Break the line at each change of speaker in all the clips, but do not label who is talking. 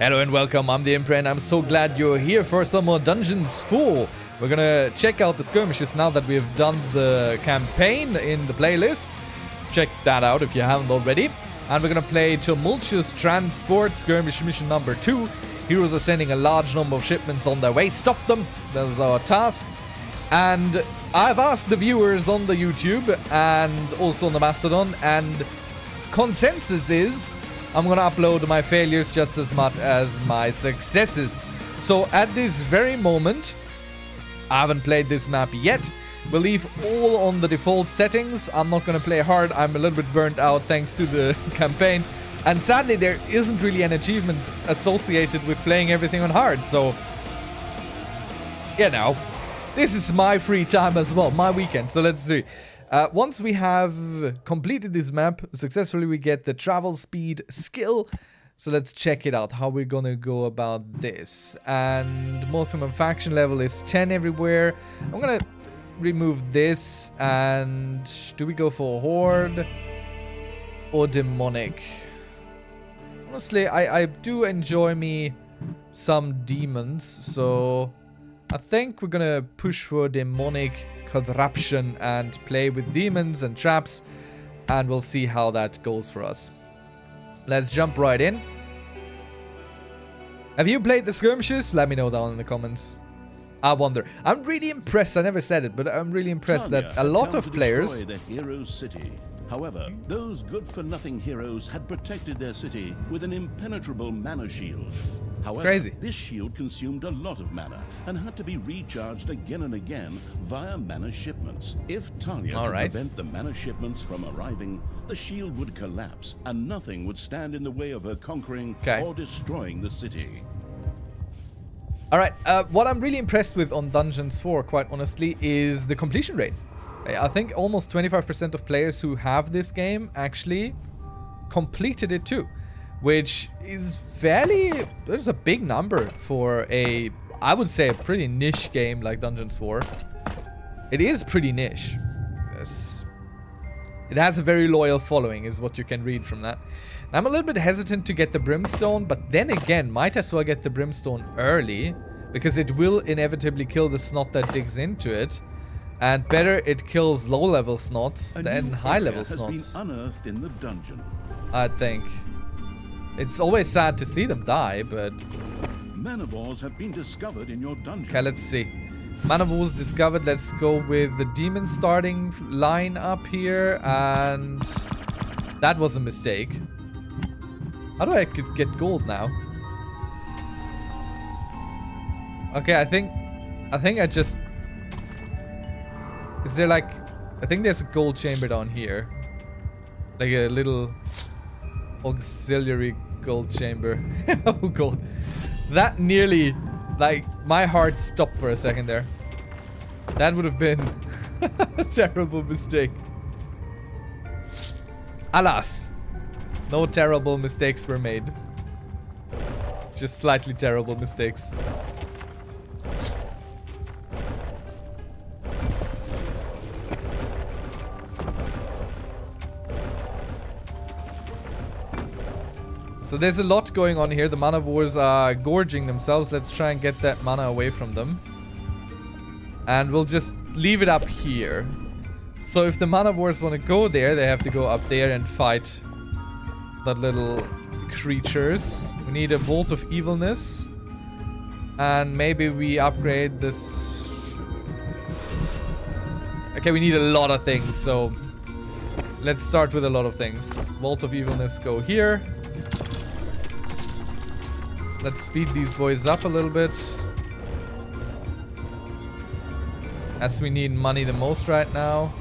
Hello and welcome, I'm the Imperor and I'm so glad you're here for some more Dungeons 4. We're gonna check out the skirmishes now that we've done the campaign in the playlist. Check that out if you haven't already. And we're gonna play Tumultuous Transport Skirmish Mission number 2. Heroes are sending a large number of shipments on their way. Stop them! That is our task. And I've asked the viewers on the YouTube and also on the Mastodon and consensus is I'm gonna upload my failures just as much as my successes. So at this very moment, I haven't played this map yet. We'll leave all on the default settings. I'm not gonna play hard. I'm a little bit burnt out thanks to the campaign. And sadly, there isn't really an achievement associated with playing everything on hard. So, you know, this is my free time as well, my weekend. So let's see. Uh, once we have completed this map successfully, we get the travel speed skill. So let's check it out, how we're gonna go about this. And maximum faction level is 10 everywhere. I'm gonna remove this and do we go for Horde or Demonic? Honestly, I, I do enjoy me some demons, so I think we're gonna push for Demonic corruption and play with demons and traps and we'll see how that goes for us. Let's jump right in. Have you played the skirmishes? Let me know down in the comments. I wonder. I'm really impressed. I never said it, but I'm really impressed
Tanya
that a lot of players...
destroy the hero's city. However, those good-for-nothing heroes had protected their city with an impenetrable mana shield. However, this shield consumed a lot of mana and had to be recharged again and again via mana shipments. If Thalya
All
could
right.
prevent the mana shipments from arriving, the shield would collapse and nothing would stand in the way of her conquering
Okay.
or destroying the city.
All right, uh, what I'm really impressed with on Dungeons 4, quite honestly, is the completion rate. I think almost 25% of players who have this game actually completed it too, which is fairly, there's a big number for a, I would say a pretty niche game like Dungeons 4. It is pretty niche. Yes. It has a very loyal following is what you can read from that. And I'm a little bit hesitant to get the Brimstone, but then again, might as well get the Brimstone early, because it will inevitably kill the snot that digs into it. And better it kills low-level snots
A
than high-level snots,
unearthed in the dungeon.
I think. It's always sad to see them die, but...
Manavores have been discovered in your dungeon.
Okay, let's see. Manavores discovered. Let's go with the demon starting line up here. And that was a mistake. How do I get gold now? Okay, I think... I think I just... Is there like... I think there's a gold chamber down here. Like a little auxiliary gold chamber. oh, god. That nearly... Like, my heart stopped for a second there. That would have been a terrible mistake. Alas, no terrible mistakes were made. Just slightly terrible mistakes. So there's a lot going on here. The Manavores are gorging themselves. Let's try and get that mana away from them. And we'll just leave it up here. So if the Manavores want to go there, they have to go up there and fight that little creatures. We need a Vault of Evilness. And maybe we upgrade this... Okay, we need a lot of things, so... Let's start with a lot of things. Vault of Evilness go here. Let's speed these boys up a little bit. As we need money the most right now.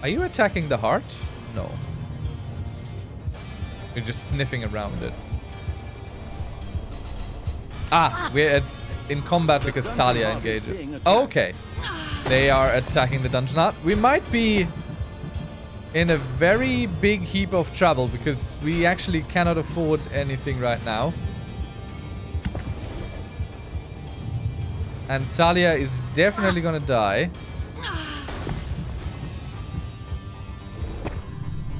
Are you attacking the heart? No. You're just sniffing around it. Ah, we're at, in combat because Thalya engages. Okay. They are attacking the dungeon. Now, we might be in a very big heap of trouble because we actually cannot afford anything right now. And Thalya is definitely gonna die.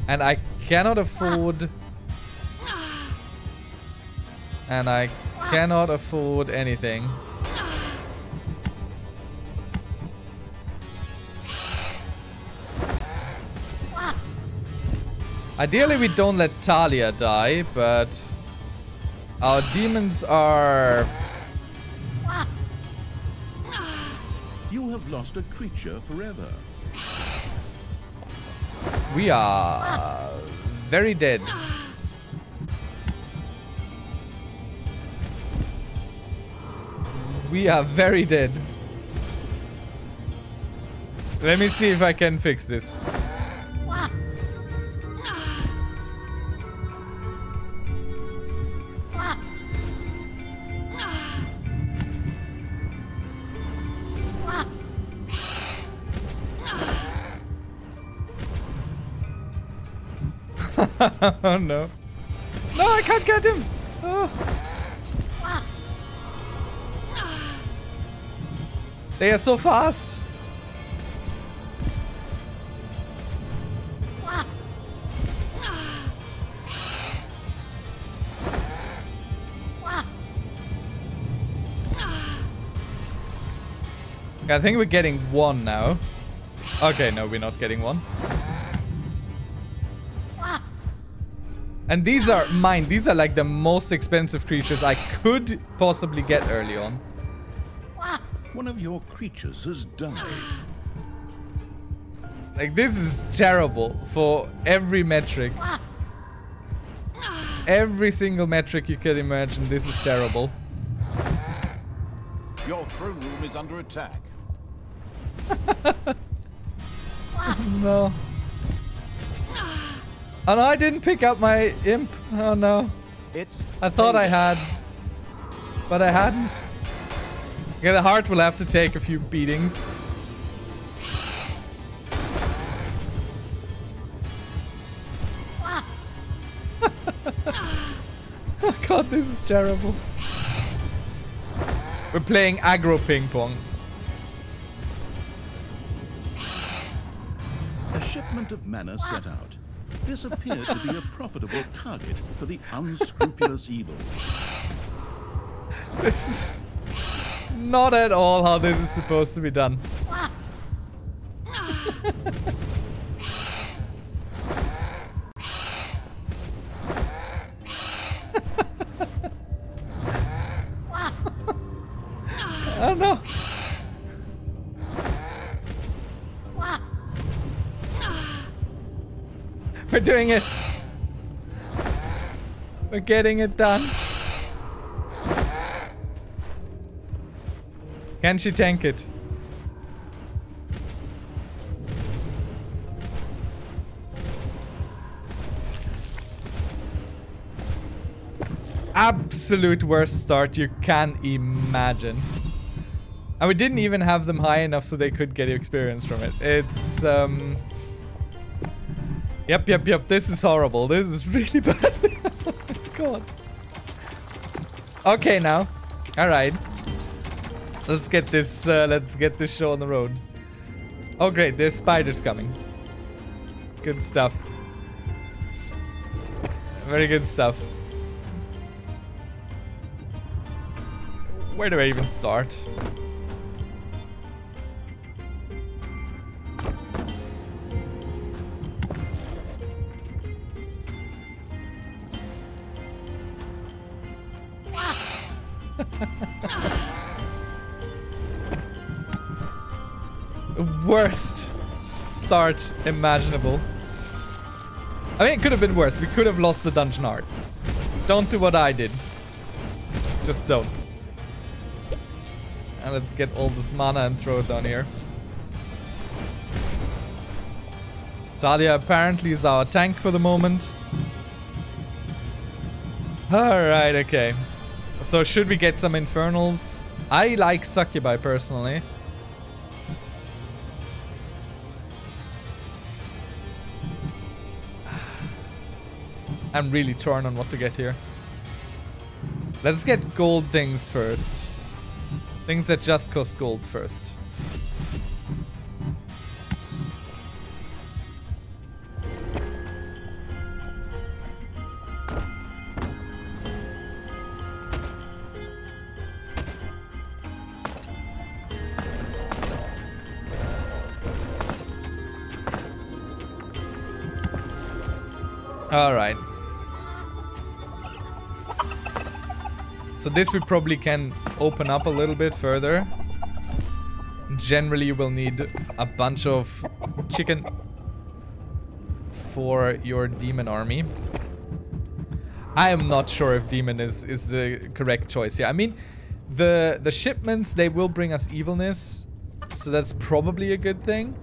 And I cannot afford And I cannot afford anything. Ideally, we don't let Thalya die, but our demons are...
You have lost a creature forever.
We are very dead. We are very dead. Let me see if I can fix this. Oh no. No, I can't get him! Oh. They are so fast! I think we're getting one now. Okay, no, we're not getting one. And these are mine. These are like the most expensive creatures I could possibly get early on.
Ah, one of your creatures has died.
Like, this is terrible for every metric. Every single metric you could imagine, this is terrible.
Your throne room is under attack.
no. Oh no, I didn't pick up my imp. Oh no.
It's
I thought I had. But I hadn't. Okay, the heart will have to take a few beatings. oh god, this is terrible. We're playing aggro ping pong.
A shipment of mana set out. This appeared to be a profitable target for the unscrupulous evil.
This is not at all how this is supposed to be done. doing it. We're getting it done. Can she tank it? Absolute worst start you can imagine. And we didn't even have them high enough so they could get experience from it. It's, um... Yep, yep, yep. This is horrible. This is really bad. God. Okay, now. All right. Let's get this. Uh, let's get this show on the road. Oh, great! There's spiders coming. Good stuff. Very good stuff. Where do I even start? Worst start imaginable. I mean, it could have been worse. We could have lost the dungeon art. Don't do what I did. Just don't. And let's get all this mana and throw it down here. Thalya apparently is our tank for the moment. Alright, okay. So should we get some infernals? I like Succubi personally. I'm really torn on what to get here. Let's get gold things first. Things that just cost gold first. All right. So this we probably can open up a little bit further. Generally, you will need a bunch of chicken for your demon army. I am not sure if demon is, is the correct choice here. I mean, the, the shipments, they will bring us evilness. So that's probably a good thing.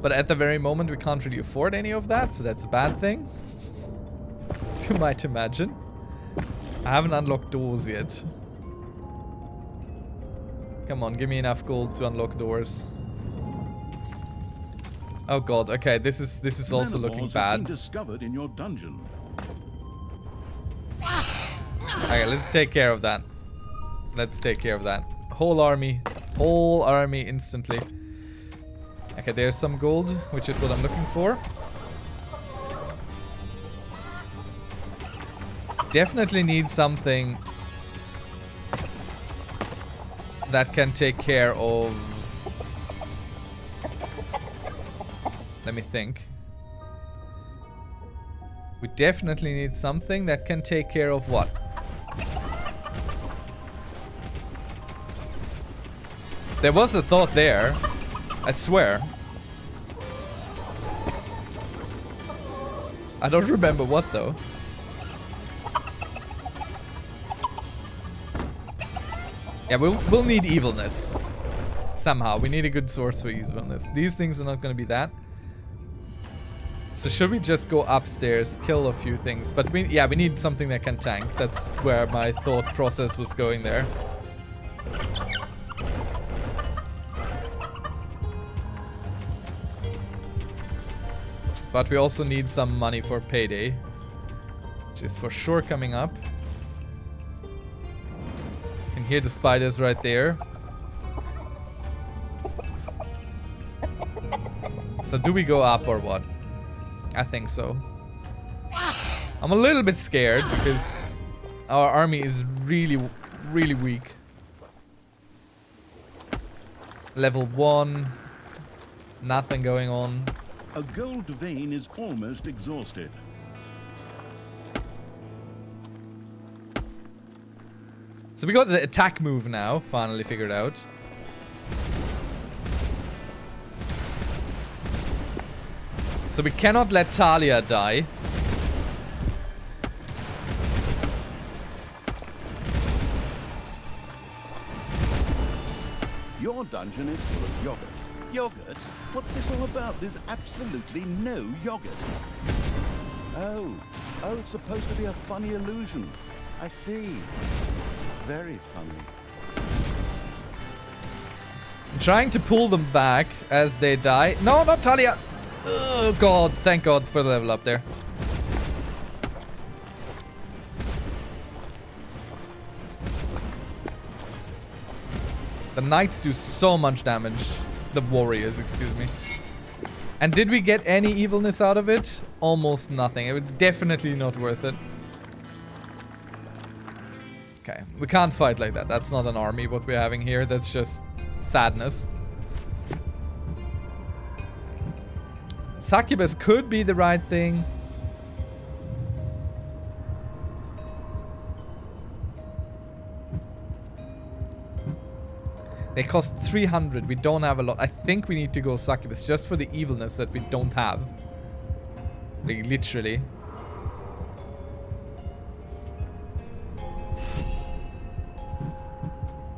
But at the very moment, we can't really afford any of that. So that's a bad thing. As you might imagine. I haven't unlocked doors yet. Come on, give me enough gold to unlock doors. Oh god, okay, this is this is also looking
Manavores
bad.
discovered in your dungeon.
Okay, let's take care of that. Let's take care of that. Whole army. Whole army instantly. Okay, there's some gold, which is what I'm looking for. Definitely need something that can take care of... Let me think. We definitely need something that can take care of what? There was a thought there. I swear. I don't remember what though. Yeah, we'll, we'll need evilness. Somehow. We need a good source for evilness. These things are not going to be that. So should we just go upstairs, kill a few things? But we, yeah, we need something that can tank. That's where my thought process was going there. But we also need some money for payday. Which is for sure coming up. Can hear the spiders right there. So do we go up or what? I think so. I'm a little bit scared because our army is really, really weak. Level 1. Nothing going on.
A gold vein is almost exhausted.
So we got the attack move now, finally figured out. So we cannot let Thalya die.
Your dungeon is full of yogurt. Yogurt? What's this all about? There's absolutely no yogurt. Oh, oh, it's supposed to be a funny illusion. I see. Very funny.
Trying to pull them back as they die. No, not Thalya! Oh god, thank god for the level up there. The knights do so much damage. The warriors, excuse me. And did we get any evilness out of it? Almost nothing. It was definitely not worth it. Okay, we can't fight like that. That's not an army what we're having here. That's just sadness. Succubus could be the right thing. They cost 300. We don't have a lot. I think we need to go Succubus just for the evilness that we don't have. Like, literally.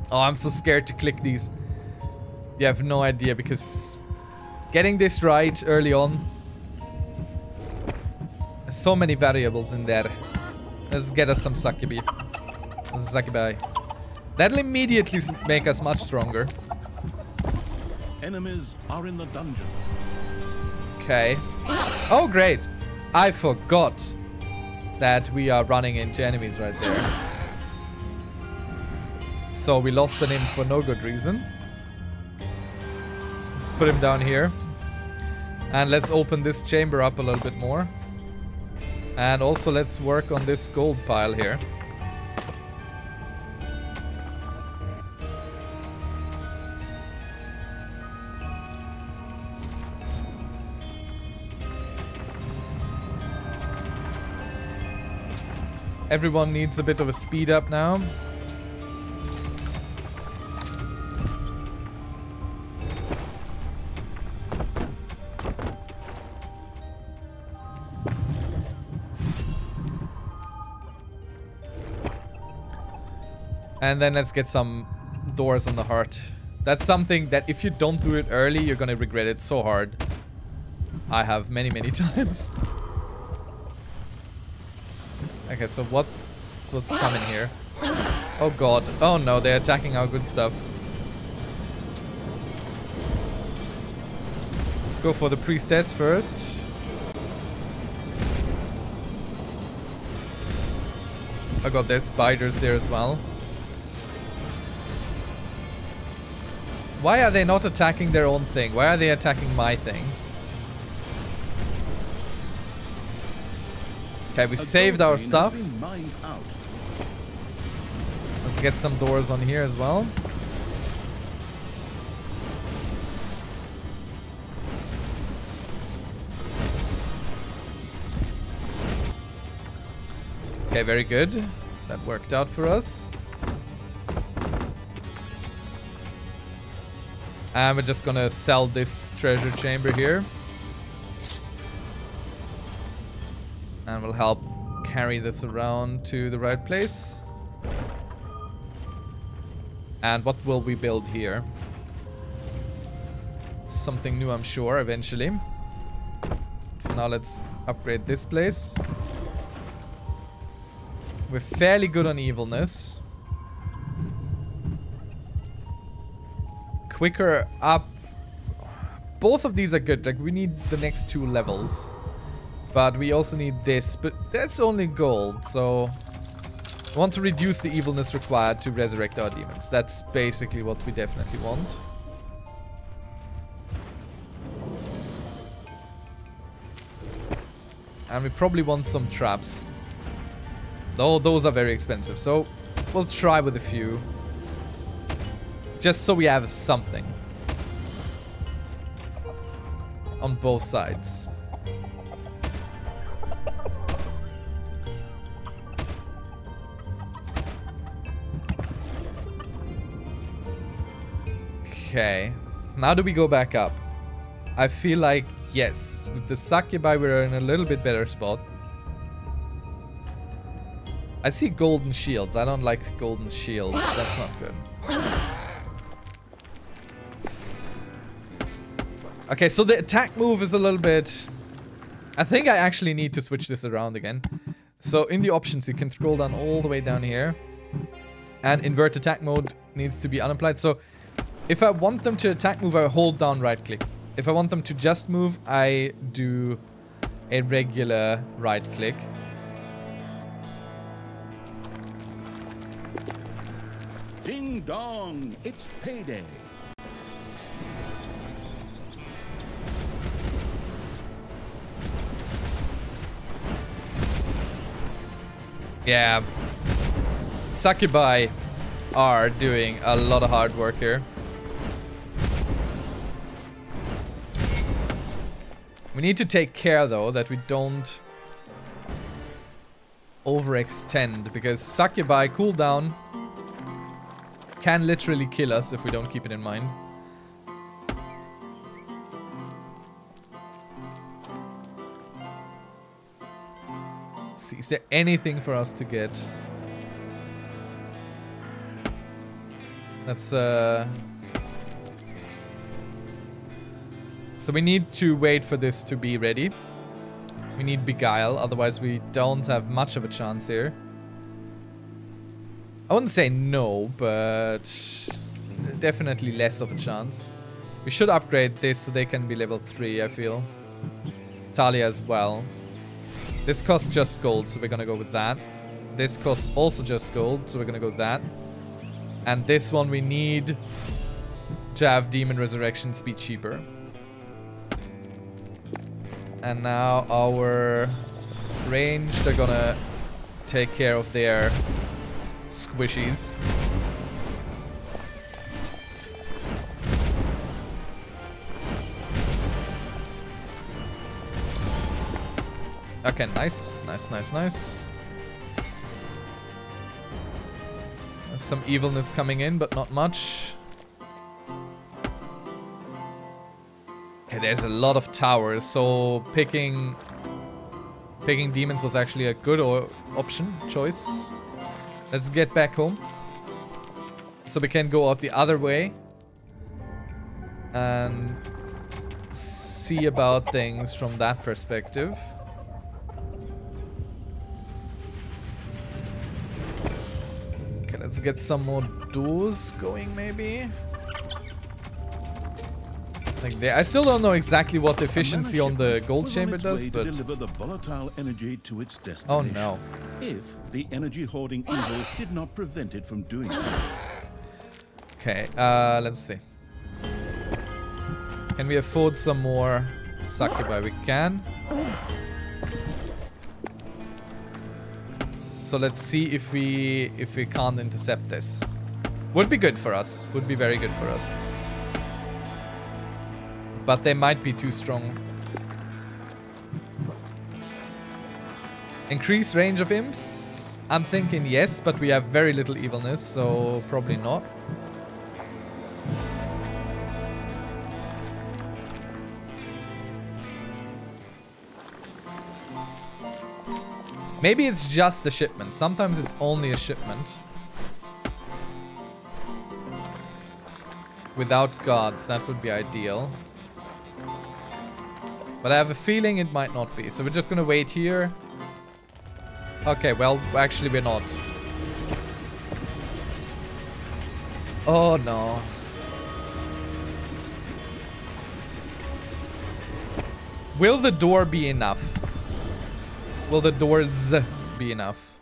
Oh, I'm so scared to click these. You have no idea because getting this right early on. There's so many variables in there. Let's get us some Succubi. Succubi. That'll immediately make us much stronger.
Enemies are in the dungeon.
Okay. Oh, great. I forgot that we are running into enemies right there. So we lost an imp for no good reason. Let's put him down here. And let's open this chamber up a little bit more. And also let's work on this gold pile here. Everyone needs a bit of a speed up now. And then let's get some doors on the heart. That's something that if you don't do it early, you're gonna regret it so hard. I have many, many times. Okay, so what's what's coming here? Oh god. Oh no, they're attacking our good stuff. Let's go for the priestess first. Oh god, there's spiders there as well. Why are they not attacking their own thing? Why are they attacking my thing? Okay, we saved our stuff.
been mined out.
Let's get some doors on here as well. Okay, very good. That worked out for us. And we're just gonna sell this treasure chamber here. And we'll help carry this around to the right place. And what will we build here? Something new, I'm sure, eventually. Now, let's upgrade this place. We're fairly good on evilness. Quicker up. Both of these are good. Like, we need the next two levels. But we also need this. But that's only gold, so... We want to reduce the evilness required to resurrect our demons. That's basically what we definitely want. And we probably want some traps. Though those are very expensive, so we'll try with a few. Just so we have something. On both sides. Okay. Now do we go back up? I feel like, yes. With the Succubi, we're in a little bit better spot. I see golden shields. I don't like golden shields. That's not good. Okay, so the attack move is a little bit... I think I actually need to switch this around again. So in the options, you can scroll down all the way down here. And invert attack mode needs to be unapplied. So if I want them to attack move, I hold down right click. If I want them to just move, I do a regular right click.
Ding dong, it's payday.
Yeah. Succubi are doing a lot of hard work here. We need to take care though that we don't overextend because Succubi cooldown can literally kill us if we don't keep it in mind. See, is there anything for us to get? That's uh So we need to wait for this to be ready. We need Beguile, otherwise we don't have much of a chance here. I wouldn't say no, but definitely less of a chance. We should upgrade this so they can be level 3, I feel. Thalya as well. This costs just gold, so we're gonna go with that. This costs also just gold, so we're gonna go with that. And this one we need to have Demon Resurrection speed cheaper. And now our ranged are gonna take care of their squishies. Okay, nice, nice, nice, nice. There's some evilness coming in, but not much. Okay, there's a lot of towers, so picking picking demons was actually a good option, choice. Let's get back home. So we can go out the other way. And see about things from that perspective. Okay, let's get some more doors going maybe. Like there. I still don't know exactly what the efficiency on the gold chamber does, but
deliver the volatile energy to its
oh
destination.
no.
If the energy hoarding evil did not prevent it from doing so.
Okay, uh, let's see. Can we afford some more succubi? We can. So let's see if we if we can't intercept this. Would be good for us. Would be very good for us. But they might be too strong. Increase range of imps? I'm thinking yes, but we have very little evilness, so probably not. Maybe it's just a shipment. Sometimes it's only a shipment. Without gods, that would be ideal. But I have a feeling it might not be. So we're just gonna wait here. Okay, well, actually we're not. Oh no. Will the door be enough? Will the doors be enough?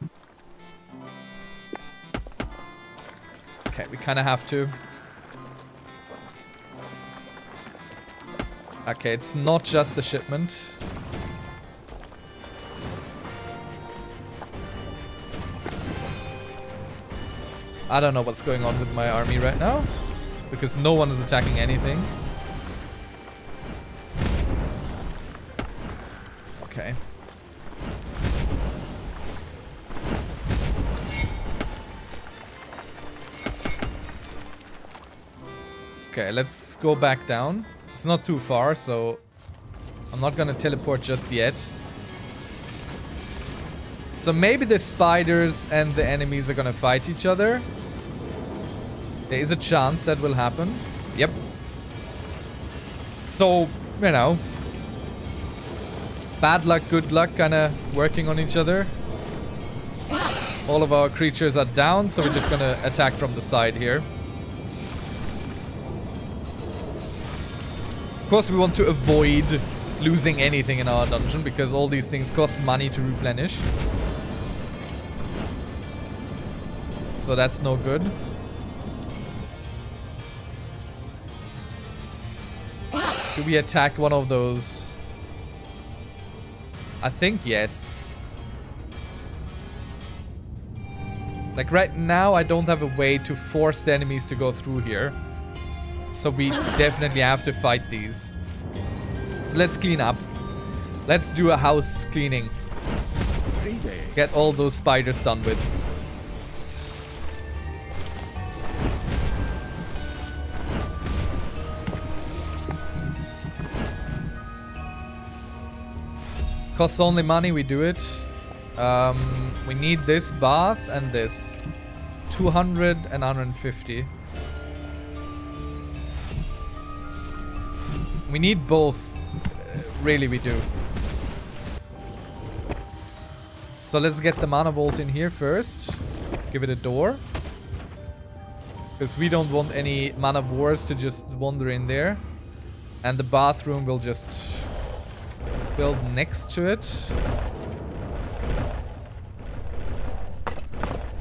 Okay, we kind of have to. Okay, it's not just the shipment. I don't know what's going on with my army right now. Because no one is attacking anything. Okay. Okay, let's go back down. It's not too far, so I'm not gonna teleport just yet. So maybe the spiders and the enemies are gonna fight each other. There is a chance that will happen. Yep. So, you know. Bad luck, good luck, kinda working on each other. All of our creatures are down, so we're just gonna attack from the side here. Course, we want to avoid losing anything in our dungeon because all these things cost money to replenish. So that's no good. Do we attack one of those? I think yes. Like right now, I don't have a way to force the enemies to go through here. So we definitely have to fight these. So let's clean up. Let's do a house cleaning. Get all those spiders done with. Costs only money, we do it. Um, we need this bath and this. 200 and 150. We need both. Really, we do. So let's get the mana vault in here first. Give it a door. Because we don't want any Manavores to just wander in there. And the bathroom will just build next to it.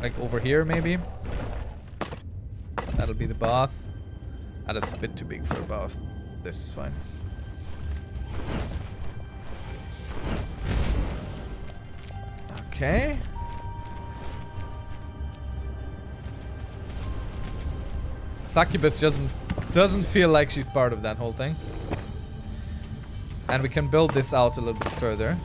Like over here, maybe. That'll be the bath. Ah, that's a bit too big for a bath. This is fine. Okay. Succubus doesn't doesn't feel like she's part of that whole thing. And we can build this out a little bit further.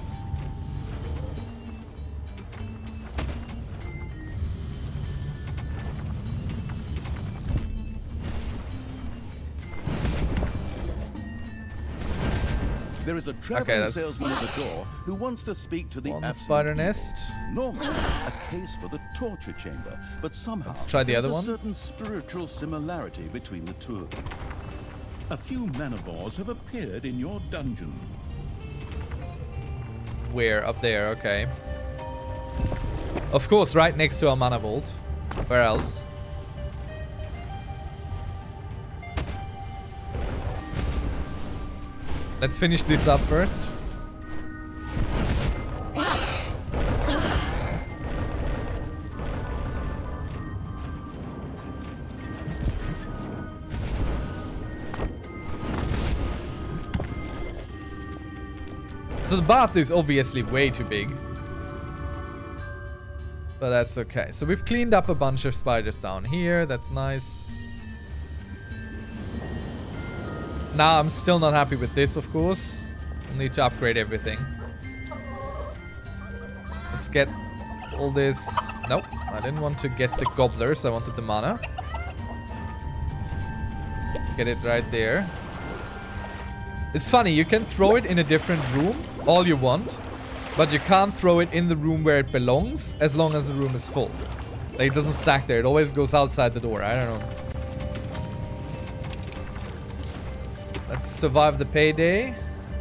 There is a traveling
that's-
salesman at the door who wants to speak to the
spider nest.
Normally, a case for the torture chamber, but somehow
Let's try the
there's
other
a
one.
certain spiritual similarity between the two of them. A few manavores have appeared in your dungeon.
Where? Up there, okay. Of course, right next to our mana vault. Where else? Let's finish this up first. So the bath is obviously way too big. But that's okay. So we've cleaned up a bunch of spiders down here. That's nice. Now I'm still not happy with this, of course. We'll need to upgrade everything. Let's get all this... Nope, I didn't want to get the gobblers. I wanted the mana. Get it right there. It's funny, you can throw it in a different room all you want, but you can't throw it in the room where it belongs as long as the room is full. Like, it doesn't stack there. It always goes outside the door. I don't know. Survive the payday.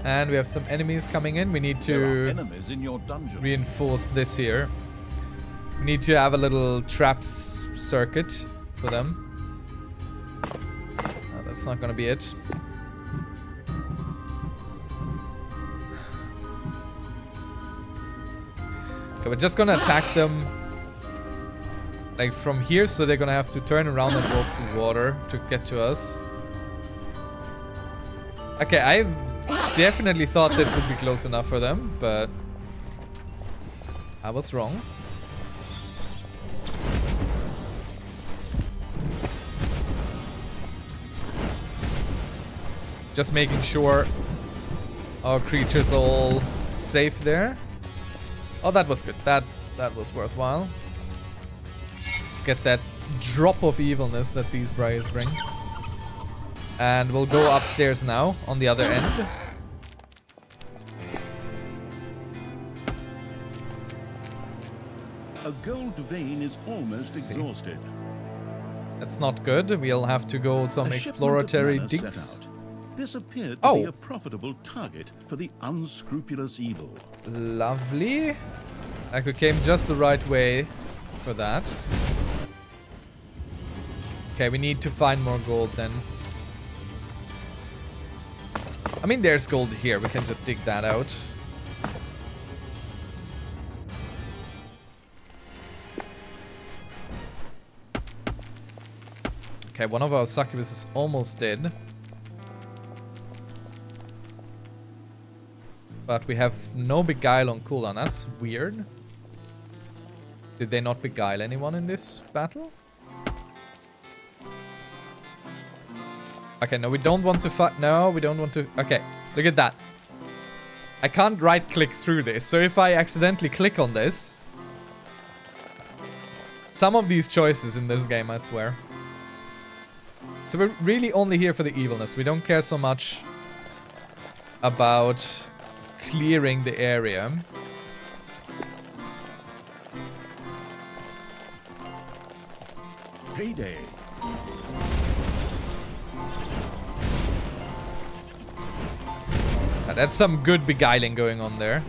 And we have some enemies coming in. We need to
enemies in your dungeon.
reinforce this here. We need to have a little traps circuit for them. No, that's not gonna be it. Okay, we're just gonna attack them like from here, so they're gonna have to turn around and walk through water to get to us. Okay, I definitely thought this would be close enough for them, but I was wrong. Just making sure our creatures all safe there. Oh, that was good. That that was worthwhile. Let's get that drop of evilness that these briars bring. And we'll go upstairs now on the other end.
A gold vein is almost exhausted.
That's not good. We'll have to go some
A shipment of
exploratory digs.
This appeared to be
Oh.
a profitable target for the unscrupulous evil.
Lovely. We came just the right way for that. Okay, we need to find more gold then. I mean, there's gold here. We can just dig that out. Okay, one of our succubus is almost dead. But we have no beguile on cooldown. That's weird. Did they not beguile anyone in this battle? Okay, no, we don't want to fight. No, we don't want to. Okay, look at that. I can't right click through this. So if I accidentally click on this. Some of these choices in this game, I swear. So we're really only here for the evilness. We don't care so much about clearing the area.
Payday.
That's some good beguiling going on there.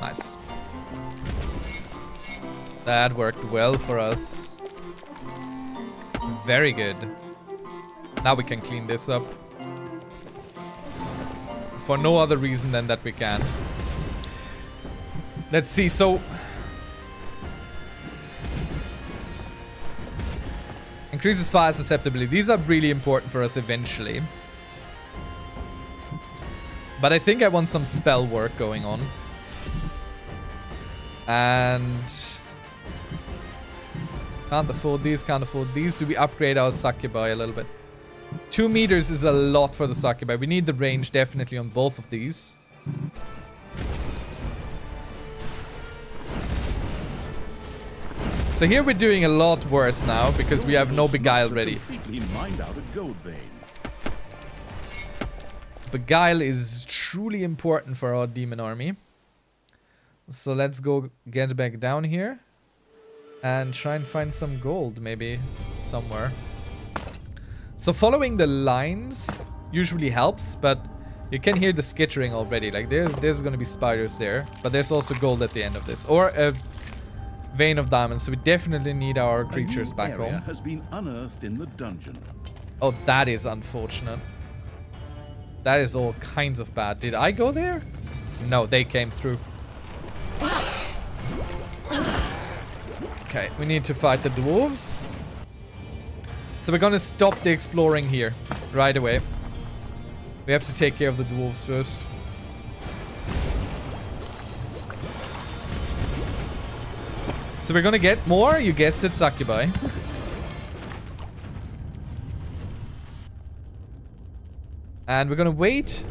Nice. That worked well for us. Very good. Now we can clean this up. For no other reason than that we can. Let's see, so... Increases fire susceptibility. These are really important for us eventually. But I think I want some spell work going on. And... Can't afford these, can't afford these. Do we upgrade our Succubi a little bit? Two meters is a lot for the Succubi. We need the range definitely on both of these. So here we're doing a lot worse now because we have no Beguile ready.
Completely mined out a gold vein.
Beguile is truly important for our demon army. So let's go get back down here. And try and find some gold, maybe, somewhere. So following the lines usually helps, but you can hear the skittering already. Like, there's, there's gonna be spiders there. But there's also gold at the end of this. Or a vein of diamonds. So we definitely need our creatures back home.
has been unearthed in the dungeon.
Oh, that is unfortunate. That is all kinds of bad. Did I go there? No, they came through. Okay, we need to fight the dwarves. So we're gonna stop the exploring here right away. We have to take care of the dwarves first. So we're gonna get more, you guessed it, Succubi. And we're gonna wait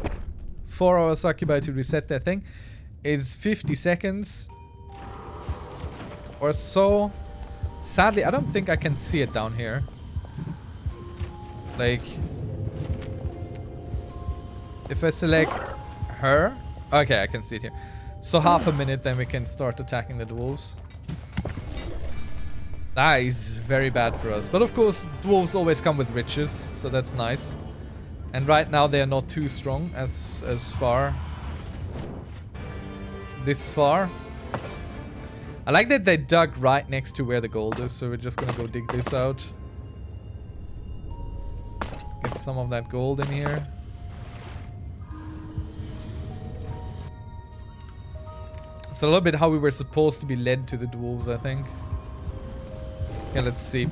for our Succubi to reset that thing. It's 50 seconds or so. Sadly, I don't think I can see it down here. Like, if I select her, okay, I can see it here. So half a minute, then we can start attacking the dwarves. That is very bad for us. But of course, dwarves always come with riches, so that's nice. And right now they are not too strong as as far. This far. I like that they dug right next to where the gold is, so we're just gonna go dig this out. Get some of that gold in here. It's a little bit how we were supposed to be led to the dwarves, I think. Yeah, let's see.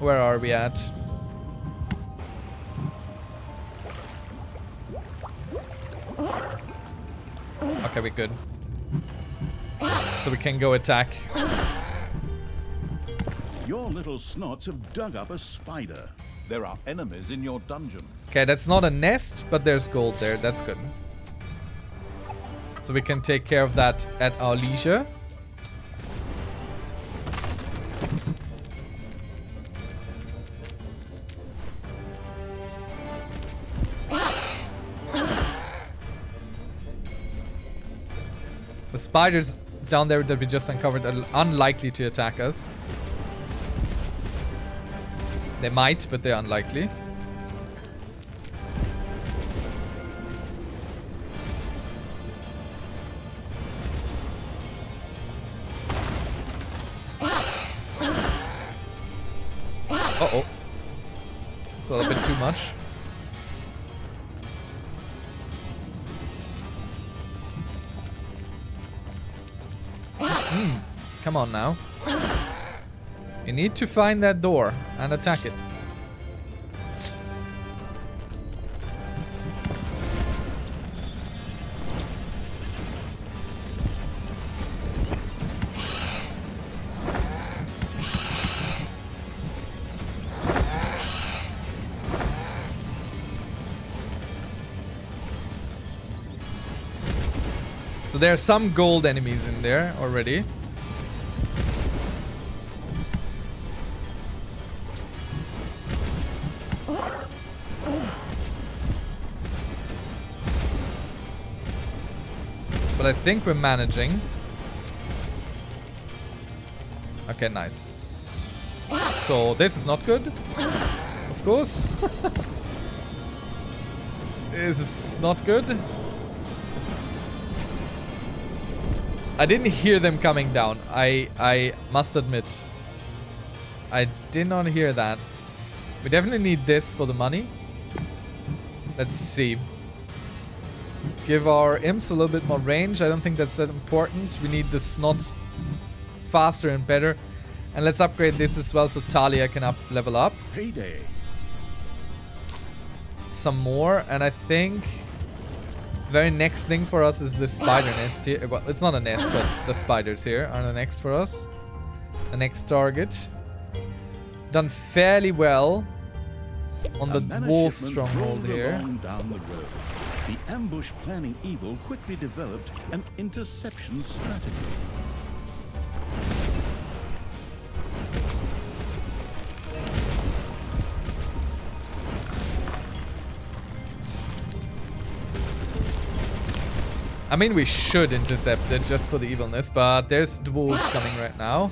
Where are we at? Okay, we're good. So we can go attack.
Your little snots have dug up a spider.
There are enemies in your dungeon.
Okay, that's not a nest, but there's gold there. That's good. So we can take care of that at our leisure. The spiders down there that we just uncovered are unlikely to attack us. They might, but they're unlikely. Uh-oh. It's a little bit too much. Hmm. Come on now. You need to find that door and attack it. There are some gold enemies in there already. But I think we're managing. Okay, nice. So this is not good. Of course. this is not good. I didn't hear them coming down. I I must admit. I did not hear that. We definitely need this for the money. Let's see. Give our imps a little bit more range. I don't think that's that important. We need the snots faster and better. And let's upgrade this as well so Thalya can up level up.
Payday.
Some more. And I think very next thing for us is the spider nest here. Well, it's not a nest, but the spiders here are the next for us. The next target. Done fairly well on the dwarf stronghold here.
Down the road. The ambush planning evil quickly developed an interception strategy.
I mean, we should intercept it just for the evilness, but there's dwarves coming right now.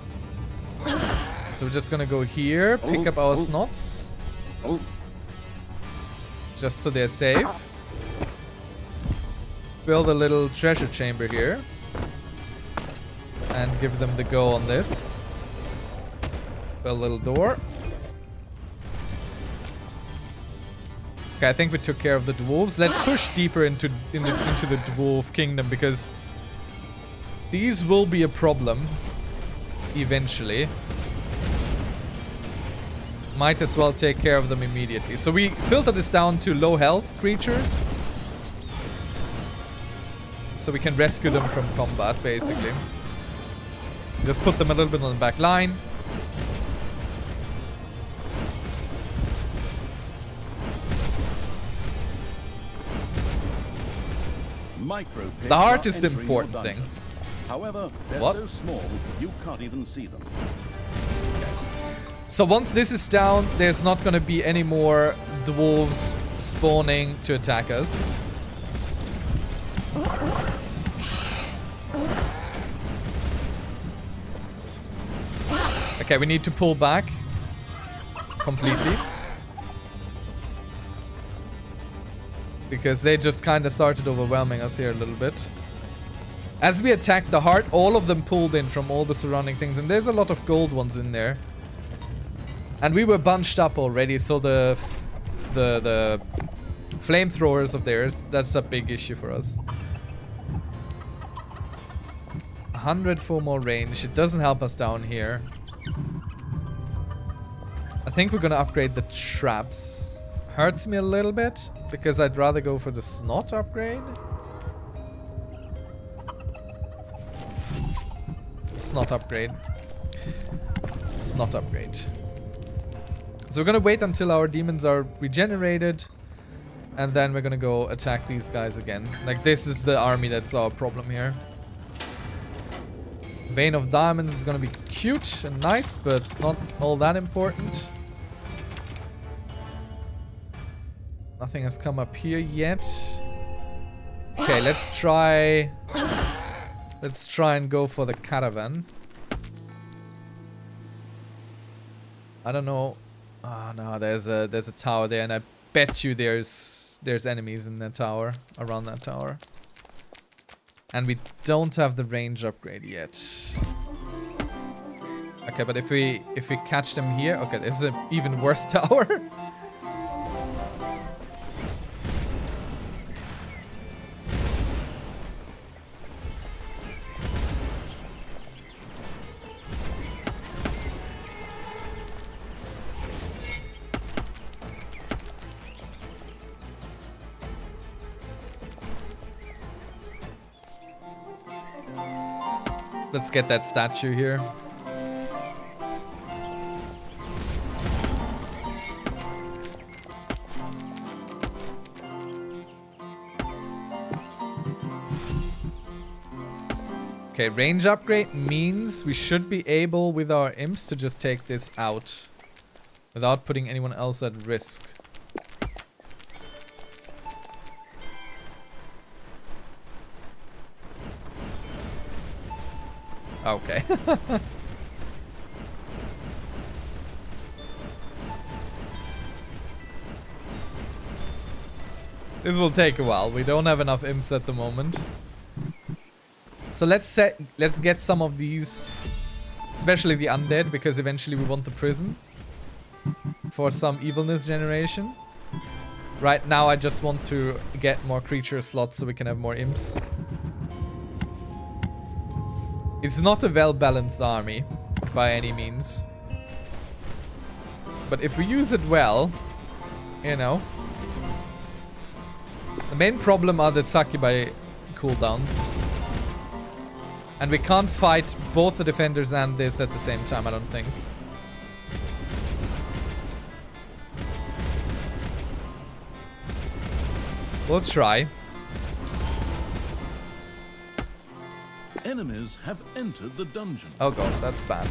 So we're just gonna go here, pick oh, up our oh. snots. Oh. Just so they're safe. Build a little treasure chamber here. And give them the go on this. Build a little door. Okay, I think we took care of the dwarves. Let's push deeper into in the, into the dwarf kingdom because these will be a problem eventually. Might as well take care of them immediately. So we filter this down to low health creatures. So we can rescue them from combat, basically. Just put them a little bit on the back line. The heart is the important thing.
However, they're
What?
so small you can't even see them.
So once this is down, there's not going to be any more dwarves spawning to attack us. Okay, we need to pull back completely. Because they just kind of started overwhelming us here a little bit. As we attacked the heart, all of them pulled in from all the surrounding things. And there's a lot of gold ones in there. And we were bunched up already, so the the the flamethrowers of theirs, that's a big issue for us. 100 for more range. It doesn't help us down here. I think we're gonna upgrade the traps. Hurts me a little bit, because I'd rather go for the snot upgrade. Snot upgrade. Snot upgrade. So we're gonna wait until our demons are regenerated. And then we're gonna go attack these guys again. Like this is the army that's our problem here. Vein of Diamonds is gonna be cute and nice, but not all that important. Nothing has come up here yet. Okay, let's try... Let's try and go for the caravan. I don't know. Oh no, there's a there's a tower there, and I bet you there's there's enemies in that tower, around that tower. And we don't have the range upgrade yet. Okay, but if we if we catch them here, okay, there's an even worse tower. Let's get that statue here. Okay, range upgrade means we should be able with our imps to just take this out without putting anyone else at risk. Okay. this will take a while. We don't have enough imps at the moment. So let's set let's get some of these especially the undead because eventually we want the prison for some evilness generation. Right now I just want to get more creature slots so we can have more imps. It's not a well-balanced army, by any means. But if we use it well, you know. The main problem are the Succubi cooldowns. And we can't fight both the defenders and this at the same time, I don't think. We'll try.
Enemies have entered the dungeon.
Oh god, that's bad.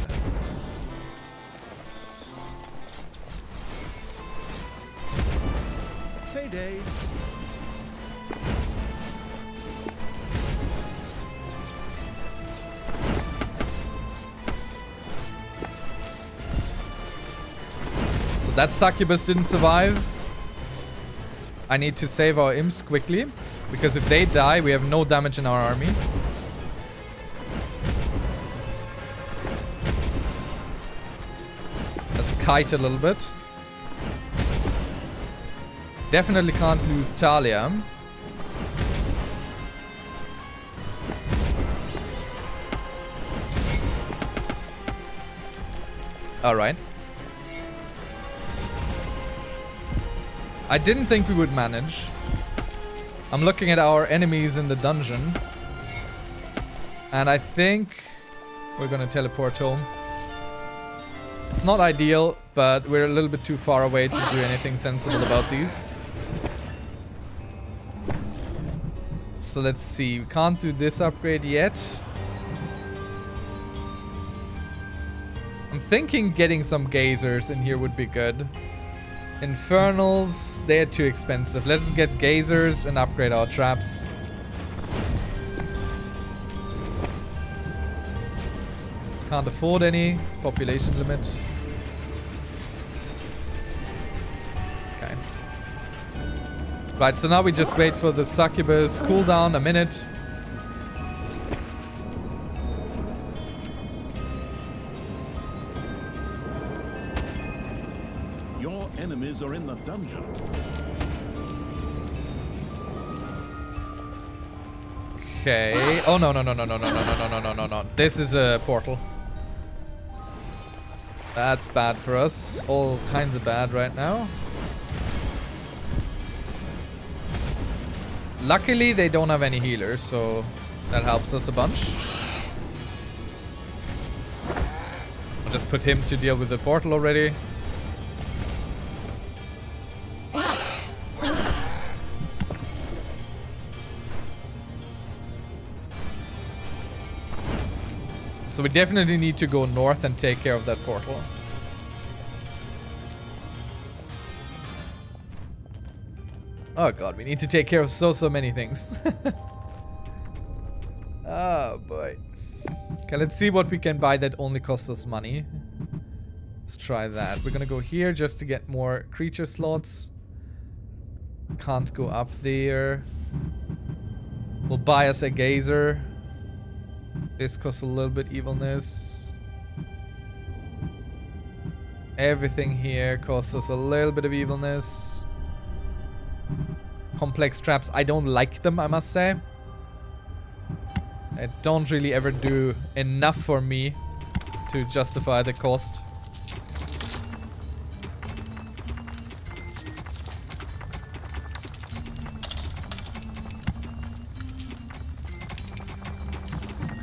Payday.
So that succubus didn't survive. I need to save our imps quickly. Because if they die, we have no damage in our army. Kite a little bit. Definitely can't lose Thalya. Alright. I didn't think we would manage. I'm looking at our enemies in the dungeon. And I think we're gonna teleport home. It's not ideal, but we're a little bit too far away to do anything sensible about these. So let's see. We can't do this upgrade yet. I'm thinking getting some gazers in here would be good. Infernals, they're too expensive. Let's get gazers and upgrade our traps. Can't afford any. Population limit. Okay. Right, so now we just wait for the succubus cooldown a minute.
Your enemies are in the dungeon.
Okay. Oh no no no no no no no no no no no no no. This is a portal. That's bad for us. All kinds of bad right now. Luckily, they don't have any healers, so that helps us a bunch. I'll just put him to deal with the portal already. So we definitely need to go north and take care of that portal. Oh god, we need to take care of so, so many things. oh boy. Okay, let's see what we can buy that only costs us money. Let's try that. We're gonna go here just to get more creature slots. Can't go up there. We'll buy us a gazer. This costs a little bit evilness. Everything here costs us a little bit of evilness. Complex traps, I don't like them, I must say. They don't really ever do enough for me to justify the cost.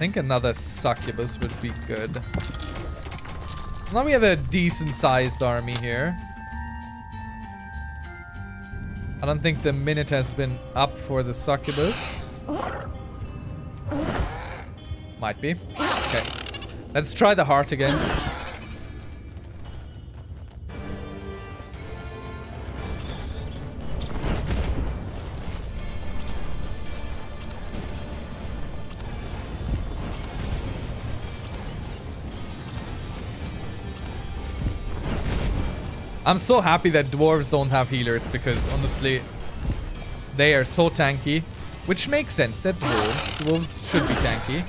Think another succubus would be good. Now we have a decent sized army here. I don't think the minute has been up for the succubus. Might be. Okay. Let's try the heart again. I'm so happy that dwarves don't have healers because honestly, they are so tanky. Which makes sense that dwarves, dwarves should be tanky.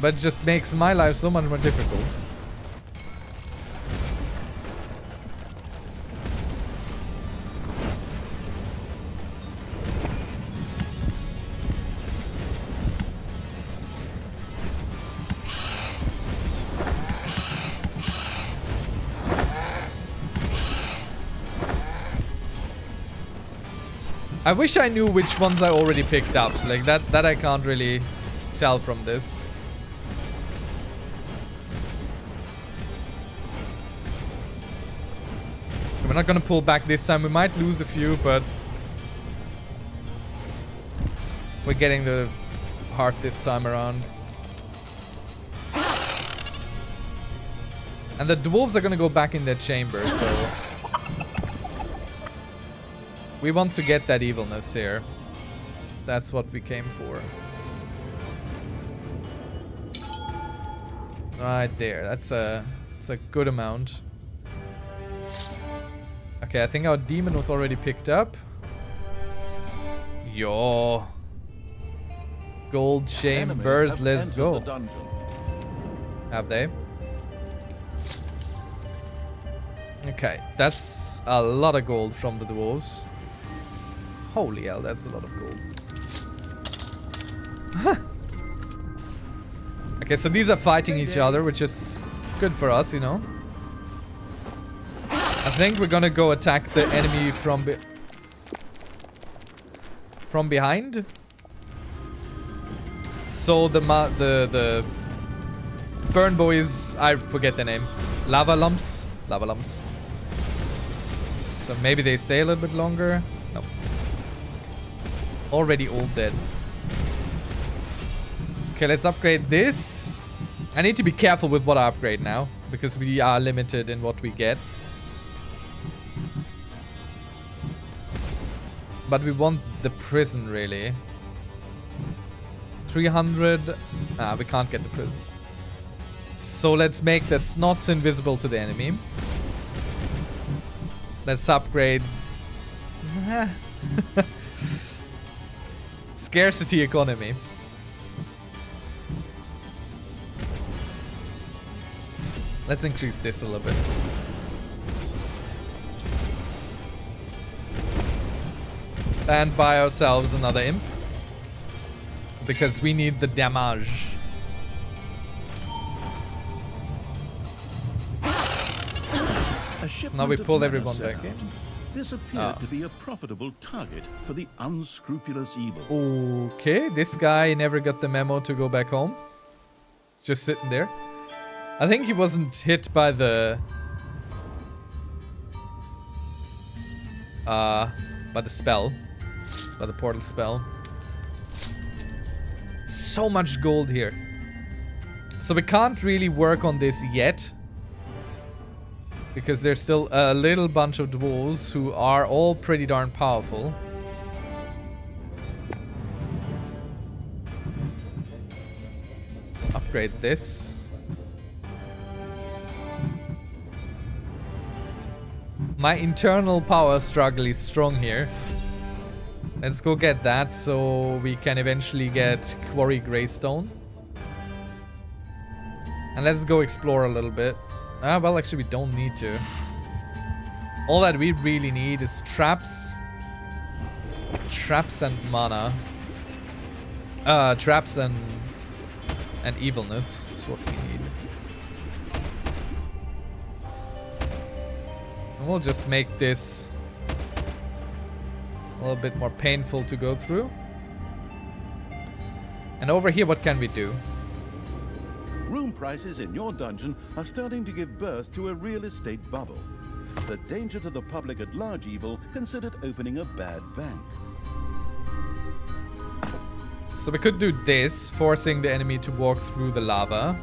But just makes my life so much more difficult. I wish I knew which ones I already picked up. Like that that I can't really tell from this. We're not gonna pull back this time. We might lose a few, but we're getting the heart this time around. And the dwarves are gonna go back in their chamber, so we want to get that evilness here. That's what we came for. Right there. That's a It's a good amount. Okay, I think our demon was already picked up. Yo. Gold, shame, burst, let's go.
the.
Have they? Okay, that's a lot of gold from the dwarves. Holy hell, that's a lot of gold. okay, so these are fighting each other, which is good for us, you know. I think we're gonna go attack the enemy from be from behind. So the the the burn boys, I forget the name. Lava lumps, lava lumps. So maybe they stay a little bit longer. Already all dead. Okay, let's upgrade this. I need to be careful with what I upgrade now because we are limited in what we get. But we want the prison really. 300. Ah, we can't get the prison. So let's make the snots invisible to the enemy. Let's upgrade. Scarcity economy. Let's increase this a little bit. And buy ourselves another imp. Because we need the damage.
A
now we pull everyone back in.
Out. This appeared
Ah.
to be a profitable target for the unscrupulous evil.
Okay, this guy never got the memo to go back home. Just sitting there. I think he wasn't hit by the... Uh, by the spell. By the portal spell. So much gold here. So we can't really work on this yet. Because there's still a little bunch of dwarves who are all pretty darn powerful. Upgrade this. My internal power struggle is strong here. Let's go get that so we can eventually get Quarry Greystone. And let's go explore a little bit. Ah, well, actually, we don't need to. All that we really need is traps. Traps and mana. Uh, traps and and evilness is what we need. And we'll just make this a little bit more painful to go through. And over here, what can we do?
Room prices in your dungeon are starting to give birth to a real estate bubble. The danger to the public at large evil considered opening a bad bank.
So we could do this, forcing the enemy to walk through the lava.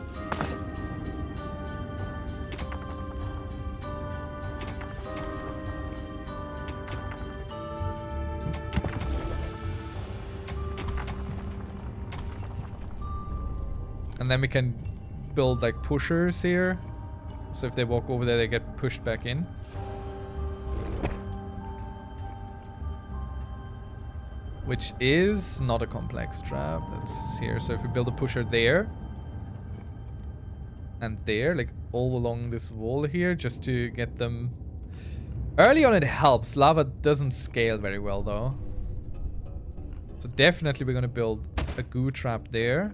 And then we can build like pushers here. So if they walk over there, they get pushed back in. Which is not a complex trap. That's here. So if we build a pusher there. And there, like all along this wall here, just to get them... Early on it helps. Lava doesn't scale very well though. So definitely we're gonna build a goo trap there.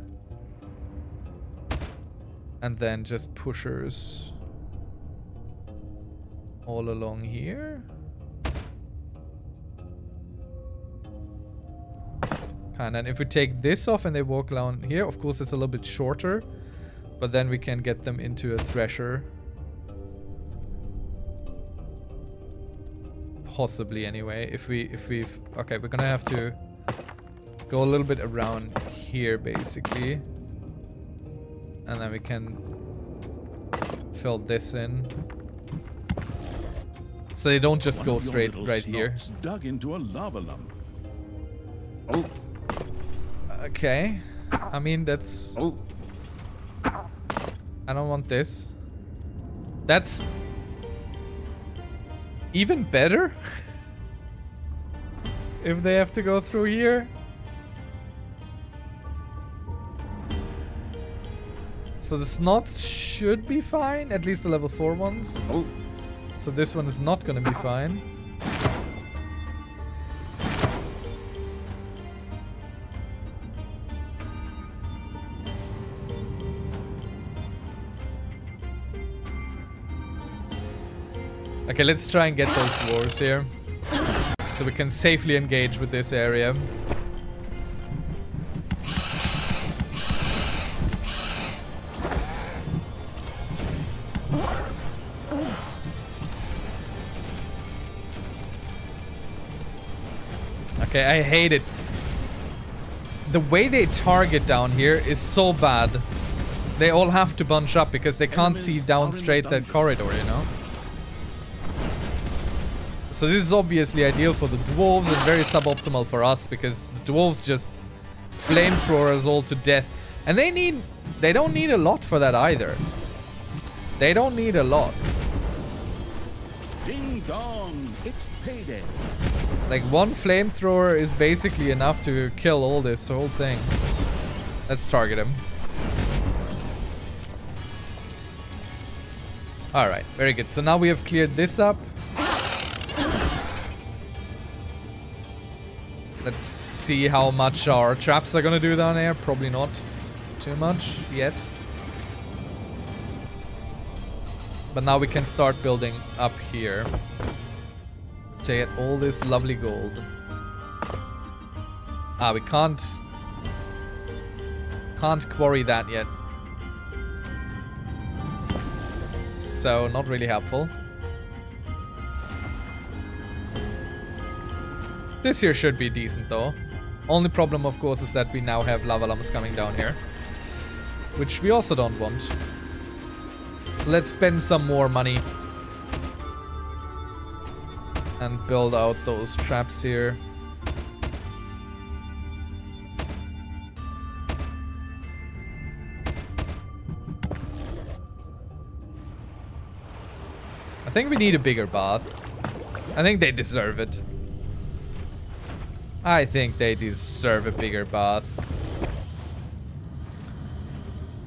And then just pushers all along here. And then if we take this off and they walk along here, of course it's a little bit shorter, but then we can get them into a thresher. Possibly anyway, if we, if we've, okay, we're gonna have to go a little bit around here basically. And then we can fill this in. So they don't just
One
go straight right here.
Dug into a lava lump.
Oh,
Okay. I mean, that's...
oh,
I don't want this. That's even better if they have to go through here. So the snots should be fine, at least the level 4 ones.
Oh,
So this one is not gonna be fine. Okay, let's try and get those wars here. So we can safely engage with this area. Okay, I hate it. The way they target down here is so bad. They all have to bunch up because they can't see down straight that corridor, you know? So this is obviously ideal for the dwarves and very suboptimal for us because the dwarves just flamethrower us all to death. And they need... They don't need a lot for that either. They don't need a lot.
ding dong, it's payday.
Like one flamethrower is basically enough to kill all this whole thing. Let's target him. Alright, very good. So now we have cleared this up. Let's see how much our traps are gonna do down here. Probably not too much yet. But now we can start building up here to get all this lovely gold. Ah, we can't... Can't quarry that yet. So, not really helpful. This here should be decent though. Only problem of course is that we now have lava lumps coming down here. Which we also don't want. So let's spend some more money and build out those traps here. I think we need a bigger bath. I think they deserve it. I think they deserve a bigger bath.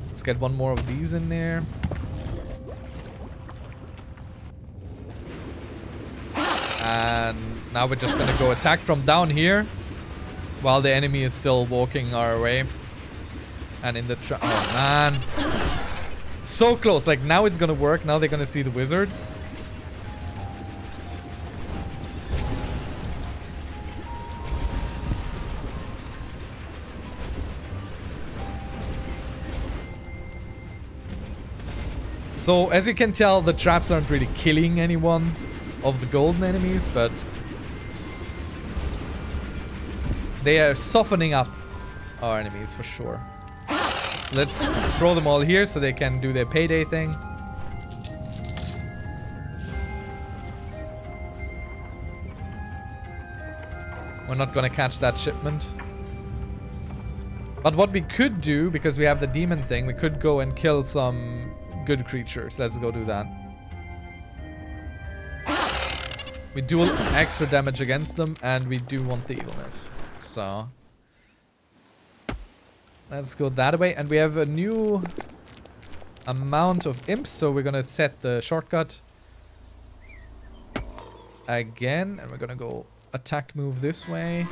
Let's get one more of these in there. And now we're just gonna go attack from down here while the enemy is still walking our way. And in the tra- oh man. So close, like now it's gonna work, now they're gonna see the wizard. So as you can tell, the traps aren't really killing anyone of the golden enemies, but they are softening up our enemies for sure. So let's throw them all here so they can do their payday thing. We're not gonna catch that shipment. But what we could do, because we have the demon thing, we could go and kill some good creatures. Let's go do that. We do extra damage against them, and we do want the evil. So... Let's go that way. And we have a new amount of imps, so we're gonna set the shortcut again. And we're gonna go attack move this way.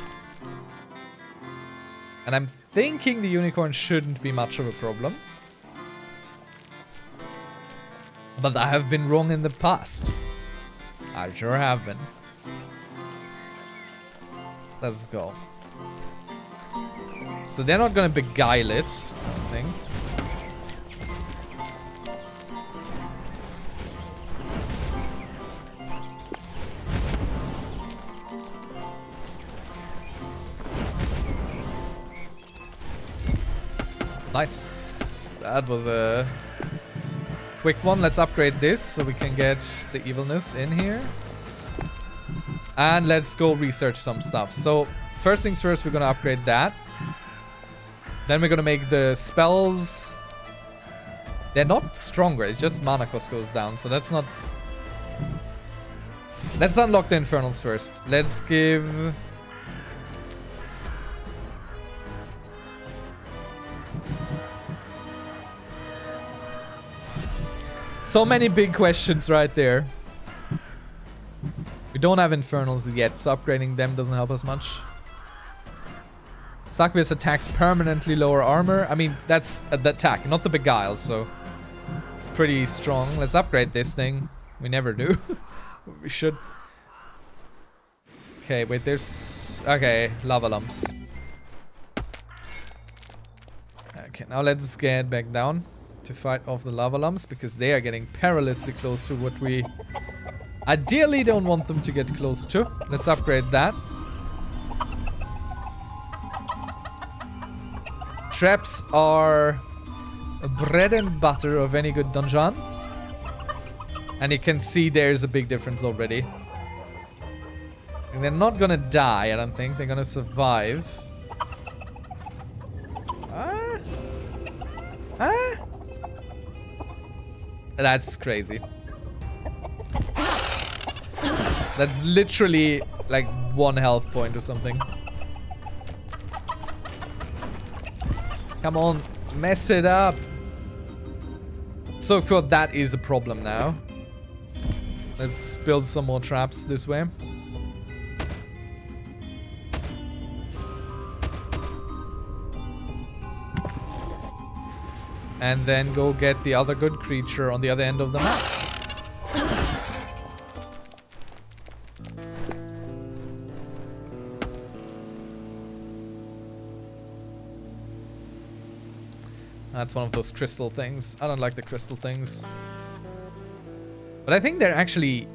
And I'm thinking the unicorn shouldn't be much of a problem. But I have been wrong in the past. I sure have been. Let's go. So they're not gonna beguile it, I don't think. Nice. That was a quick one. Let's upgrade this so we can get the evilness in here. And let's go research some stuff. So first things first, we're going to upgrade that. Then we're going to make the spells They're not stronger, it's just mana cost goes down, so that's not... Let's unlock the Infernals first. Let's give... So many big questions right there. We don't have Infernals yet, so upgrading them doesn't help us much. Sacrifice attacks permanently lower armor. I mean, that's the attack, not the beguile, so... It's pretty strong. Let's upgrade this thing. We never do. we should. Okay, wait, there's... Okay, lava lumps. Okay, now let's get back down to fight off the lava lumps because they are getting perilously close to what we ideally don't want them to get close to. Let's upgrade that. Traps are bread and butter of any good dungeon. And you can see there's a big difference already. And they're not gonna die, I don't think. They're gonna survive. That's crazy. That's literally like one health point or something. Come on, mess it up. So for that is a problem now. Let's build some more traps this way. And then go get the other good creature on the other end of the map. That's one of those crystal things. I don't like the crystal things. But I think they're actually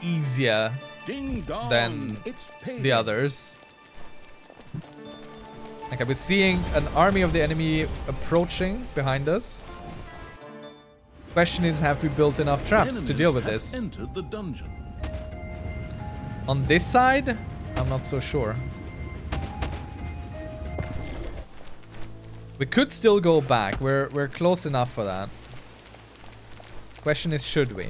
easier than the others. Okay, we're seeing an army of the enemy approaching behind us. Question is, have we built enough traps to deal with this?
Entered the dungeon.
On this side, I'm not so sure. We could still go back. We're we're close enough for that. Question is, should we?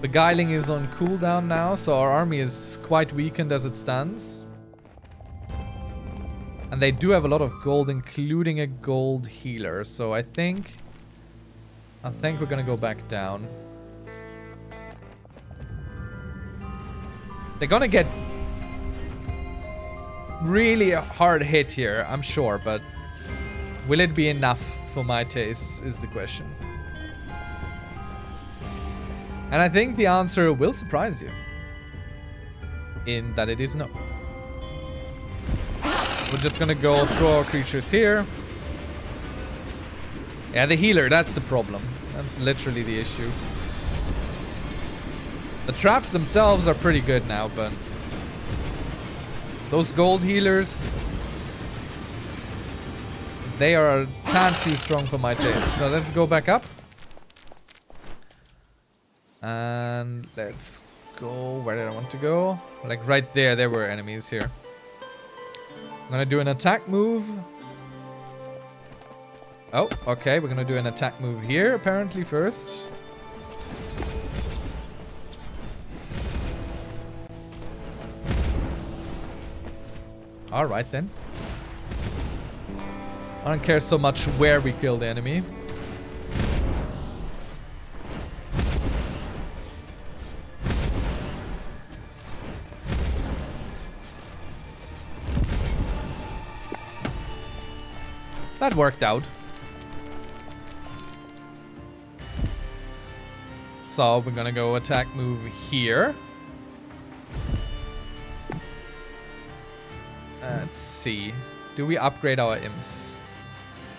Beguiling is on cooldown now, so our army is quite weakened as it stands. And they do have a lot of gold, including a gold healer. So I think... I think we're gonna go back down. They're gonna get really a hard hit here, I'm sure, but will it be enough for my taste is the question. And I think the answer will surprise you. In that it is no. We're just gonna go throw our creatures here. Yeah, the healer, that's the problem. That's literally the issue. The traps themselves are pretty good now, but... Those gold healers... They are a tad too strong for my taste. So let's go back up. And let's go... Where did I want to go? Like right there, there were enemies here. I'm gonna do an attack move. Oh, okay. We're gonna do an attack move here, apparently, first. Alright, then. I don't care so much where we kill the enemy. That worked out. So we're gonna go attack move here. Let's see. Do we upgrade our imps?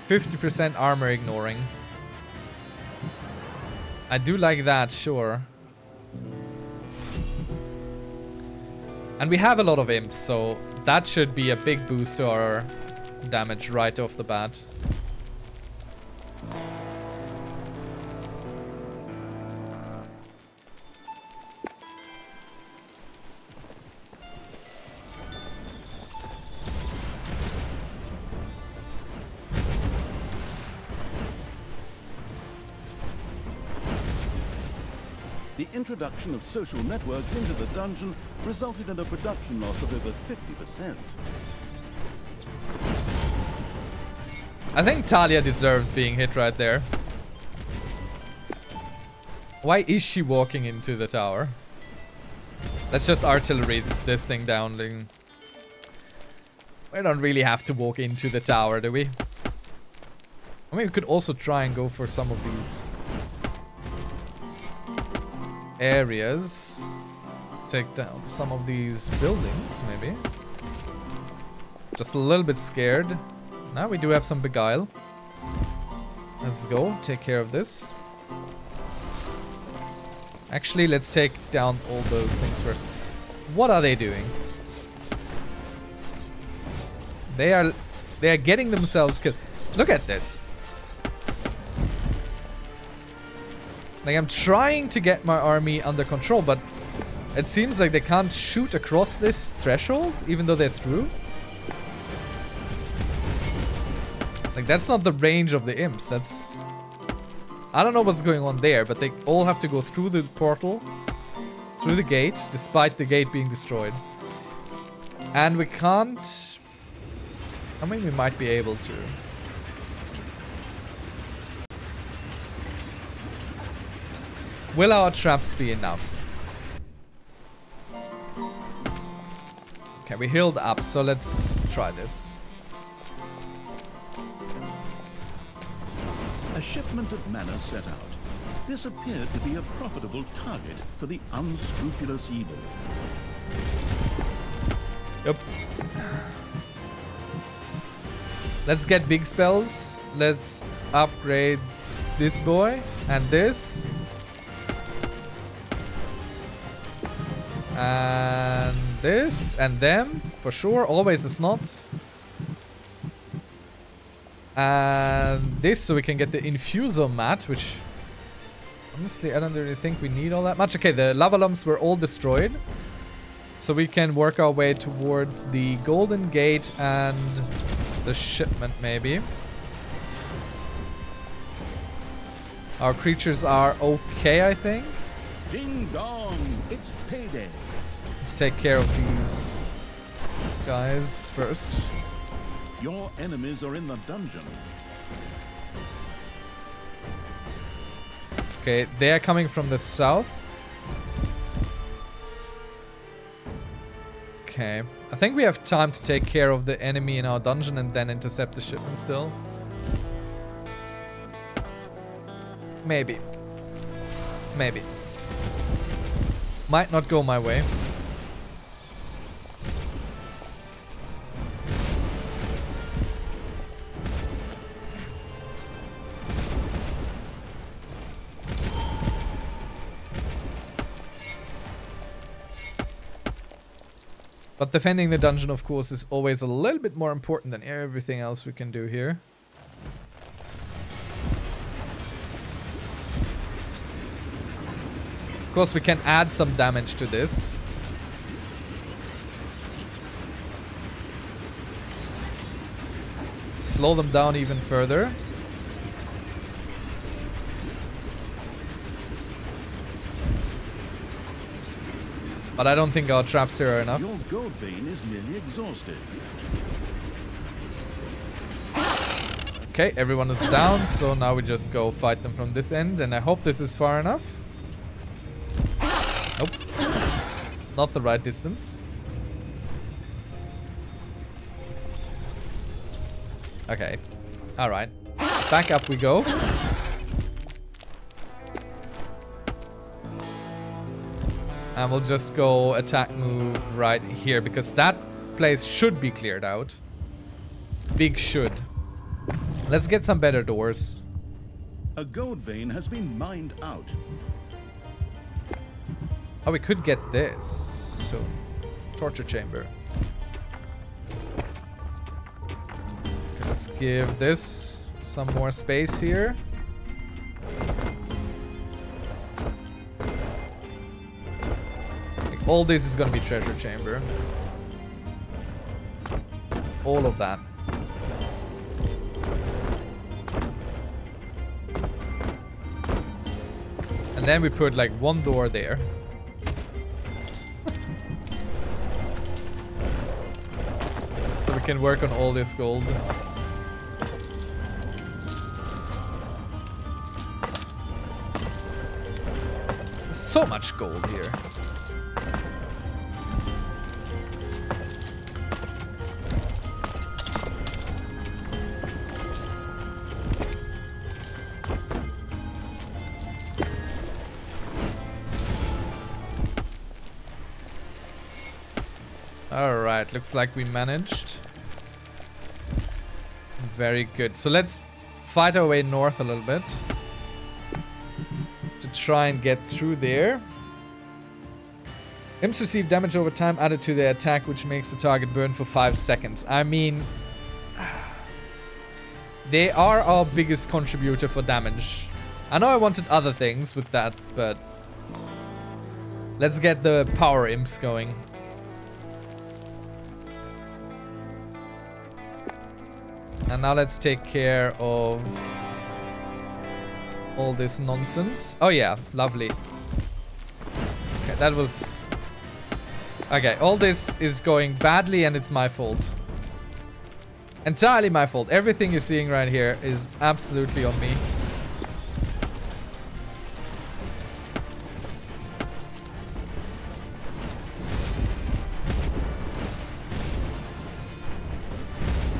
50% armor ignoring. I do like that, sure. And we have a lot of imps, so that should be a big boost to our damage right off the bat.
The introduction of social networks into the dungeon resulted in a production loss of over 50%.
I think Thalya deserves being hit right there. Why is she walking into the tower? Let's just artillery this thing down. We don't really have to walk into the tower, do we? I mean, we could also try and go for some of these areas. Take down some of these buildings, maybe. Just a little bit scared. Now we do have some beguile. Let's go, take care of this. Actually, let's take down all those things first. What are they doing? They are they are getting themselves killed. Look at this. Like I'm trying to get my army under control, but it seems like they can't shoot across this threshold, even though they're through. Like, that's not the range of the imps. That's... I don't know what's going on there, but they all have to go through the portal. Through the gate, despite the gate being destroyed. And we can't... I mean, we might be able to. Will our traps be enough? Okay, we healed up, so let's try this.
Shipment of mana set out. This appeared to be a profitable target for the unscrupulous evil.
Yep. Let's get big spells. Let's upgrade this boy and this. And this and them for sure. Always is not. And this so we can get the infuser mat, which honestly I don't really think we need all that much. Okay, the lava lumps were all destroyed. So we can work our way towards the golden gate and the shipment maybe. Our creatures are okay, I think.
Ding dong, it's payday.
Let's take care of these guys first.
Your enemies are in the dungeon.
Okay, they are coming from the south. Okay. I think we have time to take care of the enemy in our dungeon and then intercept the shipment still. Maybe. Maybe. Might not go my way. But defending the dungeon, of course, is always a little bit more important than everything else we can do here. Of course, we can add some damage to this. Slow them down even further. But I don't think our traps here are enough.
Your gold vein is nearly exhausted.
Okay, everyone is down, so now we just go fight them from this end, and I hope this is far enough. Nope. Not the right distance. Okay. Alright. Back up we go. And we'll just go attack move right here because that place should be cleared out. Big should. Let's get some better doors.
A gold vein has been mined out.
Oh, we could get this. So, torture chamber. Let's give this some more space here. All this is gonna be treasure chamber. All of that. And then we put like one door there. so we can work on all this gold. So much gold here. Alright, looks like we managed. Very good. So let's fight our way north a little bit. To try and get through there. Imps receive damage over time added to their attack, which makes the target burn for 5 seconds. I mean... They are our biggest contributor for damage. I know I wanted other things with that, but... Let's get the power imps going. And now let's take care of all this nonsense. Oh yeah, lovely. Okay, that was... Okay, all this is going badly and it's my fault. Entirely my fault. Everything you're seeing right here is absolutely on me.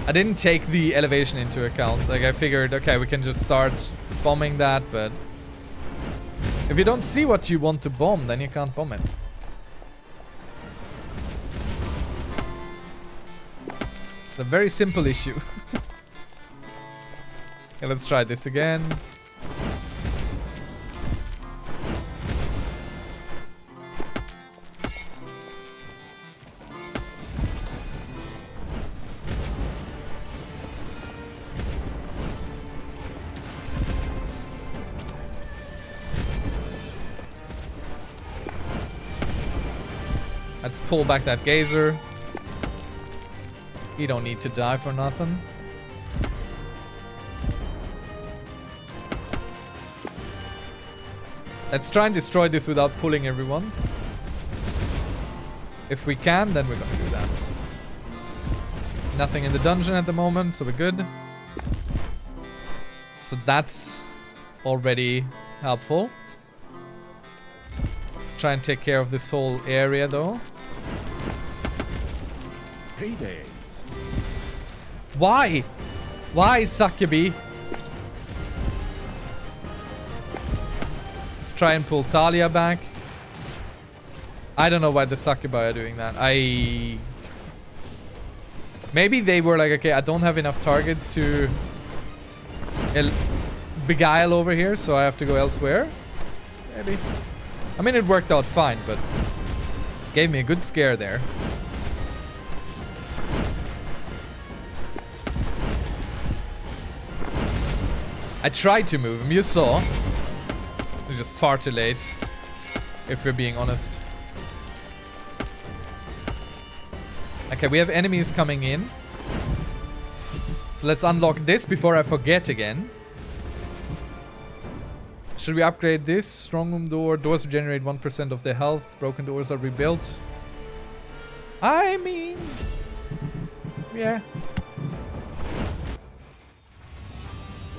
I didn't take the elevation into account. Like I figured, okay, we can just start bombing that, but if you don't see what you want to bomb, then you can't bomb it. It's a very simple issue. okay, let's try this again. Pull back that gazer. You don't need to die for nothing. Let's try and destroy this without pulling everyone. If we can, then we're gonna do that. Nothing in the dungeon at the moment, so we're good. So that's already helpful. Let's try and take care of this whole area though.
Payday.
Why? Why, Succubi? Let's try and pull Thalya back. I don't know why the Succubi are doing that. I... Maybe they were like, okay, I don't have enough targets to beguile over here, so I have to go elsewhere. Maybe. I mean, it worked out fine, but gave me a good scare there. I tried to move him, you saw. It was just far too late. If we're being honest. Okay, we have enemies coming in. So let's unlock this before I forget again. Should we upgrade this? Strong room door. Doors regenerate 1% of their health. Broken doors are rebuilt. I mean... Yeah.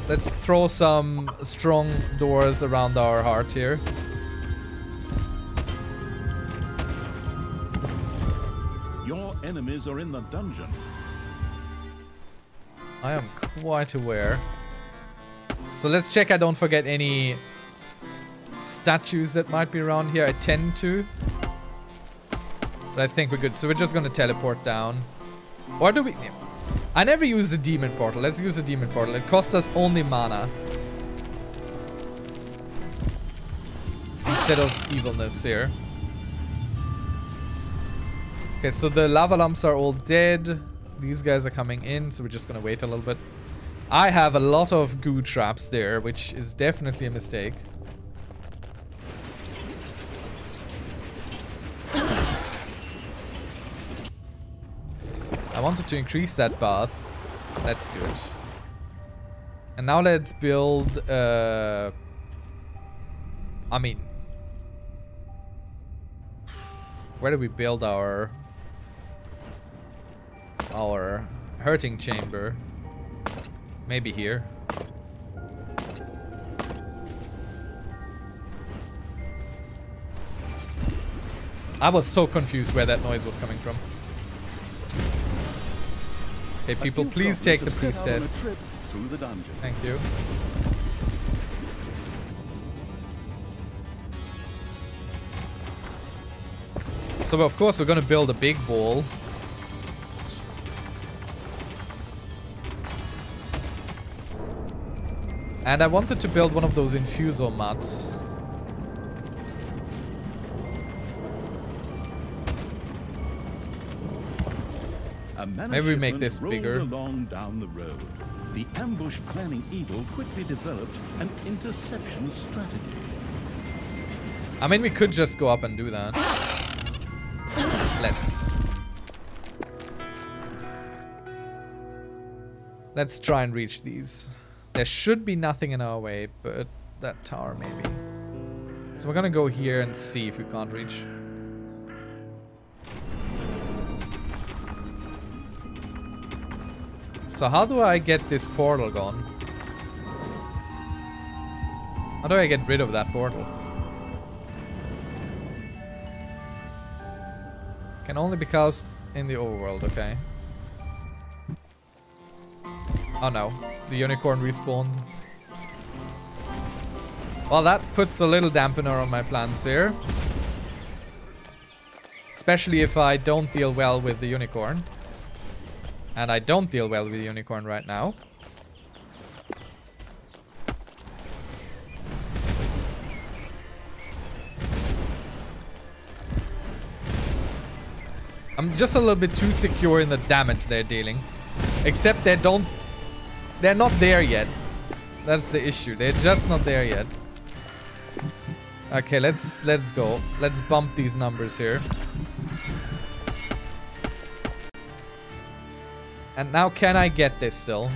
Let's throw some strong doors around our heart here.
Your enemies are in the dungeon.
I am quite aware. So let's check I don't forget any statues that might be around here. I tend to. But I think we're good. So we're just going to teleport down. Or do we... I never use the demon portal. Let's use the demon portal. It costs us only mana. Instead of evilness here. Okay, so the lava lumps are all dead. These guys are coming in, so we're just gonna wait a little bit. I have a lot of goo traps there, which is definitely a mistake. I wanted to increase that bath. Let's do it. And now let's build uh, I mean... Where do we build our... Our hurting chamber? Maybe here. I was so confused where that noise was coming from. Hey people, please take the priestess.
Through the dungeon.
Thank you. So of course we're gonna build a big wall. And I wanted to build one of those infusor mats. Maybe we make this bigger.
Along down the road, the ambush planning evil quickly developed an interception strategy.
I mean, we could just go up and do that. Let's... Let's try and reach these. There should be nothing in our way, but that tower maybe. So we're gonna go here and see if we can't reach. So how do I get this portal gone? How do I get rid of that portal? Can only be cast in the overworld, okay. Oh no, the unicorn respawned. Well, that puts a little dampener on my plans here. Especially if I don't deal well with the unicorn. And I don't deal well with unicorn right now. I'm just a little bit too secure in the damage they're dealing. Except they don't... They're not there yet. That's the issue. They're just not there yet. Okay, let's let's go. Let's bump these numbers here. And now can I get this still?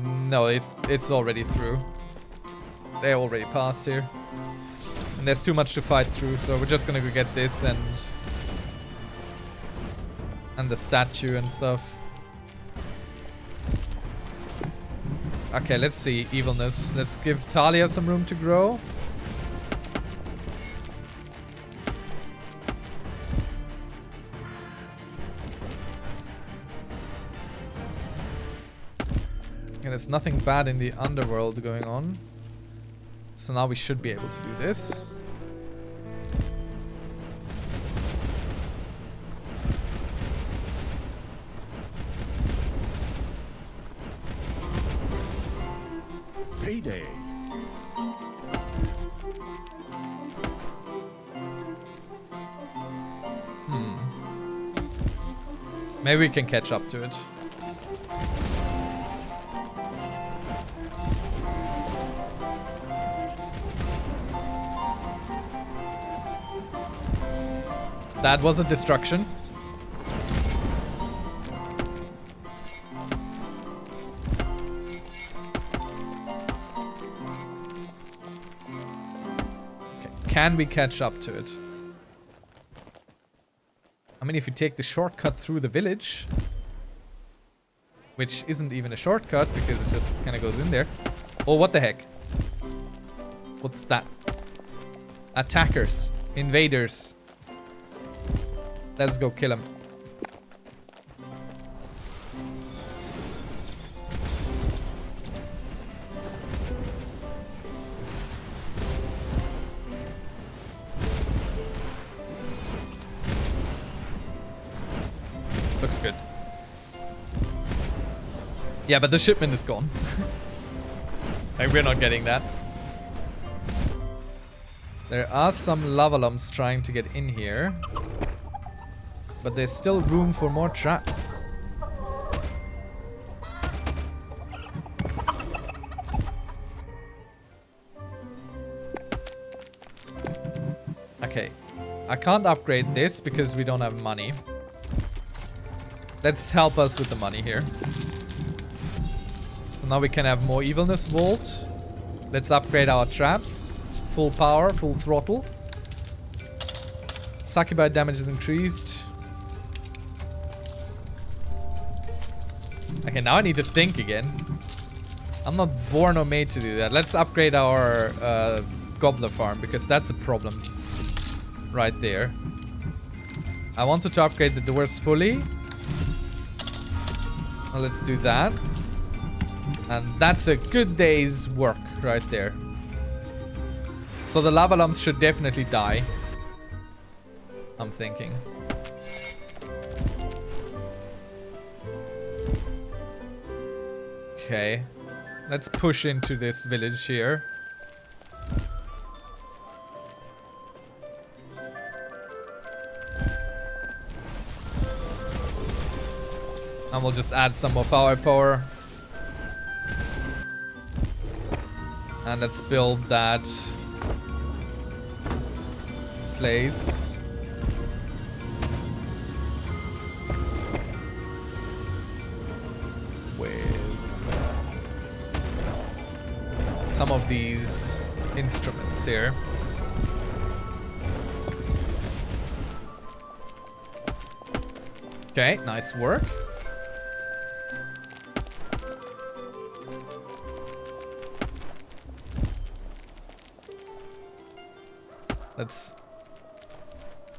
No, it's, it's already through. They already passed here. And there's too much to fight through, so we're just gonna go get this and... And the statue and stuff. Okay, let's see. Evilness. Let's give Thalya some room to grow. There's nothing bad in the underworld going on. So now we should be able to do this.
Payday.
Hmm. Maybe we can catch up to it. That was a destruction. Can we catch up to it? I mean, if you take the shortcut through the village, which isn't even a shortcut because it just kind of goes in there. Oh, what the heck? What's that? Attackers. Invaders. Let's go kill him. Looks good. Yeah, but the shipment is gone. and we're not getting that. There are some lava lumps trying to get in here. But there's still room for more traps. Okay. I can't upgrade this because we don't have money. Let's help us with the money here. So now we can have more evilness vault. Let's upgrade our traps. Full power, full throttle. Succubi damage is increased. Okay, now I need to think again. I'm not born or made to do that. Let's upgrade our uh, gobbler farm because that's a problem right there. I wanted to upgrade the doors fully. Well, let's do that. And that's a good day's work right there. So the lava lumps should definitely die. I'm thinking. Okay. Let's push into this village here. And we'll just add some more firepower. And let's build that place. Some of these instruments here. Okay, nice work. Let's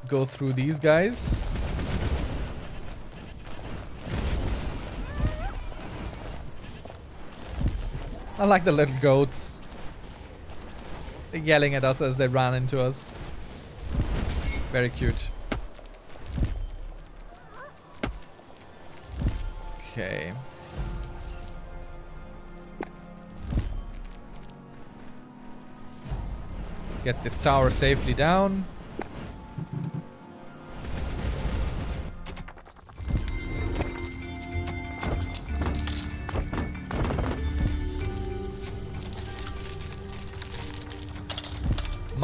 go through these guys. I like the little goats. They're yelling at us as they ran into us. Very cute. Okay. Get this tower safely down.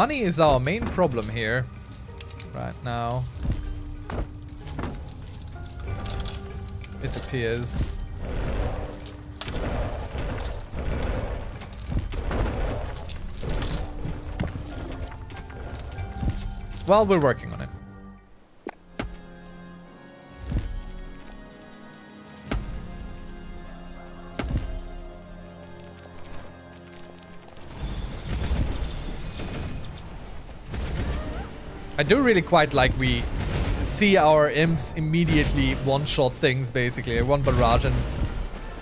Money is our main problem here right now. It appears. Well, we're working do really quite like we see our imps immediately one-shot things, basically. One barrage and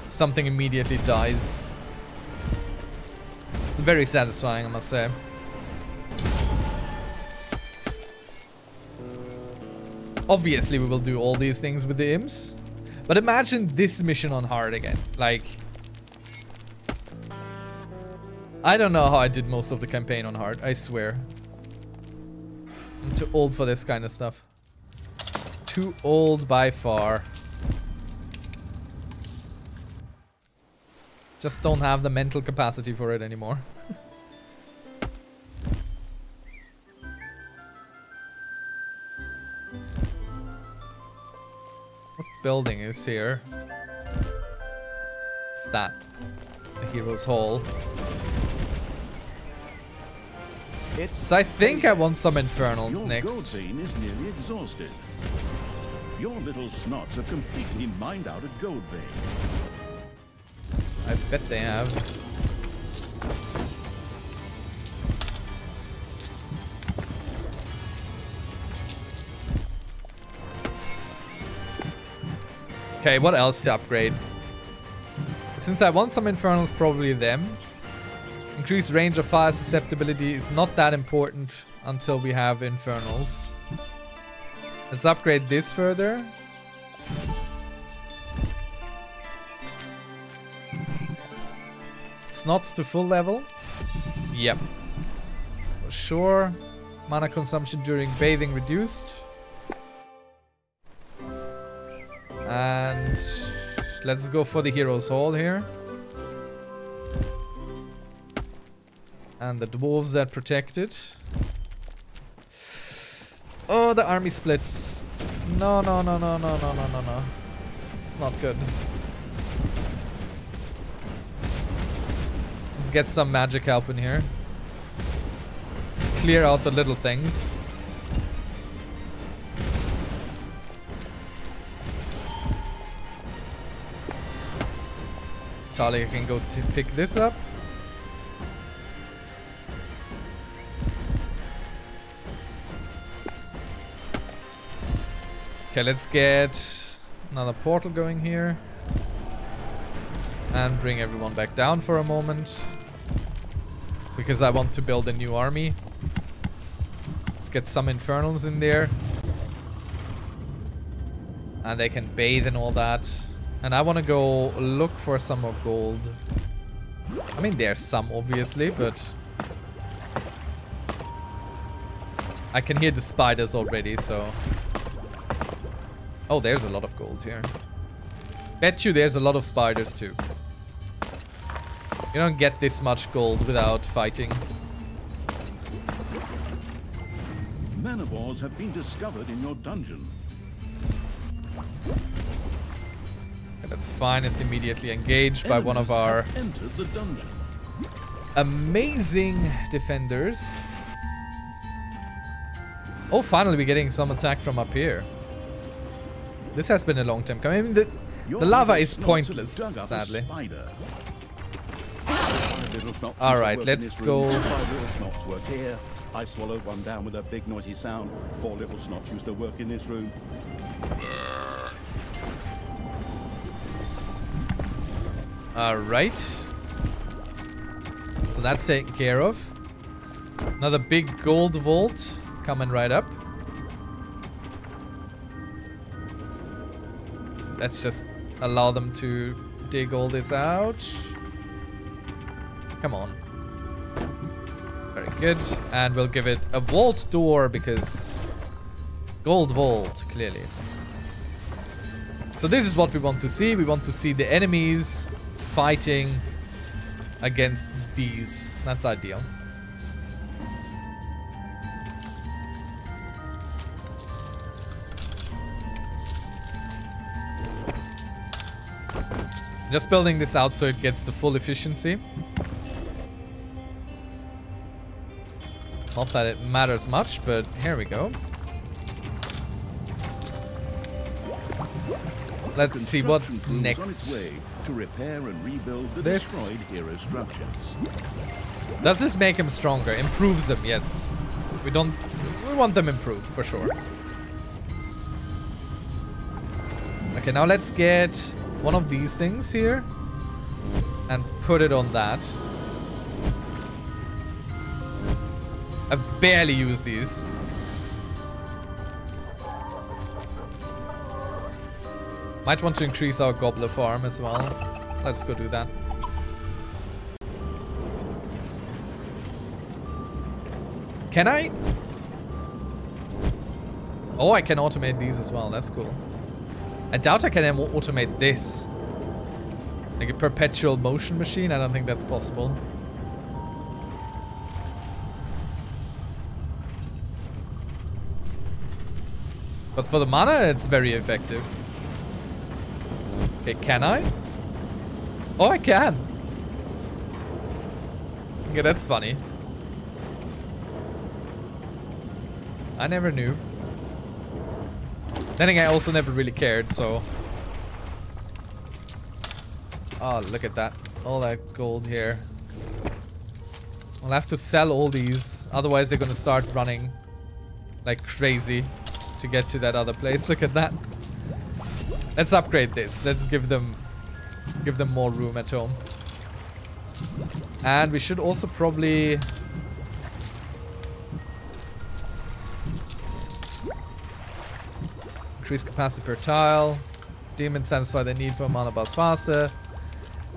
something immediately dies. Very satisfying, I must say. Obviously, we will do all these things with the imps. But imagine this mission on hard again. Like... I don't know how I did most of the campaign on hard, I swear. Too old for this kind of stuff. Too old by far. Just don't have the mental capacity for it anymore. what building is here? It's that. The Hero's Hall. So I think I want some Infernals
Your
next.
gold vein is nearly exhausted. Your little snots have completely mined out a gold vein.
I bet they have. Okay, what else to upgrade? Since I want some Infernals, probably them. Increased range of fire susceptibility is not that important until we have Infernals. Let's upgrade this further. Snots to full level. Yep. For sure. Mana consumption during bathing reduced. And let's go for the Hero's Hall here. And the dwarves that protect it. Oh, the army splits. No, no, no, no, no, no, no, no, no. It's not good. Let's get some magic help in here. Clear out the little things. Thalya can go to pick this up. Okay, let's get another portal going here. And bring everyone back down for a moment. Because I want to build a new army. Let's get some infernals in there. And they can bathe and all that. And I want to go look for some more gold. I mean, there's some, obviously, but... I can hear the spiders already, so... Oh, there's a lot of gold here. Bet you there's a lot of spiders, too. You don't get this much gold without fighting.
Manavores have been discovered in your dungeon.
Okay, that's fine. It's immediately engaged by one of our
the dungeon.
amazing defenders. Oh, finally we're getting some attack from up here. This has been a long time coming. I mean, the, the lava is pointless,
dug up a
sadly.
spider.
Little snots
All right, let's go-
Five little snots work here. I swallowed one down with a big noisy sound. Four little snots used to work in this room.
Alright. So that's taken care of. Another big gold vault coming right up. Let's just allow them to dig all this out. Come on. Very good. And we'll give it a vault door because gold vault, clearly. So this is what we want to see. We want to see the enemies fighting against these. That's ideal. Just building this out so it gets the full efficiency. Not that it matters much, but here we go. Let's see what's
Construction crews on
next.
to repair and rebuild the
This-
destroyed hero structures.
Does this make him stronger? Improves them, yes. We don't... We want them improved, for sure. Okay, now let's get one of these things here. And put it on that. I've barely use these. Might want to increase our gobbler farm as well. Let's go do that. Can I? Oh, I can automate these as well. That's cool. I doubt I can automate this. Like a perpetual motion machine? I don't think that's possible. But for the mana, it's very effective. Okay, can I? Oh, I can. Okay, that's funny. I never knew. Then again, I also never really cared, so... Oh, look at that. All that gold here. I'll have to sell all these. Otherwise, they're gonna start running like crazy to get to that other place. Look at that. Let's upgrade this. Let's give them give them more room at home. And we should also probably increase capacity per tile. Demons satisfy the need for mana buff faster.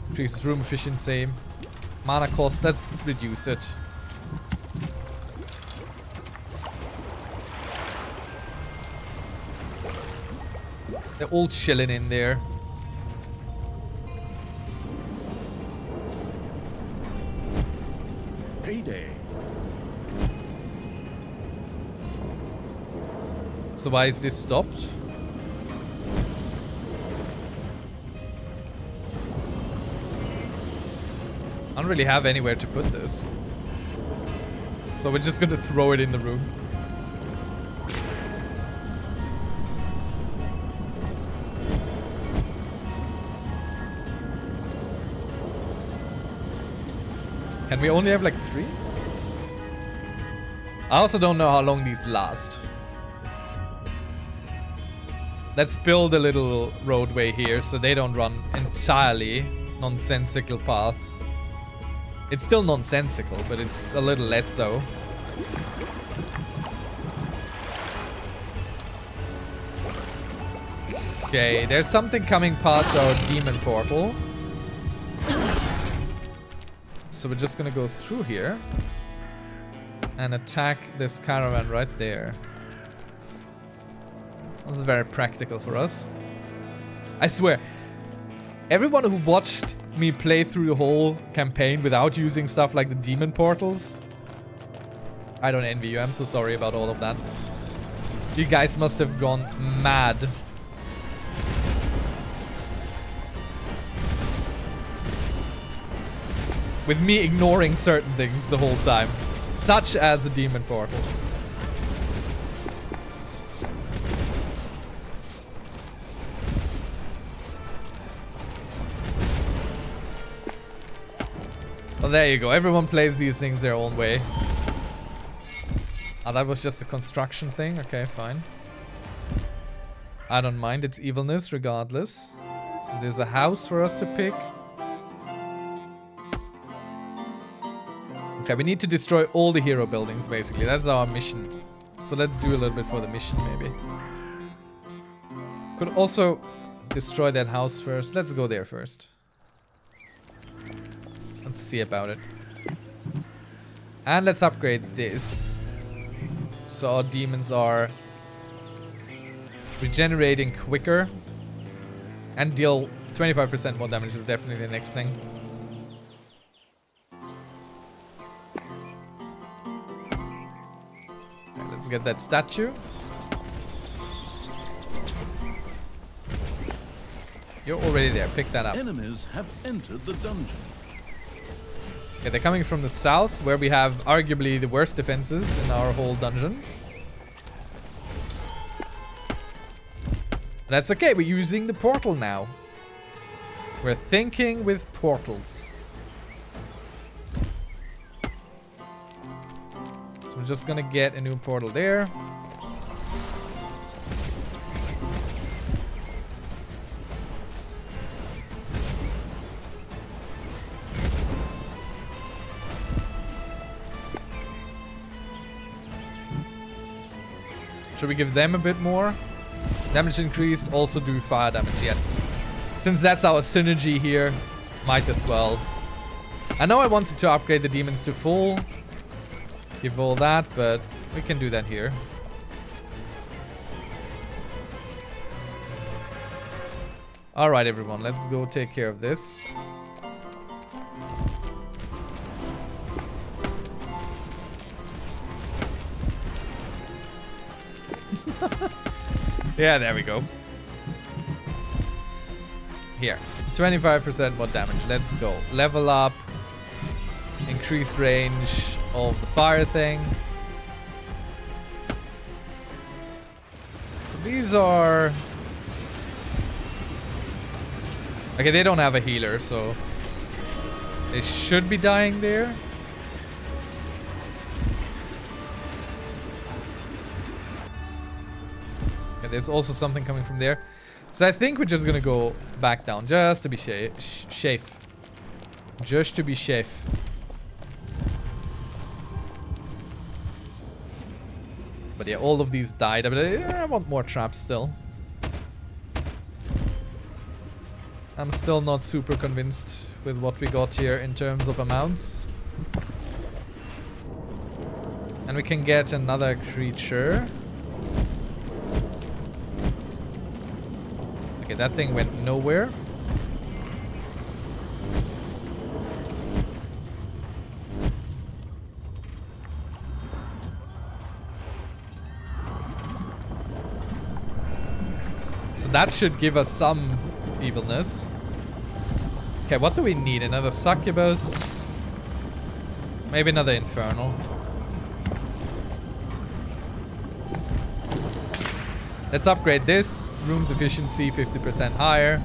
Increases room efficiency. Mana cost, let's reduce it. They're all chilling in there.
Payday.
So why is this stopped? Don't really have anywhere to put this. So we're just gonna throw it in the room. Can we only have like three? I also don't know how long these last. Let's build a little roadway here so they don't run entirely nonsensical paths. It's still nonsensical, but it's a little less so. Okay, there's something coming past our demon portal. So we're just gonna go through here and attack this caravan right there. That's very practical for us. I swear, everyone who watched me play through the whole campaign without using stuff like the demon portals, I don't envy you. I'm so sorry about all of that. You guys must have gone mad. With me ignoring certain things the whole time. Such as the demon portal. Well, there you go. Everyone plays these things their own way. Oh, that was just a construction thing? Okay, fine. I don't mind its evilness regardless. So there's a house for us to pick. Okay, we need to destroy all the hero buildings, basically. That's our mission. So let's do a little bit for the mission, maybe. Could also destroy that house first. Let's go there first. Let's see about it. And let's upgrade this. So our demons are regenerating quicker and deal 25% more damage is definitely the next thing. Let's get that statue. You're already there. Pick that up.
Enemies have entered the dungeon.
Okay, they're coming from the south, where we have arguably the worst defenses in our whole dungeon. That's okay, we're using the portal now. We're thinking with portals. So we're just gonna get a new portal there. Should we give them a bit more? Damage increased, also do fire damage, yes. Since that's our synergy here, might as well. I know I wanted to upgrade the demons to full. Give all that, but we can do that here. Alright everyone, let's go take care of this. yeah, there we go. Here. 25% more damage. Let's go. Level up. Increased range of the fire thing. So these are... Okay, they don't have a healer, so... They should be dying there. Okay, there's also something coming from there. So I think we're just gonna go back down, just to be safe. Just to be safe. But yeah, all of these died. But I want more traps still. I'm still not super convinced with what we got here in terms of amounts. And we can get another creature. Okay, that thing went nowhere. So that should give us some evilness. Okay, what do we need? Another succubus? Maybe another infernal. Let's upgrade this. Room's efficiency 50% higher.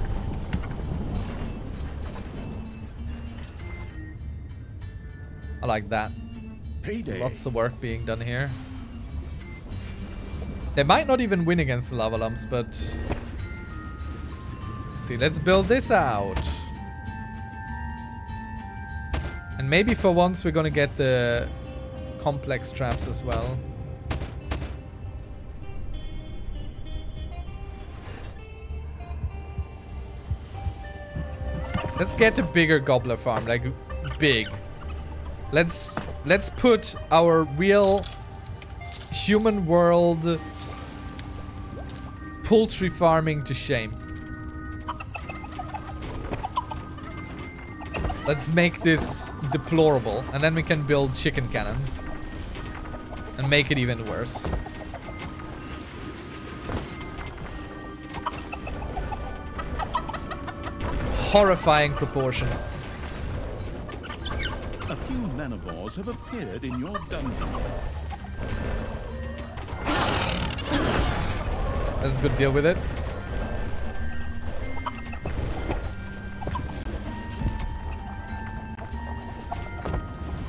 I like that.
Payday.
Lots of work being done here. They might not even win against the lava lumps, but... Let's see, let's build this out. And maybe for once we're gonna get the complex traps as well. Let's get a bigger gobbler farm, like big. Let's let's put our real human world poultry farming to shame. Let's make this deplorable and then we can build chicken cannons and make it even worse. Horrifying proportions.
A few manavores have appeared in your dungeon.
Let's go deal with it.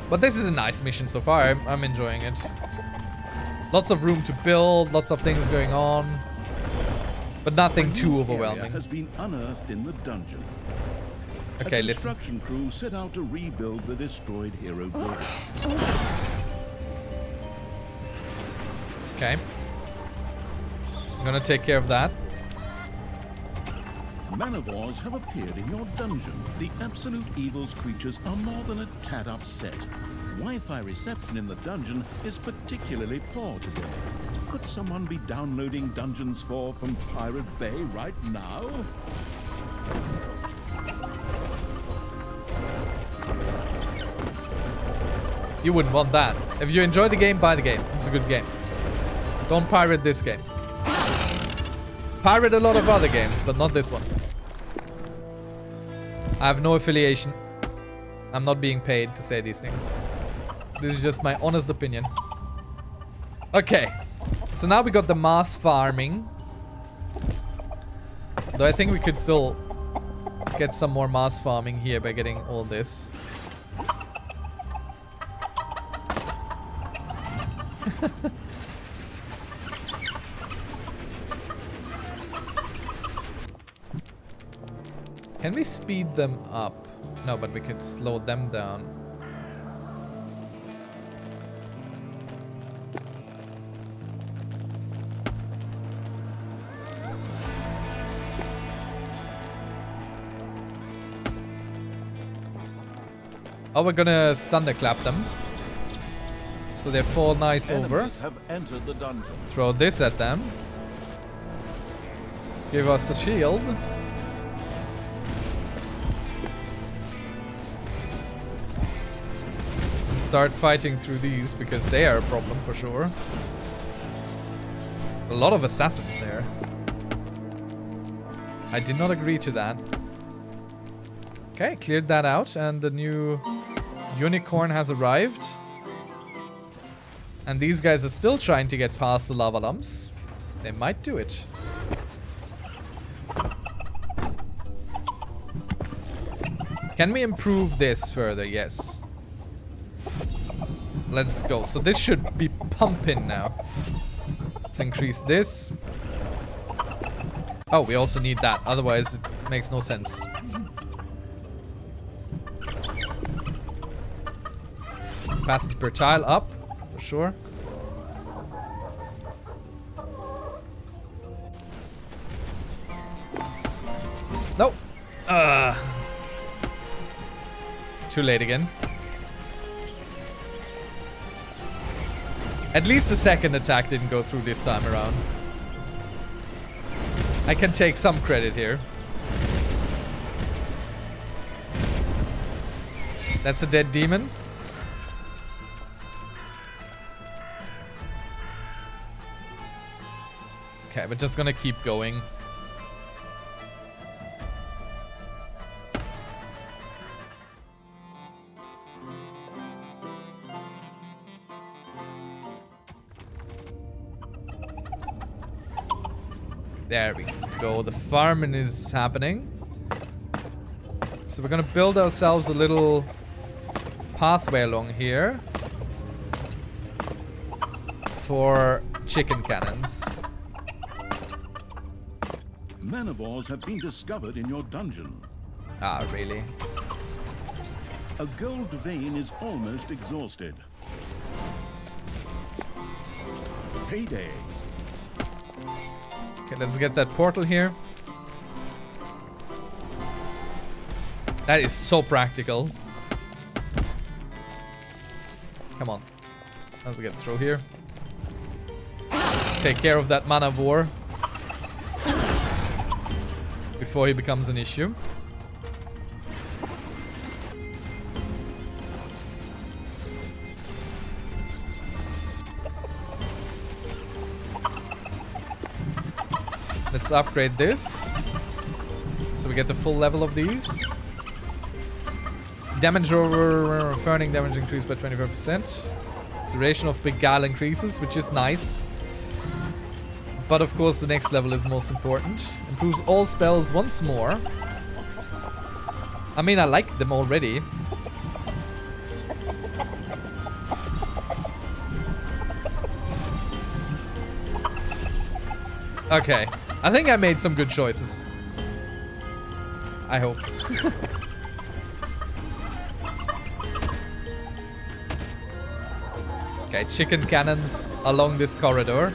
But this is a nice mission so far. I'm, I'm enjoying it. Lots of room to build, lots of things going on. But nothing too overwhelming.
has been unearthed in the dungeon.
Okay,
a
listen.
construction crew set out to rebuild the destroyed hero building.
Okay. I'm gonna take care of that.
Manavores have appeared in your dungeon. The Absolute Evil's creatures are more than a tad upset. Wi-Fi reception in the dungeon is particularly poor today. Could someone be downloading Dungeons 4 from Pirate Bay right now?
You wouldn't want that. If you enjoy the game, buy the game. It's a good game. Don't pirate this game. Pirate a lot of other games, but not this one. I have no affiliation. I'm not being paid to say these things. This is just my honest opinion. Okay. So now we got the mass farming. Though I think we could still get some more mass farming here by getting all this. Can we speed them up? No, but we could slow them down. Oh, we're gonna thunderclap them. So they fall nice over.
Enemies have entered the dungeon.
Throw this at them. Give us a shield. And start fighting through these because they are a problem for sure. A lot of assassins there. I did not agree to that. Okay, cleared that out and the new unicorn has arrived. And these guys are still trying to get past the lava lumps. They might do it. Can we improve this further? Yes. Let's go. So this should be pumping now. Let's increase this. Oh, we also need that. Otherwise, it makes no sense. Capacity per tile up, for sure. Nope. Uh, too late again. At least the second attack didn't go through this time around. I can take some credit here. That's a dead demon. we're just gonna keep going. There we go. The farming is happening. So we're going to build ourselves a little pathway along here for chicken cannons.
Manavores have been discovered in your dungeon.
Ah, really?
A gold vein is almost exhausted. Payday.
Okay, let's get that portal here. That is so practical. Come on. Let's get through here. Let's take care of that manavore. Before he becomes an issue. Let's upgrade this. So we get the full level of these. Damage over burning damage increased by 25%. Duration of Beguile increases, which is nice. But of course the next level is most important. Improves all spells once more. I mean, I like them already. Okay. I think I made some good choices. I hope. okay, chicken cannons along this corridor.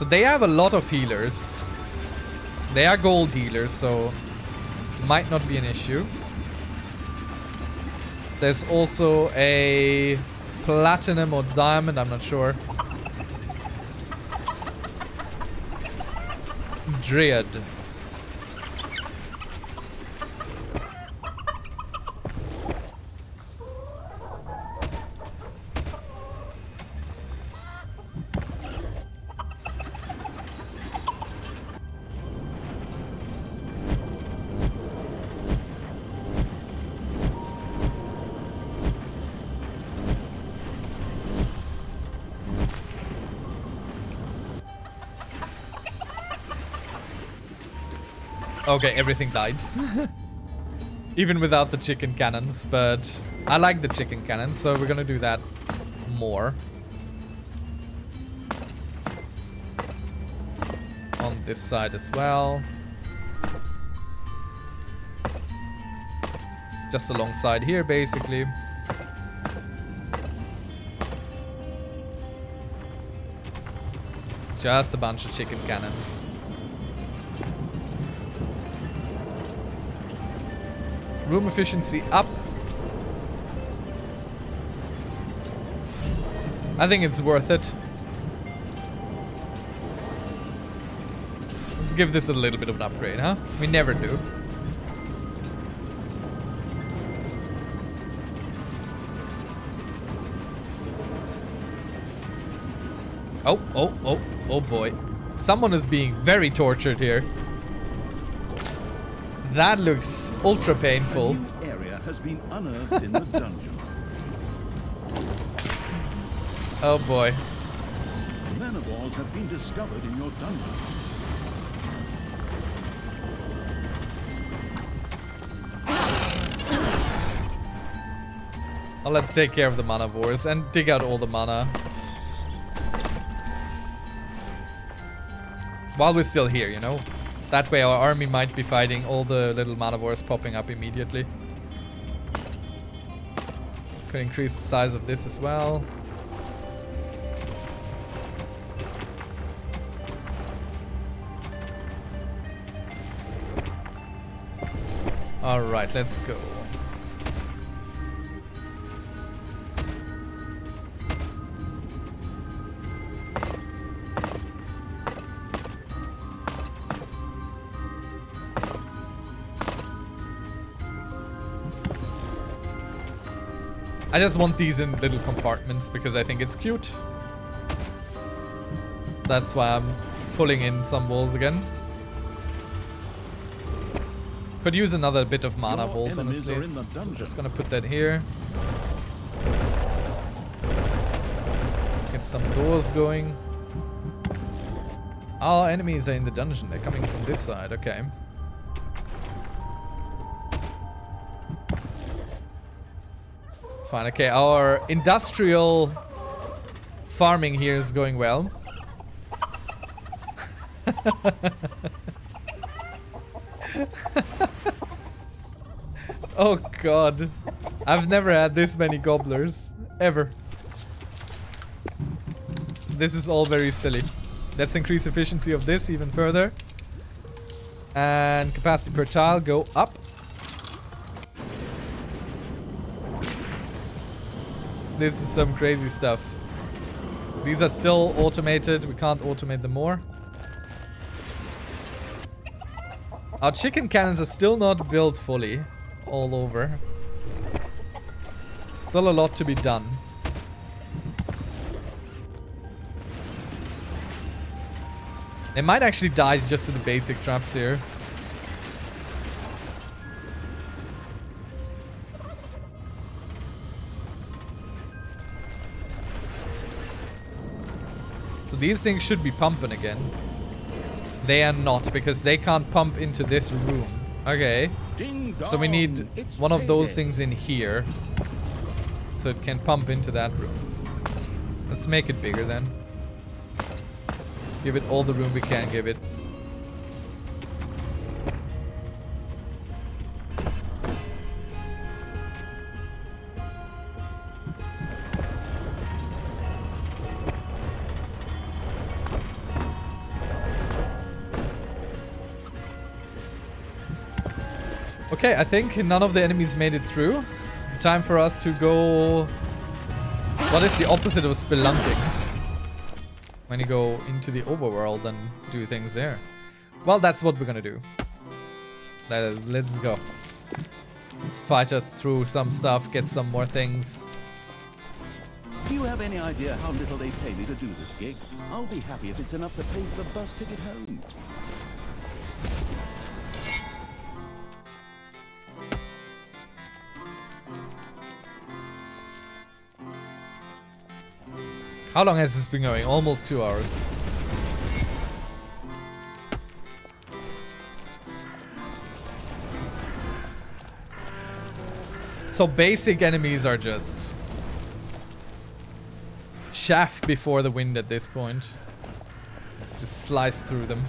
So they have a lot of healers. They are gold healers, so might not be an issue. There's also a platinum or diamond, I'm not sure. Dryad. Okay, everything died. Even without the chicken cannons, but I like the chicken cannons, so we're gonna do that more. On this side as well. Just alongside here, basically. Just a bunch of chicken cannons. Room efficiency up. I think it's worth it. Let's give this a little bit of an upgrade, huh? We never do. Oh, oh, oh, oh boy. Someone is being very tortured here. That looks ultra painful.
Area has been unearthed in the dungeon.
Oh boy.
Manavores have been discovered in your dungeon.
Well, let's take care of the mana manavores and dig out all the mana. While we're still here, you know? That way our army might be fighting all the little manavores popping up immediately. Could increase the size of this as well. Alright, let's go. Just want these in little compartments because I think it's cute. That's why I'm pulling in some walls again. Could use another bit of mana
Your
vault, honestly.
are in the
So just gonna put that here. Get some doors going. Our enemies are in the dungeon. They're coming from this side. Okay. Fine. Okay, our industrial farming here is going well. oh god. I've never had this many gobblers. Ever. This is all very silly. Let's increase efficiency of this even further. And capacity per tile go up. This is some crazy stuff. These are still automated. We can't automate them more. Our chicken cannons are still not built fully all over. Still a lot to be done. They might actually die just to the basic traps here. These things should be pumping again. They are not because they can't pump into this room. Okay. So we need one of those things in here. So it can pump into that room. Let's make it bigger then. Give it all the room we can give it. Okay, I think none of the enemies made it through. Time for us to go... What is the opposite of spelunking? When you go into the overworld and do things there. Well, that's what we're gonna do. Let- Let's go. Let's fight us through some stuff, get some more things.
Do you have any idea how little they pay me to do this gig? I'll be happy if it's enough to pay for the bus ticket home.
How long has this been going? Almost two hours. So basic enemies are just chaff before the wind at this point. Just slice through them.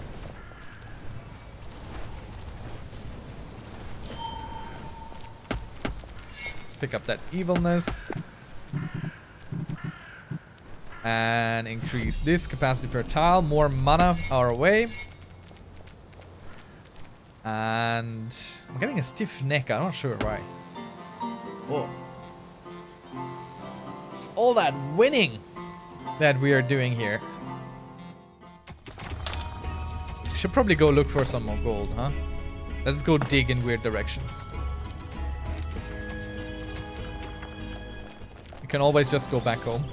Let's pick up that evilness and increase this capacity per tile. More mana our way. And I'm getting a stiff neck. I'm not sure why. Oh. It's all that winning that we are doing here. Should probably go look for some more gold, huh? Let's go dig in weird directions. You can always just go back home.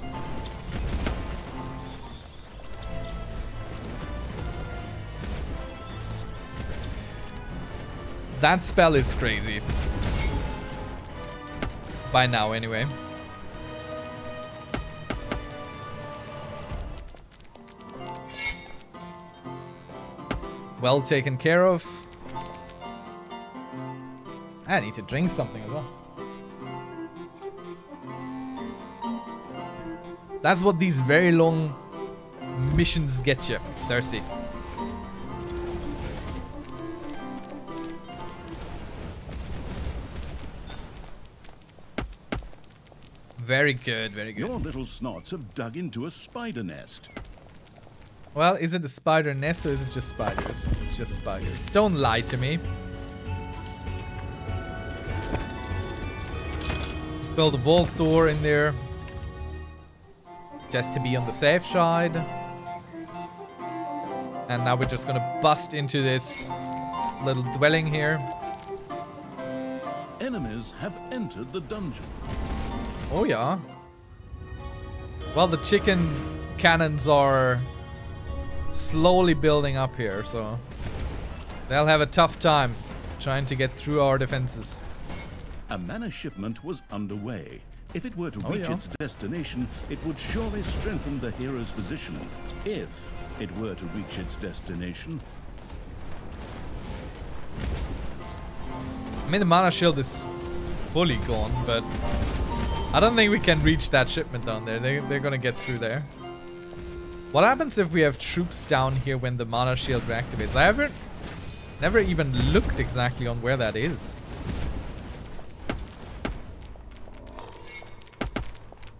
That spell is crazy. By now, anyway. Well taken care of. I need to drink something as well. That's what these very long missions get you. Thirsty. Very good, very good.
Your little snots have dug into a spider nest.
Well, is it a spider nest or is it just spiders? It's just spiders. Don't lie to me. Build a vault door in there. Just to be on the safe side. And now we're just gonna bust into this little dwelling here.
Enemies have entered the dungeon.
Oh yeah. Well, the chicken cannons are slowly building up here, so they'll have a tough time trying to get through our defenses.
A mana shipment was underway. If it were to
Oh,
reach
yeah.
its destination, it would surely strengthen the hero's position. If it were to reach its destination.
I mean, the mana shield is fully gone, but I don't think we can reach that shipment down there. They, they're gonna get through there. What happens if we have troops down here when the mana shield reactivates? I haven't never even looked exactly on where that is.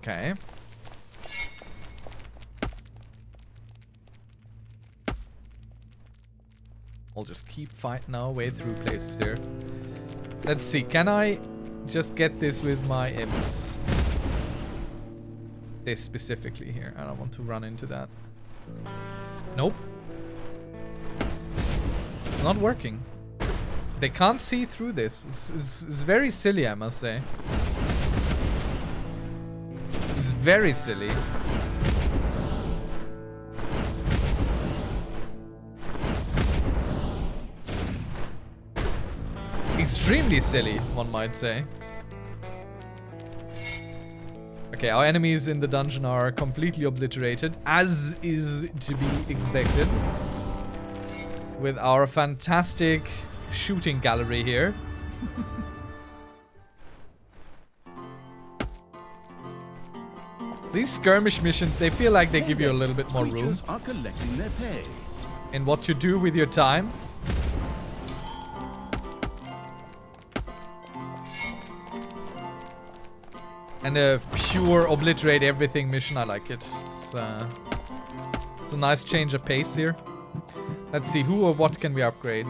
Okay. I'll just keep fighting our way through places here. Let's see, can I just get this with my imps? This specifically here. I don't want to run into that. Nope. It's not working. They can't see through this. It's, it's, it's very silly, I must say. It's very silly. Extremely silly, one might say. Okay, our enemies in the dungeon are completely obliterated, as is to be expected. With our fantastic shooting gallery here. These skirmish missions, they feel like they give you a little bit more room
Creatures are collecting their pay.
in what you do with your time. And a pure obliterate everything mission, I like it. It's, uh, it's a nice change of pace here. Let's see, who or what can we upgrade?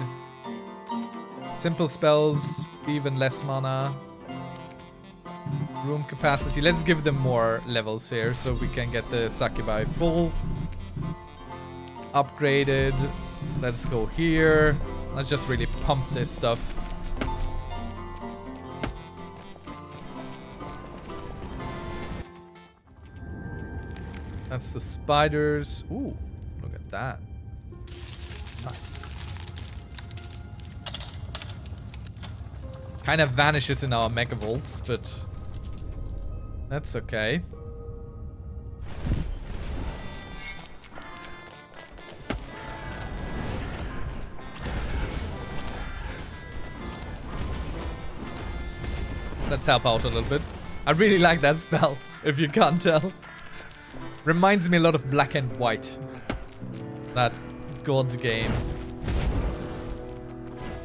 Simple spells, even less mana. Room capacity. Let's give them more levels here so we can get the Succubi full upgraded. Let's go here. Let's just really pump this stuff. That's the spiders. Ooh, look at that. Nice. Kind of vanishes in our mega volts, but that's okay. Let's help out a little bit. I really like that spell, if you can't tell. Reminds me a lot of Black and White. That god game.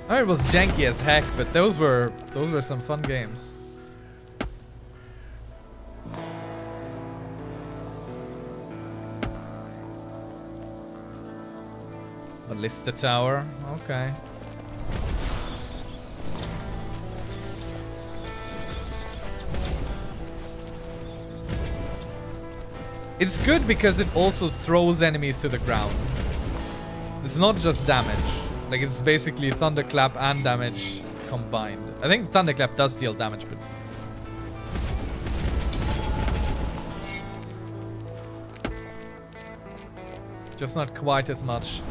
I mean, it was janky as heck, but those were those were some fun games. Ballista tower, okay. It's good because it also throws enemies to the ground. It's not just damage. Like it's basically thunderclap and damage combined. I think thunderclap does deal damage, but just not quite as much.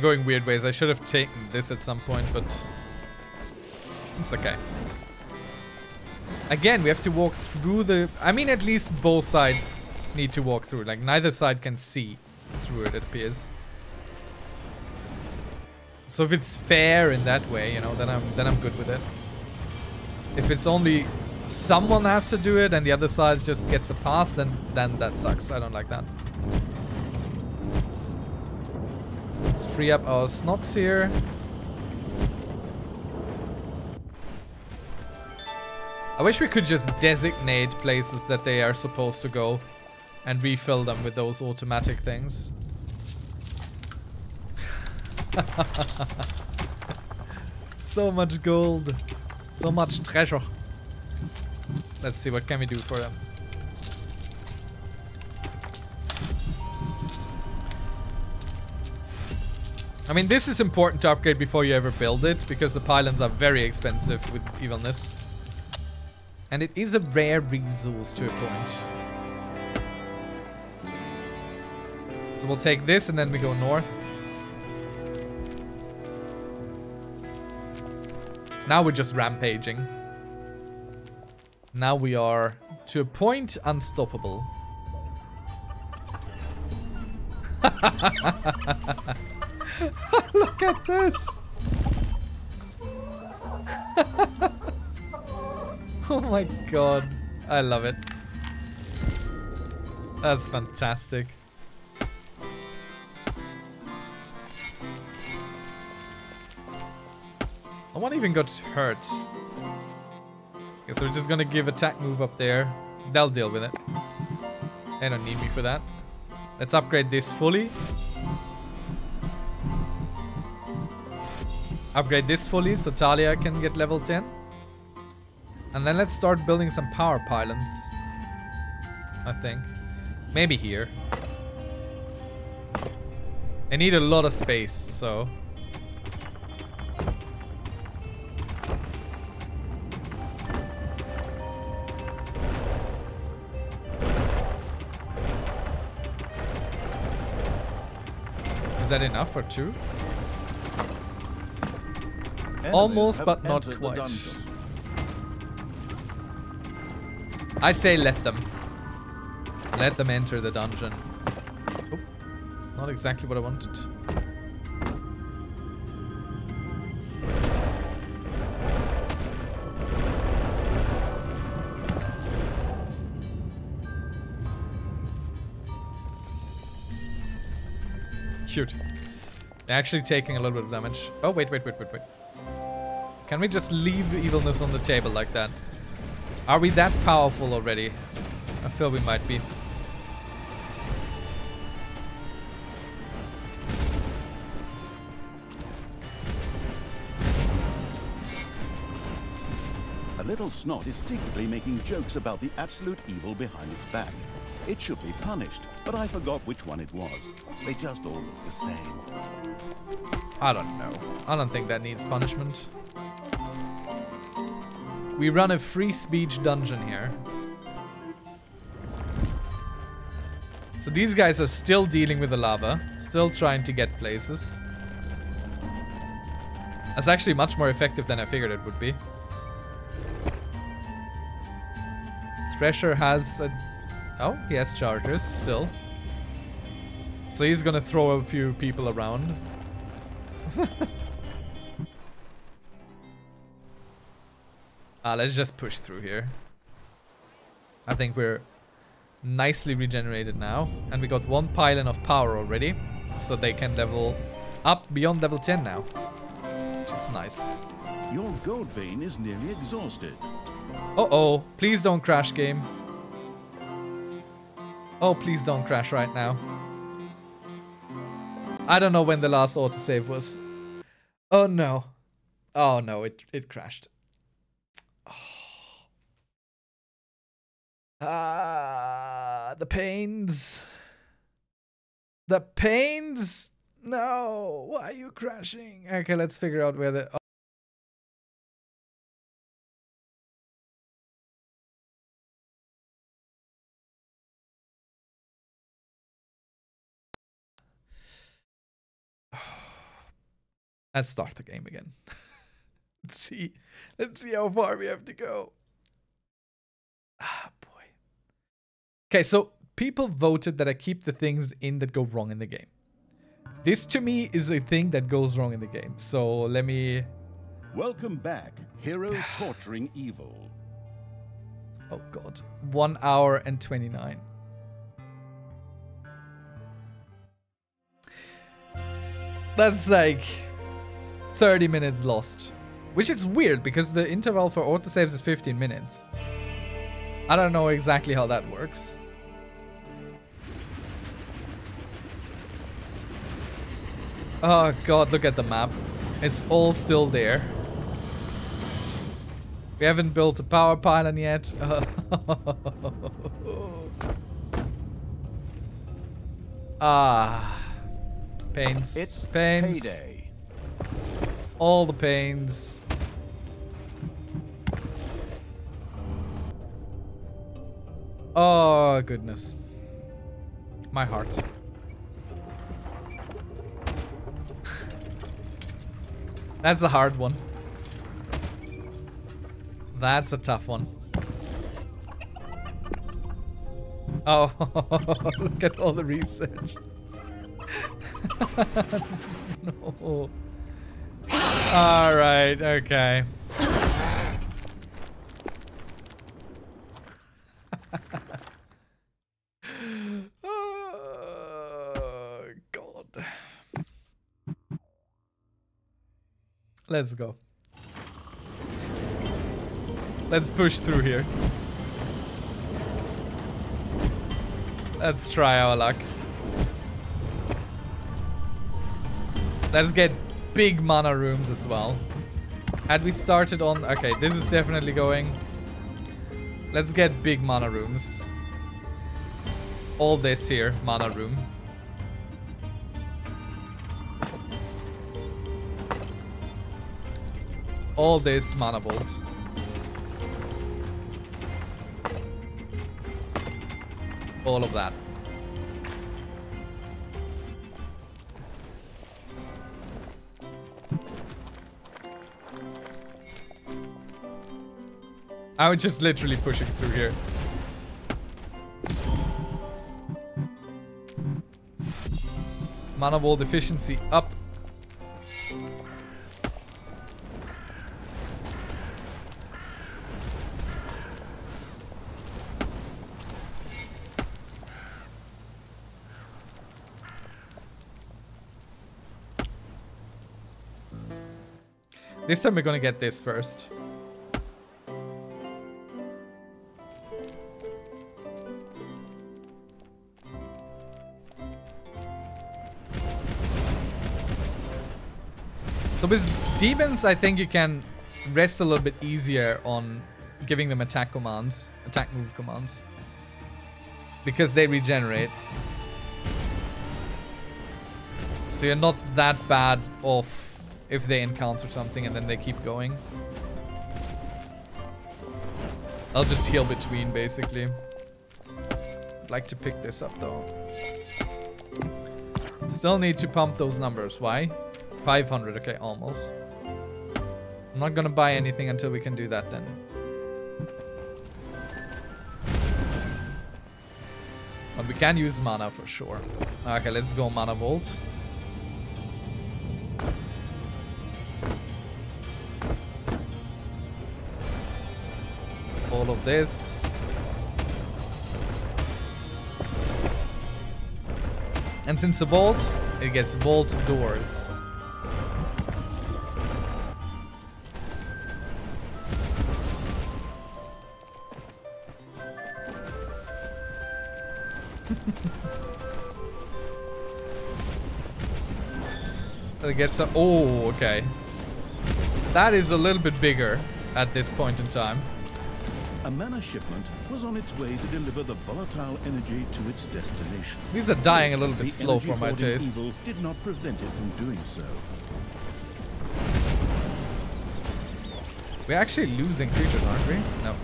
Going weird ways. I should have taken this at some point, but it's okay. Again, we have to walk through the... I mean, at least both sides need to walk through. Like, neither side can see through it, it appears. So if it's fair in that way, you know, then I'm then I'm good with it. If it's only someone has to do it and the other side just gets a pass, then then that sucks. I don't like that. Free up our snots here. I wish we could just designate places that they are supposed to go and refill them with those automatic things. so much gold. So much treasure. Let's see, what can we do for them? I mean, this is important to upgrade before you ever build it, because the pylons are very expensive with evilness. And it is a rare resource to a point. So we'll take this and then we go north. Now we're just rampaging. Now we are, to a point, unstoppable. Look at this! oh my god. I love it. That's fantastic. No one even got hurt. Okay, so we're just gonna give attack move up there. They'll deal with it. They don't need me for that. Let's upgrade this fully. Upgrade this fully so Thalya can get level 10. And then let's start building some power pylons. I think. Maybe here. I need a lot of space, so... Is that enough for two? Almost, but not quite. I say let them. Let them enter the dungeon. Oh, not exactly what I wanted. They're actually taking a little bit of damage. Oh, wait, wait, wait, wait, wait. Can we just leave evilness on the table like that? Are we that powerful already? I feel we might be.
A little snot is secretly making jokes about the absolute evil behind its back. It should be punished, but I forgot which one it was. They just all look the same.
I don't know. I don't think that needs punishment. We run a free speech dungeon here. So these guys are still dealing with the lava. Still trying to get places. That's actually much more effective than I figured it would be. Thresher has a... Oh, he has chargers still. So he's gonna throw a few people around. Ah, let's just push through here. I think we're nicely regenerated now. And we got one pylon of power already. So they can level up beyond level 10 now. Which is nice.
Your gold vein is nearly exhausted.
Uh-oh. Please don't crash, game. Oh, please don't crash right now. I don't know when the last autosave was. Oh, no. Oh, no. It, it crashed. Ah, the pains. The pains. No, why are you crashing? Okay, let's figure out where the. Let's start the game again. let's see. Let's see how far we have to go. Ah. Okay, so people voted that I keep the things in that go wrong in the game. This to me is a thing that goes wrong in the game. So let me.
Welcome back, hero torturing evil.
Oh god. One hour and 29. That's like 30 minutes lost. Which is weird because the interval for autosaves is 15 minutes. I don't know exactly how that works. Oh god, look at the map. It's all still there. We haven't built a power pylon yet. ah. Pains.
It's
pains.
payday.
All the pains. Oh, goodness. My heart. That's a hard one. That's a tough one. Oh, look at all the research. no. Alright, okay. Let's go. Let's push through here. Let's try our luck. Let's get big mana rooms as well. Had we started on... Okay, this is definitely going. Let's get big mana rooms. All this here, mana room. All this mana vault. All of that. I was just literally pushing through here. Mana vault efficiency up. This time we're gonna get this first. So with demons, I think you can rest a little bit easier on giving them attack commands, attack move commands. Because they regenerate. So you're not that bad off if they encounter something and then they keep going. I'll just heal between, basically. I'd like to pick this up, though. Still need to pump those numbers. Why? 500. Okay, almost. I'm not gonna buy anything until we can do that, then. But we can use mana for sure. Okay, let's go mana vault. This. And since a vault, it gets vault doors. it gets a... Oh, okay. That is a little bit bigger at this point in time.
A mana shipment was on its way to deliver the volatile energy to its destination.
These are dying a little bit
The
slow for my taste.
Evil did not prevent it from doing so.
We're actually losing creatures, aren't we? No.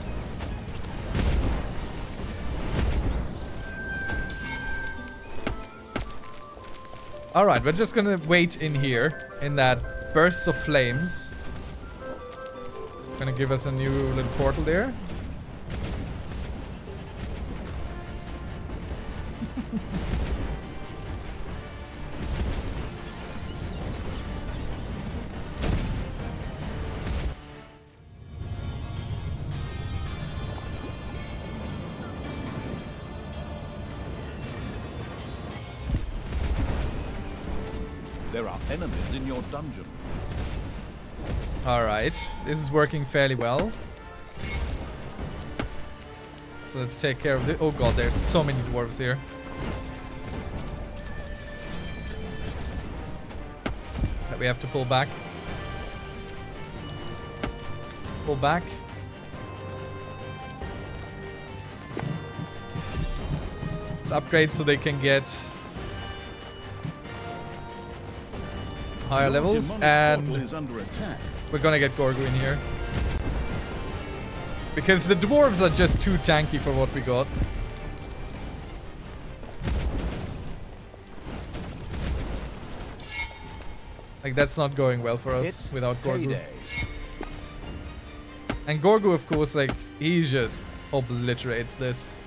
Alright, we're just gonna wait in here, in that bursts of flames. Gonna give us a new little portal. There this is working fairly well. So let's take care of the- oh god, there's so many dwarves here. That we have to pull back. Pull back. Let's upgrade so they can get higher levels and
portal is under attack.
we're gonna get Gorgo in here. Because the dwarves are just too tanky for what we got. Like, that's not going well for us
It's
without Gorgu.
payday.
And Gorgu, of course, like, he just obliterates this.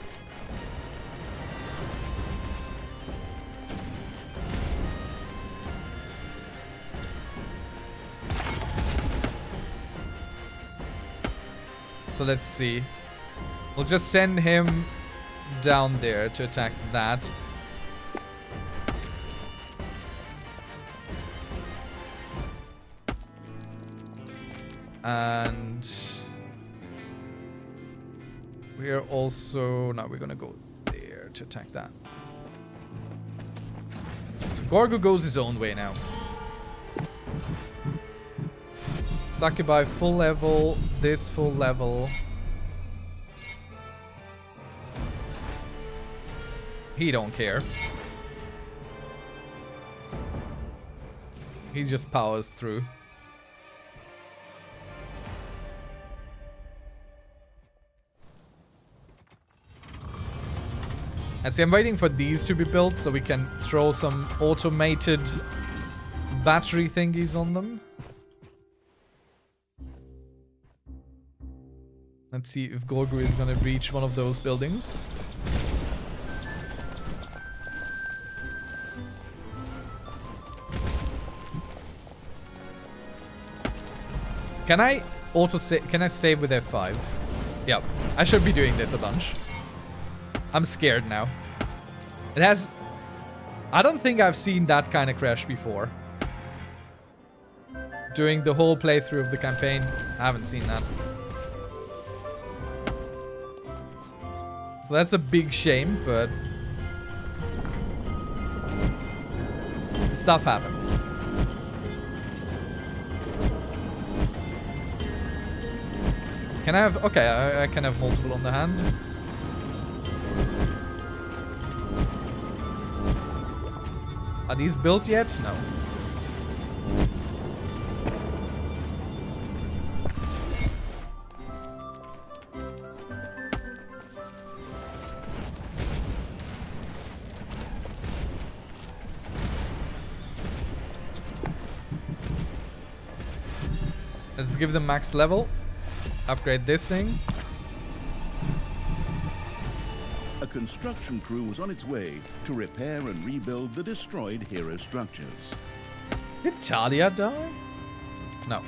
So let's see. We'll just send him down there to attack that. And we're also now we're gonna go there to attack that. So Gorgo goes his own way now. Succubi full level, this full level. He don't care. He just powers through. And see, I'm waiting for these to be built so we can throw some automated battery thingies on them. Let's see if Gorgu is gonna reach one of those buildings. Can I auto save? Can I save with F5? Yep. I should be doing this a bunch. I'm scared now. It has... I don't think I've seen that kind of crash before. During the whole playthrough of the campaign, I haven't seen that. So that's a big shame, but... Stuff happens. Can I have... Okay, I, I can have multiple on the hand. Are these built yet? No. Give them max level. Upgrade this thing.
A construction crew was on its way to repair and rebuild the destroyed hero structures.
Did Thalya die? No.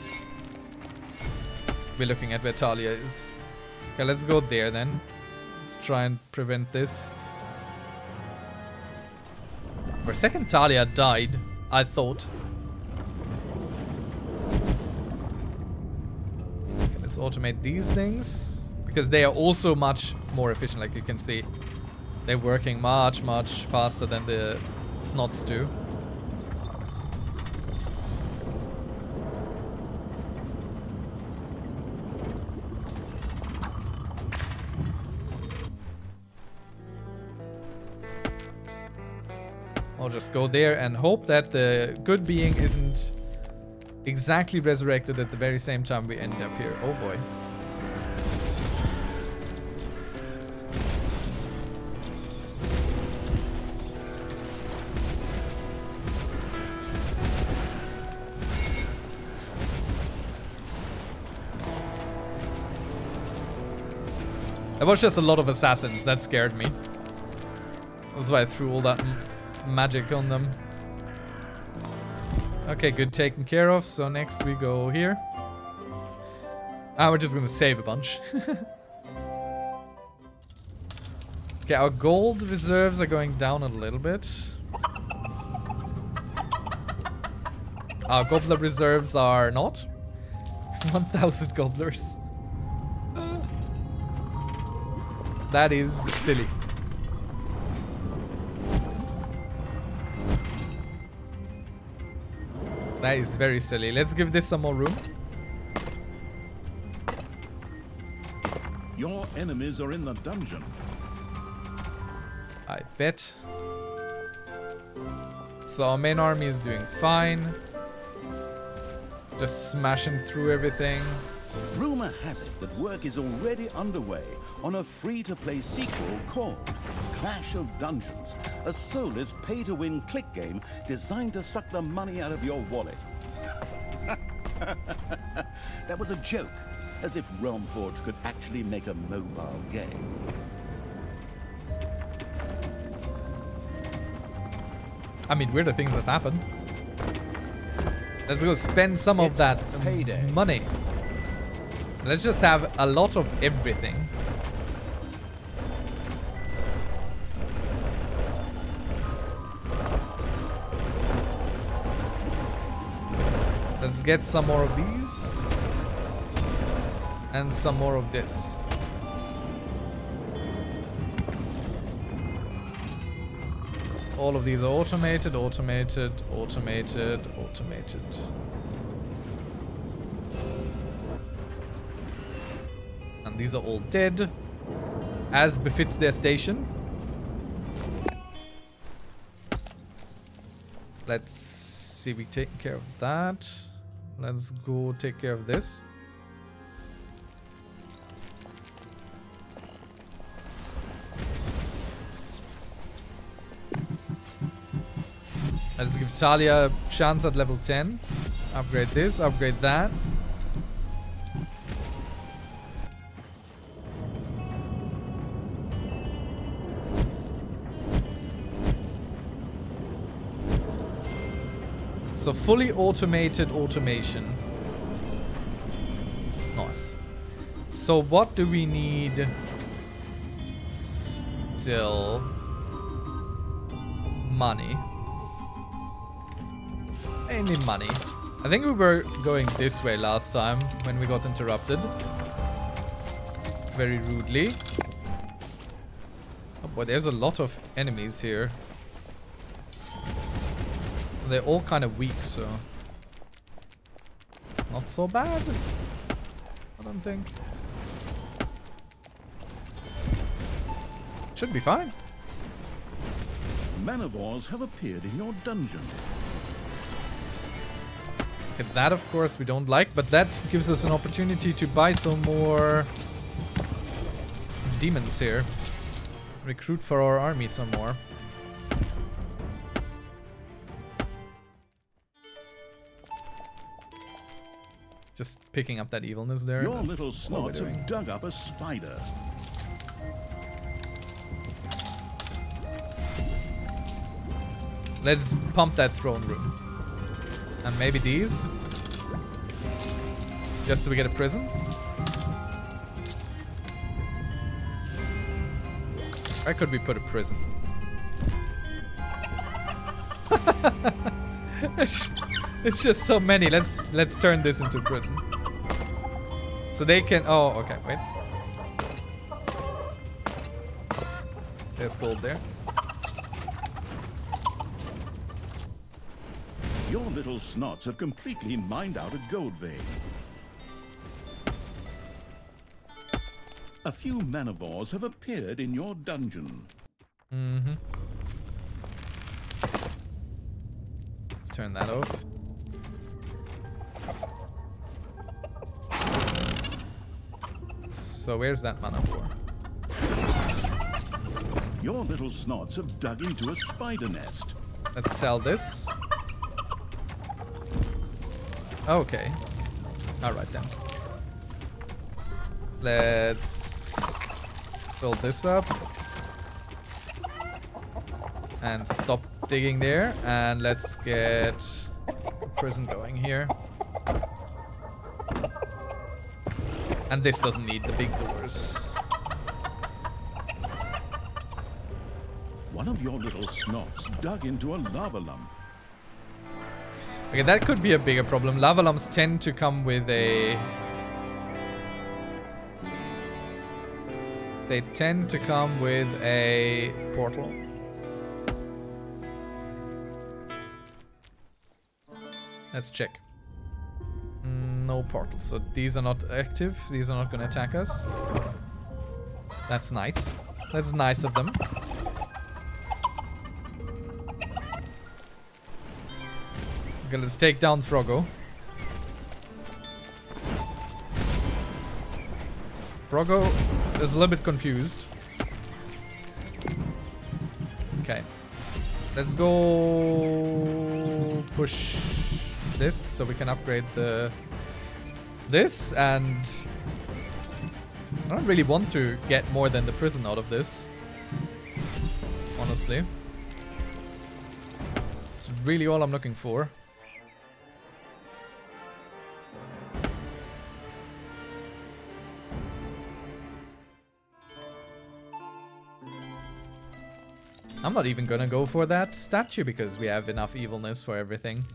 We're looking at where Thalya is. Okay, let's go there then. Let's try and prevent this. For a second, Thalya died, I thought. Automate these things. Because they are also much more efficient, like you can see. They're working much, much faster than the snots do. I'll just go there and hope that the good being isn't exactly resurrected at the very same time we end up here. Oh boy. There was just a lot of assassins. That scared me. That's why I threw all that magic on them. Okay, good taken care of. So next we go here. Ah, we're just gonna save a bunch. okay, our gold reserves are going down a little bit. Our gobbler reserves are not. 1000 gobblers. That is silly. That is very silly. Let's give this some more room.
Your enemies are in the dungeon.
I bet. So our main army is doing fine. Just smashing through everything.
Rumor has it that work is already underway on a free-to-play sequel called Clash of Dungeons, a soulless pay-to-win click game designed to suck the money out of your wallet. that was a joke, as if Realmforge could actually make a mobile game.
I mean, weirder things have happened. Let's go spend some of that
payday.
money. Let's just have a lot of everything. Get some more of these. And some more of this. All of these are automated, automated, automated, automated. And these are all dead, as befits their station. Let's see, we take care of that. Let's go take care of this. Let's give Thalya a chance at level 10. Upgrade this, upgrade that. So fully automated automation. Nice. So what do we need still? Money. Mainly money. I think we were going this way last time when we got interrupted. Very rudely. Oh boy, there's a lot of enemies here. They're all kind of weak, so... It's not so bad. I don't think. Should be fine.
Manavores have appeared in your dungeon.
Okay, that of course we don't like, but that gives us an opportunity to buy some more demons here. Recruit for our army some more. Just picking up that evilness there.
Your little
what
snots have dug up a spider.
Let's pump that throne room. And maybe these. Just so we get a prison. Where could we put a prison? it's, just so many. Let's let's turn this into prison. So they can. Oh, okay. Wait. There's gold there.
Your little snots have completely mined out a gold vein. A few manavores have appeared in your dungeon.
Mm-hmm. Let's turn that off. So where's that mana for?
Your little snots have dug into a spider nest.
Let's sell this. Okay. Alright then. Let's fill this up. And stop digging there. And let's get prison going here. And this doesn't need the big doors.
One of your little snots dug into a lava lump.
Okay, that could be a bigger problem. Lava lumps tend to come with a... They tend to come with a portal. Let's check. Portal. So these are not active. These are not going to attack us. That's nice. That's nice of them. Okay, let's take down Frogo. Frogo is a little bit confused. Okay. Let's go push this so we can upgrade the this and I don't really want to get more than the prison out of this. Honestly. It's really all I'm looking for. I'm not even gonna go for that statue because we have enough evilness for everything.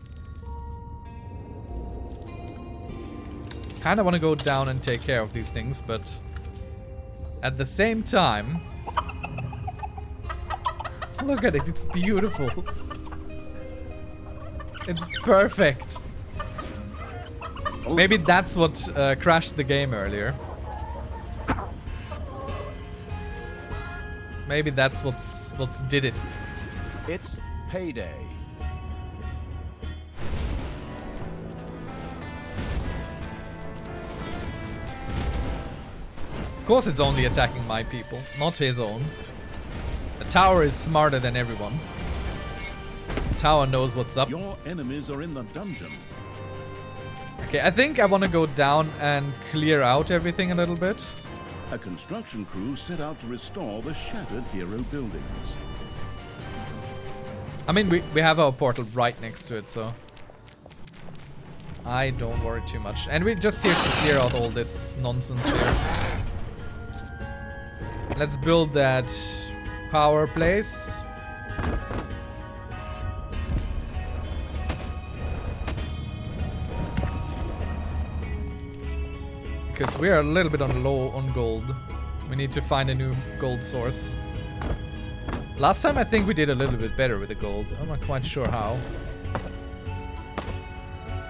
Kinda wanna go down and take care of these things, but at the same time... Look at it, it's beautiful. It's perfect. Maybe that's what uh, crashed the game earlier. Maybe that's what's what did it.
It's payday.
Course it's only attacking my people, not his own. The tower is smarter than everyone. The tower knows what's up.
Your enemies are in the dungeon.
Okay, I think I want to go down and clear out everything a little bit.
A construction crew set out to restore the shattered hero buildings.
I mean, we, we have our portal right next to it, so... I don't worry too much. And we're just here to clear out all this nonsense here. Let's build that power place. Because we are a little bit on low on gold. We need to find a new gold source. Last time I think we did a little bit better with the gold. I'm not quite sure how.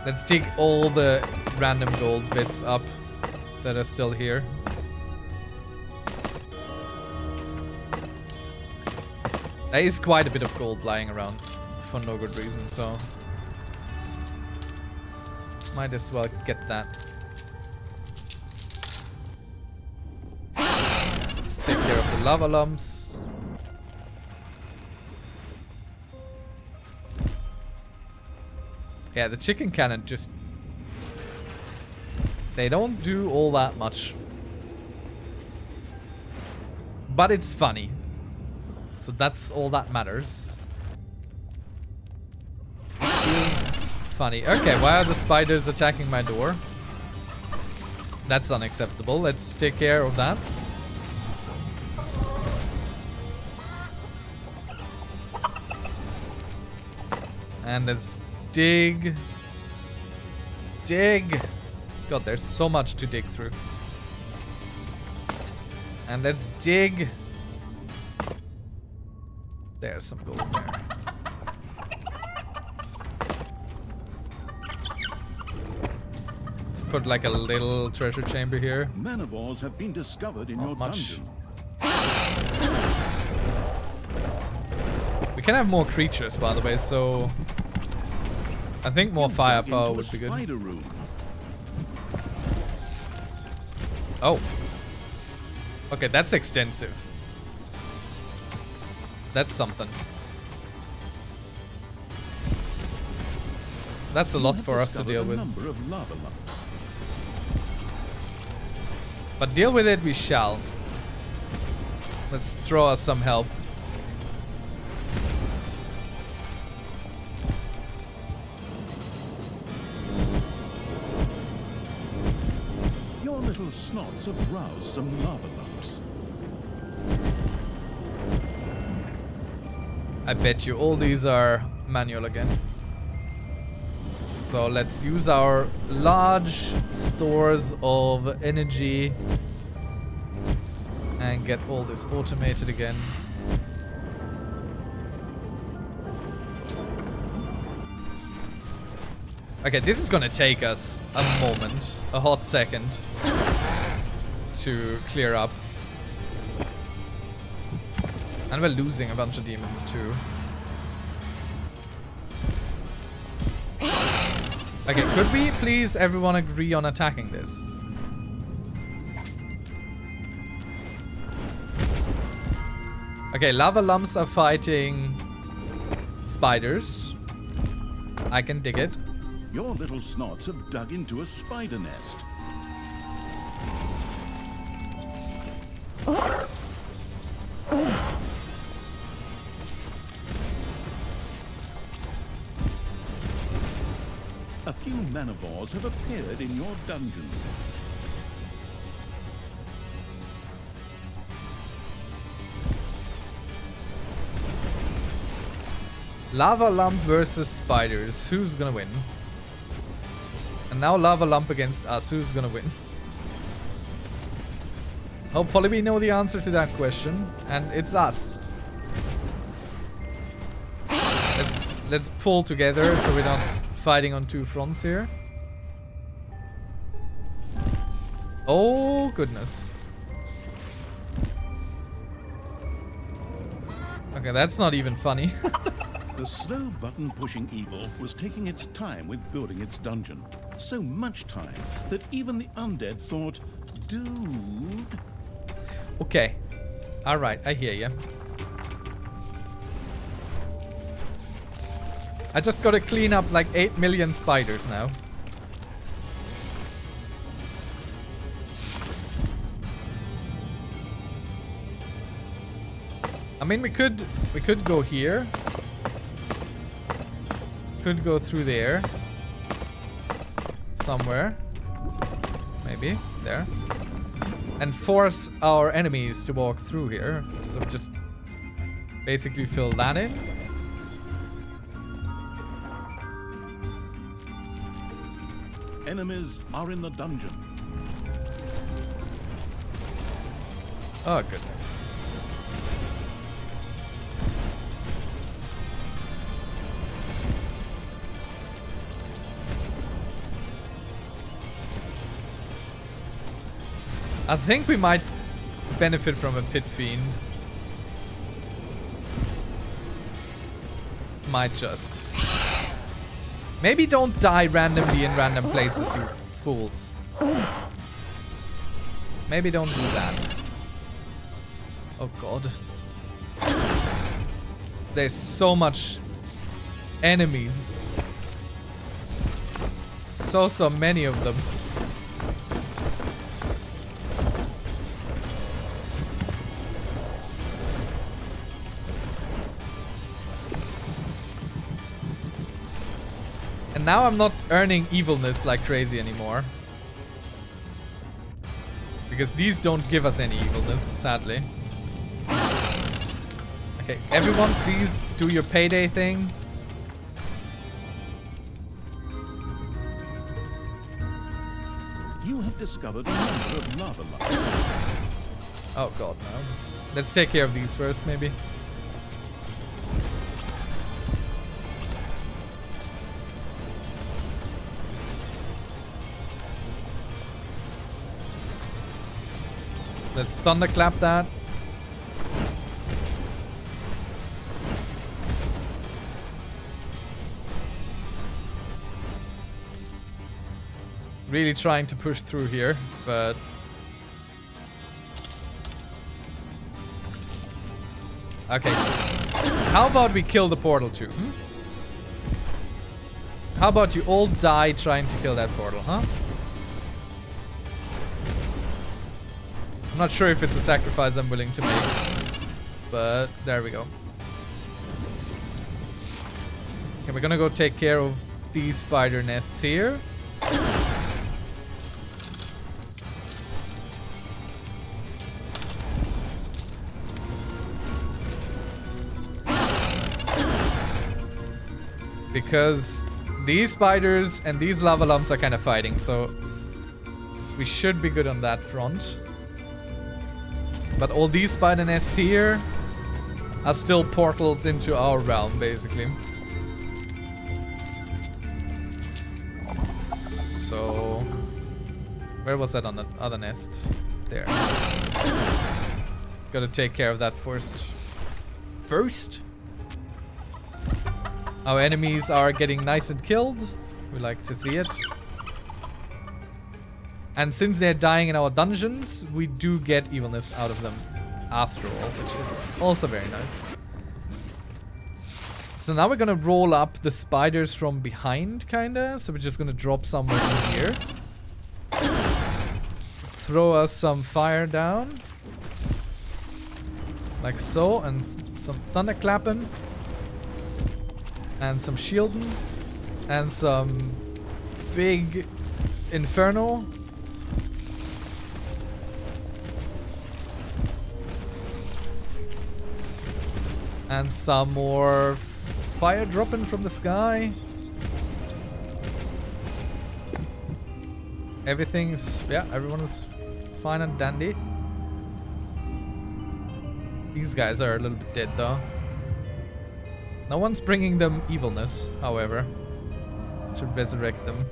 Let's dig all the random gold bits up that are still here. There is quite a bit of gold lying around for no good reason, so... Might as well get that. Let's take care of the lava lumps. Yeah, the chicken cannon just... They don't do all that much. But it's funny. So that's all that matters. Funny. Okay, why are the spiders attacking my door? That's unacceptable. Let's take care of that. And let's dig. Dig. God, there's so much to dig through. And let's dig. There's some gold there. Let's put like a little treasure chamber here.
Manavores have been discovered in
Not
your
much.
dungeon.
We can have more creatures, by the way, so... I think more firepower would be good.
Room.
Oh. Okay, that's extensive. That's something. That's a lot for us to deal with.
of lava lumps.
But deal with it we shall. Let's throw us some help.
Your little snots have roused some lava
bet you all these are manual again. So let's use our large stores of energy and get all this automated again. Okay, this is gonna take us a moment, a hot second to clear up. And we're losing a bunch of demons too. Okay, could we please everyone agree on attacking this? Okay, lava lumps are fighting spiders. I can dig it.
Your little snots have dug into a spider nest. Have appeared in your dungeon.
Lava Lump versus Spiders. Who's gonna win? And now Lava Lump against us. Who's gonna win? Hopefully we know the answer to that question. And it's us. Let's let's pull together so we're not fighting on two fronts here. Oh goodness. Okay, that's not even funny.
The slow button pushing evil was taking its time with building its dungeon. So much time that even the undead thought, dude.
okay. Alright, I hear you. I just gotta clean up like 8 million spiders now. I mean, we could we could go here. Could go through there. Somewhere. Maybe. There. And force our enemies to walk through here. So just basically fill that in.
Enemies are in the dungeon.
Oh, goodness. I think we might benefit from a pit fiend. Might just. Maybe don't die randomly in random places, you fools. Maybe don't do that. Oh god. There's so much enemies. So, so many of them. Now I'm not earning evilness like crazy anymore. Because these don't give us any evilness, sadly. Okay, everyone please do your payday thing.
You have discovered a number of lava lumps.
Oh god, no. Let's take care of these first, maybe. Let's thunderclap that. Really trying to push through here, but Okay. How about we kill the portal too? Hmm? How about you all die trying to kill that portal, huh? I'm not sure if it's a sacrifice I'm willing to make. But there we go. Okay, we're gonna go take care of these spider nests here. Because these spiders and these lava lumps are kind of fighting, so we should be good on that front. But all these spider nests here are still portals into our realm, basically. So... Where was that on the other nest? There. Gotta take care of that first. First? Our enemies are getting nice and killed. We like to see it. And since they're dying in our dungeons, we do get evilness out of them after all, which is also very nice. So now we're gonna roll up the spiders from behind, kinda. So we're just gonna drop somewhere in here. Throw us some fire down. Like so, and some thunderclapping. And some shielding. And some big inferno. And some more fire dropping from the sky. Everything's, yeah, everyone is fine and dandy. These guys are a little bit dead though. No one's bringing them evilness, however, to resurrect them.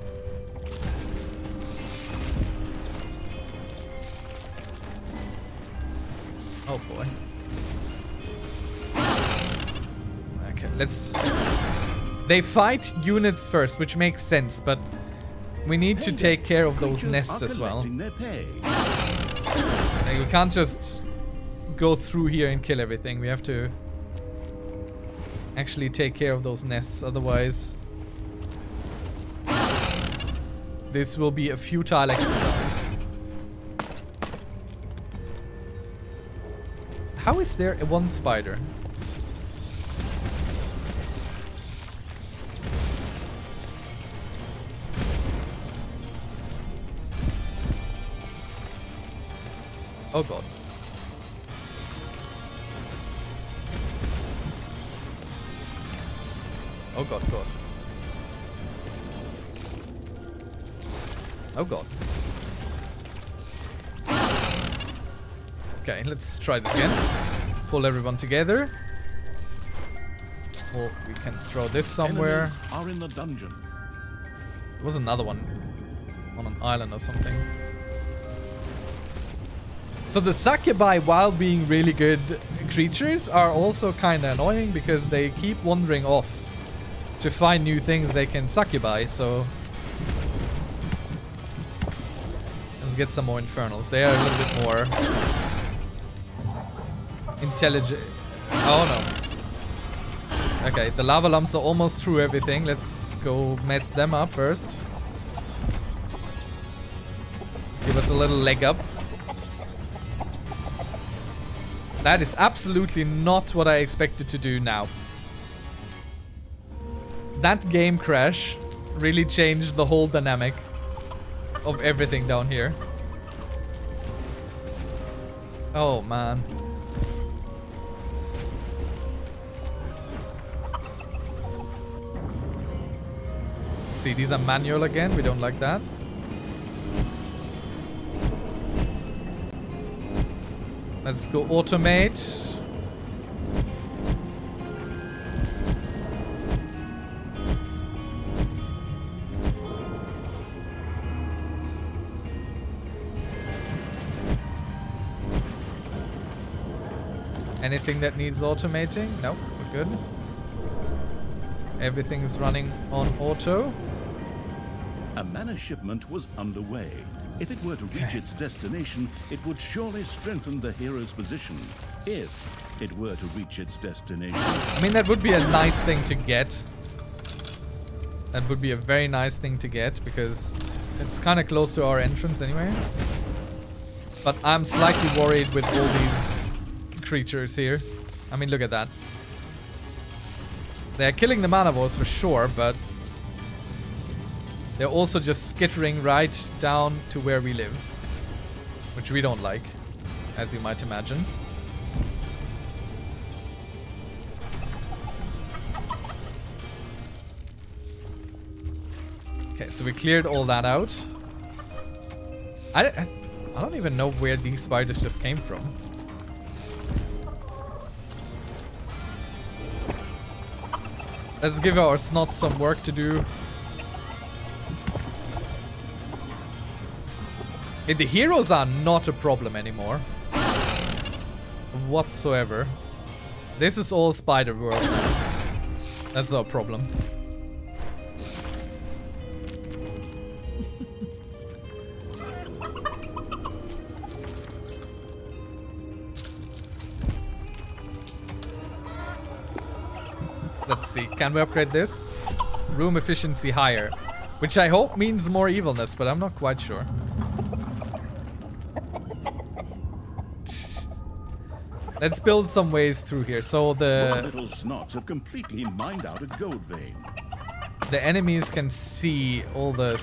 Let's... They fight units first, which makes sense, but we need to take care of those nests as well.
collecting Their pay.
Like, we can't just go through here and kill everything. We have to actually take care of those nests, otherwise this will be a futile exercise. How is there a one spider? Oh god. Oh god, god. Oh god. Okay, let's try this again. Pull everyone together. Well, we can throw this somewhere.
Enemies are in the dungeon.
There was another one on an island or something. So the succubi, while being really good creatures, are also kind of annoying because they keep wandering off to find new things they can succubi, so... Let's get some more infernals. They are a little bit more... intelligent. Oh no. Okay, the lava lumps are almost through everything. Let's go mess them up first. Give us a little leg up. That is absolutely not what I expected to do now. That game crash really changed the whole dynamic of everything down here. Oh man. See, these are manual again. We don't like that. Let's go automate. Anything that needs automating? No, we're good. Everything is running on auto.
A mana shipment was underway. If it were to reach its destination, it would surely strengthen the hero's position. If it were to reach its destination.
I mean, that would be a nice thing to get. That would be a very nice thing to get because it's kind of close to our entrance anyway. But I'm slightly worried with all these creatures here. I mean, look at that. They're killing the manavores for sure, but they're also just skittering right down to where we live. Which we don't like, as you might imagine. Okay, so we cleared all that out. I, I, don't even know where these spiders just came from. Let's give our snot some work to do. Eh, the heroes are not a problem anymore. Whatsoever. This is all spider world now. That's our problem. Let's see. Can we upgrade this? Room efficiency higher. Which I hope means more evilness, but I'm not quite sure. Let's build some ways through here. So the
little snots have completely mined out a gold vein.
the enemies can see all the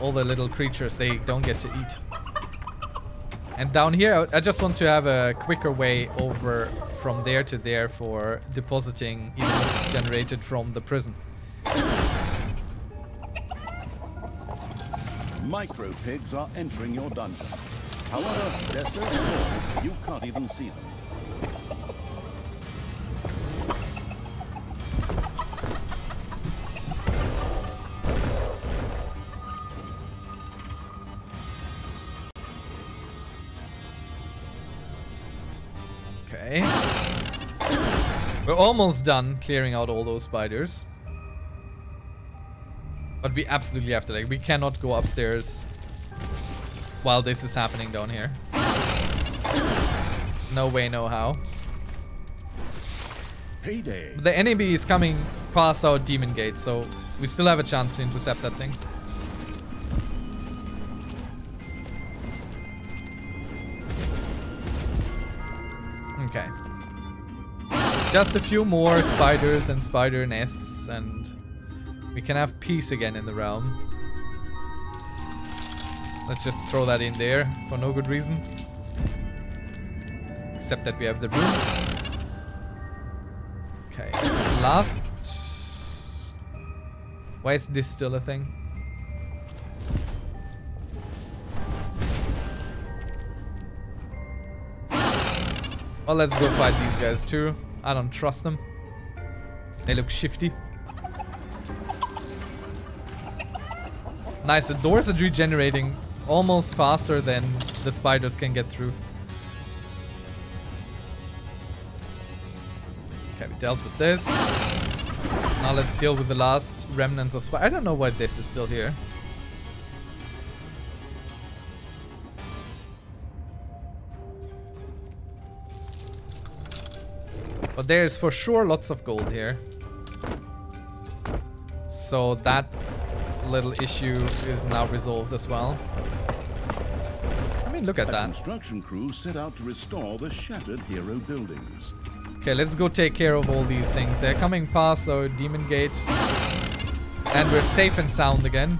all the little creatures they don't get to eat. And down here, I just want to have a quicker way over from there to there for depositing evils generated from the prison.
Micro pigs are entering your dungeon. However, they're so small you can't even see them.
Almost done clearing out all those spiders. But we absolutely have to, like, we cannot go upstairs while this is happening down here. No way, no how.
Payday.
The enemy is coming past our demon gate, so we still have a chance to intercept that thing. Just a few more spiders and spider nests, and we can have peace again in the realm. Let's just throw that in there for no good reason. Except that we have the room. Okay, last. Why is this still a thing? Well, let's go fight these guys too. I don't trust them. They look shifty. Nice, the doors are regenerating almost faster than the spiders can get through. Okay, we dealt with this. Now let's deal with the last remnants of spider. I don't know why this is still here. But there's for sure lots of gold here. So that little issue is now resolved as well. I mean, look at
A
that.
construction crew set out to restore the shattered hero buildings.
Okay, let's go take care of all these things. They're coming past our demon gate. And we're safe and sound again.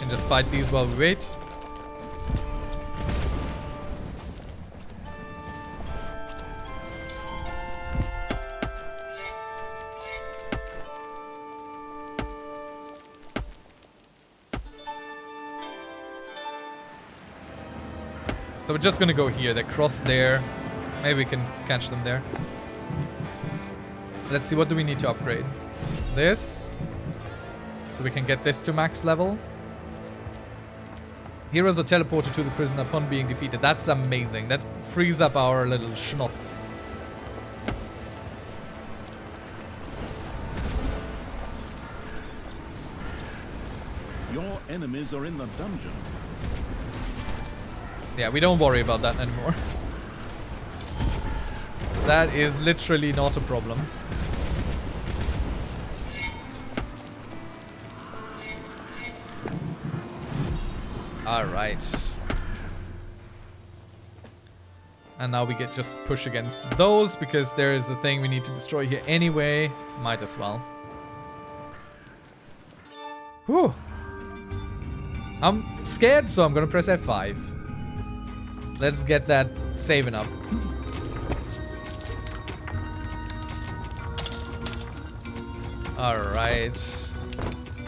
And just fight these while we wait. We're just gonna go here. They cross there. Maybe we can catch them there. Let's see, what do we need to upgrade? This. So we can get this to max level. Heroes are teleported to the prison upon being defeated. That's amazing. That frees up our little schnots.
Your enemies are in the dungeon.
Yeah, we don't worry about that anymore. That is literally not a problem. Alright. And now we get just push against those because there is a thing we need to destroy here anyway. Might as well. Whew. I'm scared, so I'm gonna press F5. Let's get that saving up. Alright.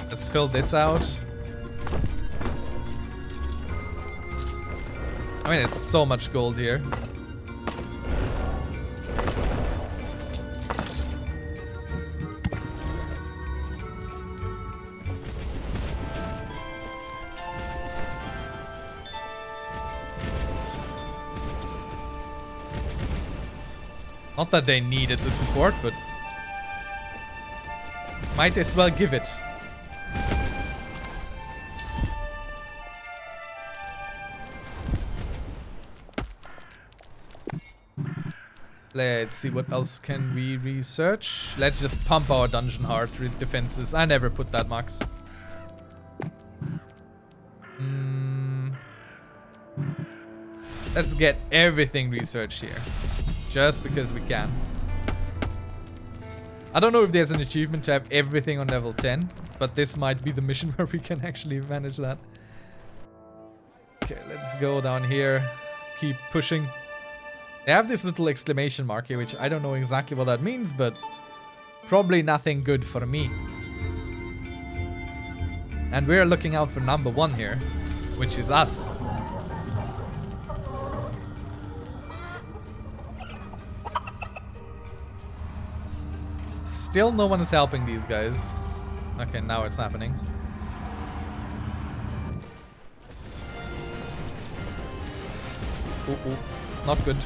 Let's fill this out. I mean, it's so much gold here. Not that they needed the support, but... Might as well give it. Let's see what else can we research. Let's just pump our dungeon heart defenses. I never put that max. Mm. Let's get everything researched here. Just because we can. I don't know if there's an achievement to have everything on level 10, but this might be the mission where we can actually manage that. Okay, let's go down here. Keep pushing. They have this little exclamation mark here, which I don't know exactly what that means, but probably nothing good for me. And we're looking out for number one here, which is us. Still no one is helping these guys. Okay, now it's happening. Ooh, ooh. Not good.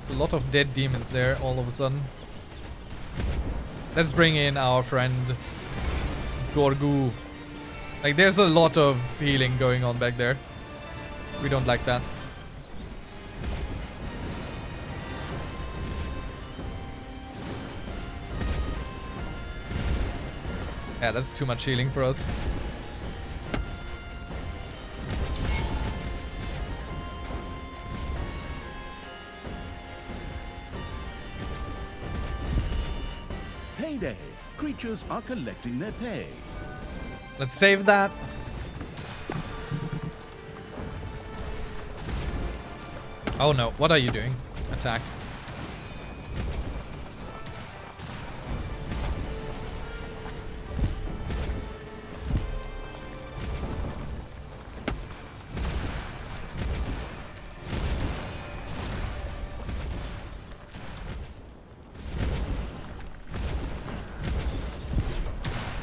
There's a lot of dead demons there all of a sudden. Let's bring in our friend Gorgu. Like, there's a lot of healing going on back there. We don't like that. Yeah, that's too much healing for us.
Payday! Creatures are collecting their pay.
Let's save that. Oh no, what are you doing? Attack.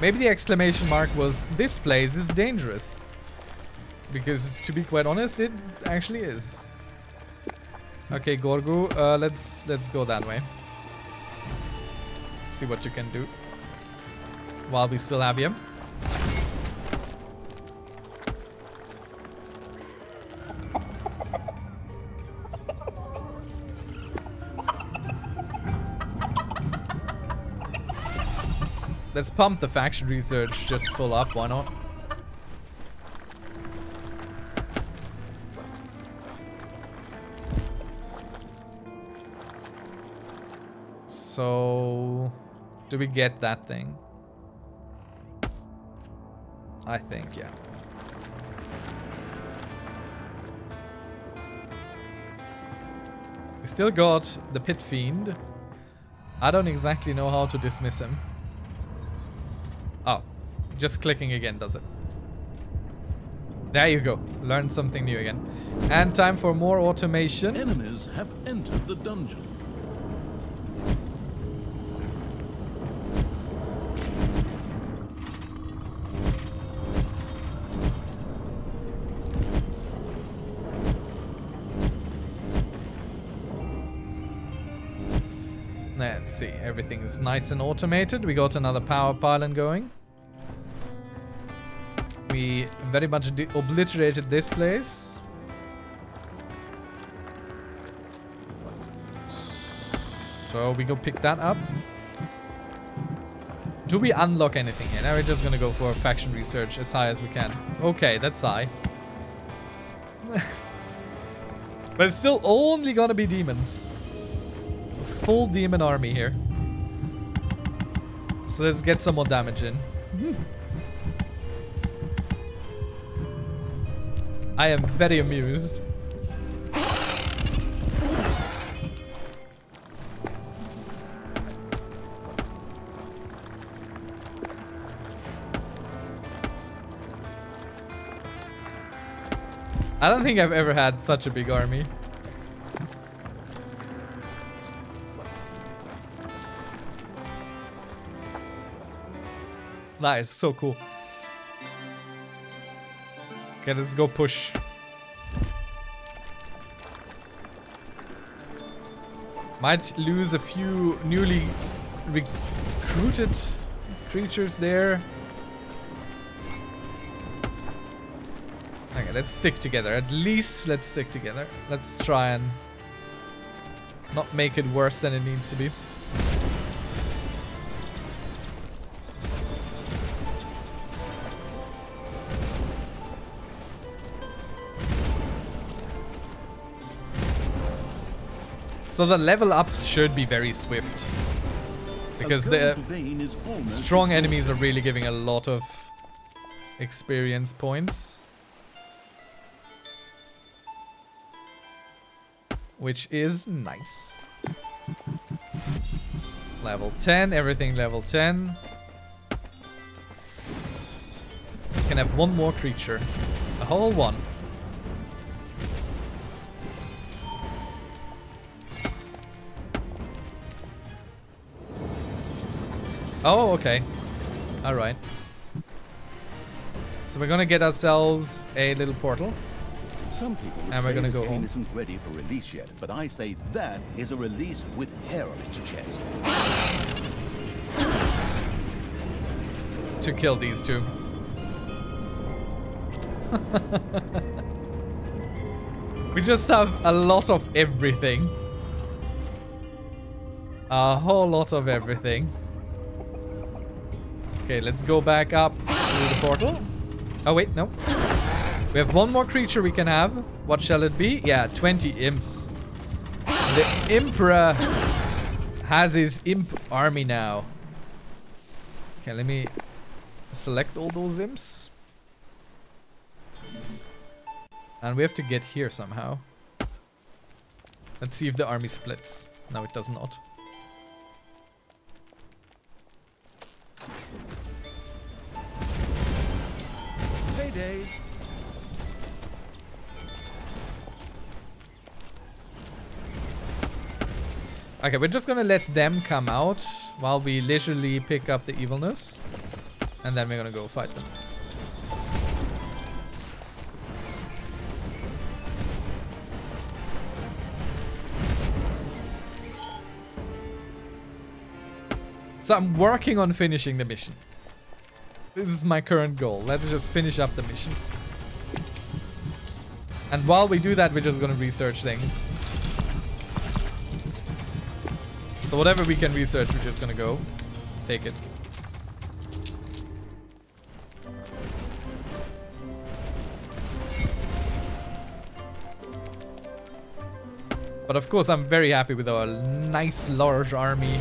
Maybe the exclamation mark was, this place is dangerous. Because, to be quite honest, it actually is. Okay, Gorgu, uh, let's let's go that way. See what you can do. While we still have you. Let's pump the faction research just full up, why not? So, do we get that thing? I think, yeah. We still got the Pit Fiend. I don't exactly know how to dismiss him. Oh, just clicking again does it. There you go. Learn something new again. And time for more automation.
Enemies have entered the dungeon.
Let's see. Everything is nice and automated. We got another power pylon going. We very much obliterated this place. So we go pick that up. Do we unlock anything here? Now we're just gonna go for faction research as high as we can. Okay, that's high. but it's still only gonna be demons. Full demon army here. So let's get some more damage in. I am very amused. I don't think I've ever had such a big army. That is so cool. Okay, let's go push. Might lose a few newly recruited creatures there. Okay, let's stick together. At least let's stick together. Let's try and not make it worse than it needs to be. So the level ups should be very swift. Because the strong enemies are really giving a lot of experience points. Which is nice. Level 10, everything level 10. So you can have one more creature. A whole one. Oh, okay. Alright. So we're gonna get ourselves a little portal.
Some people
And we're gonna go home.
isn't ready for release yet, but I say that is a release with hair on its chest.
to kill these two. we just have a lot of everything. A whole lot of everything. Okay, let's go back up through the portal. Oh, wait, no. We have one more creature we can have. What shall it be? Yeah, 20 imps. The Imperor has his imp army now. Okay, let me select all those imps. And we have to get here somehow. Let's see if the army splits. No, it does not. Okay, we're just gonna let them come out while we leisurely pick up the evilness. And then we're gonna go fight them. So I'm working on finishing the mission. This is my current goal. Let's just finish up the mission. And while we do that, we're just gonna research things. So whatever we can research, we're just gonna go. Take it. But of course, I'm very happy with our nice large army.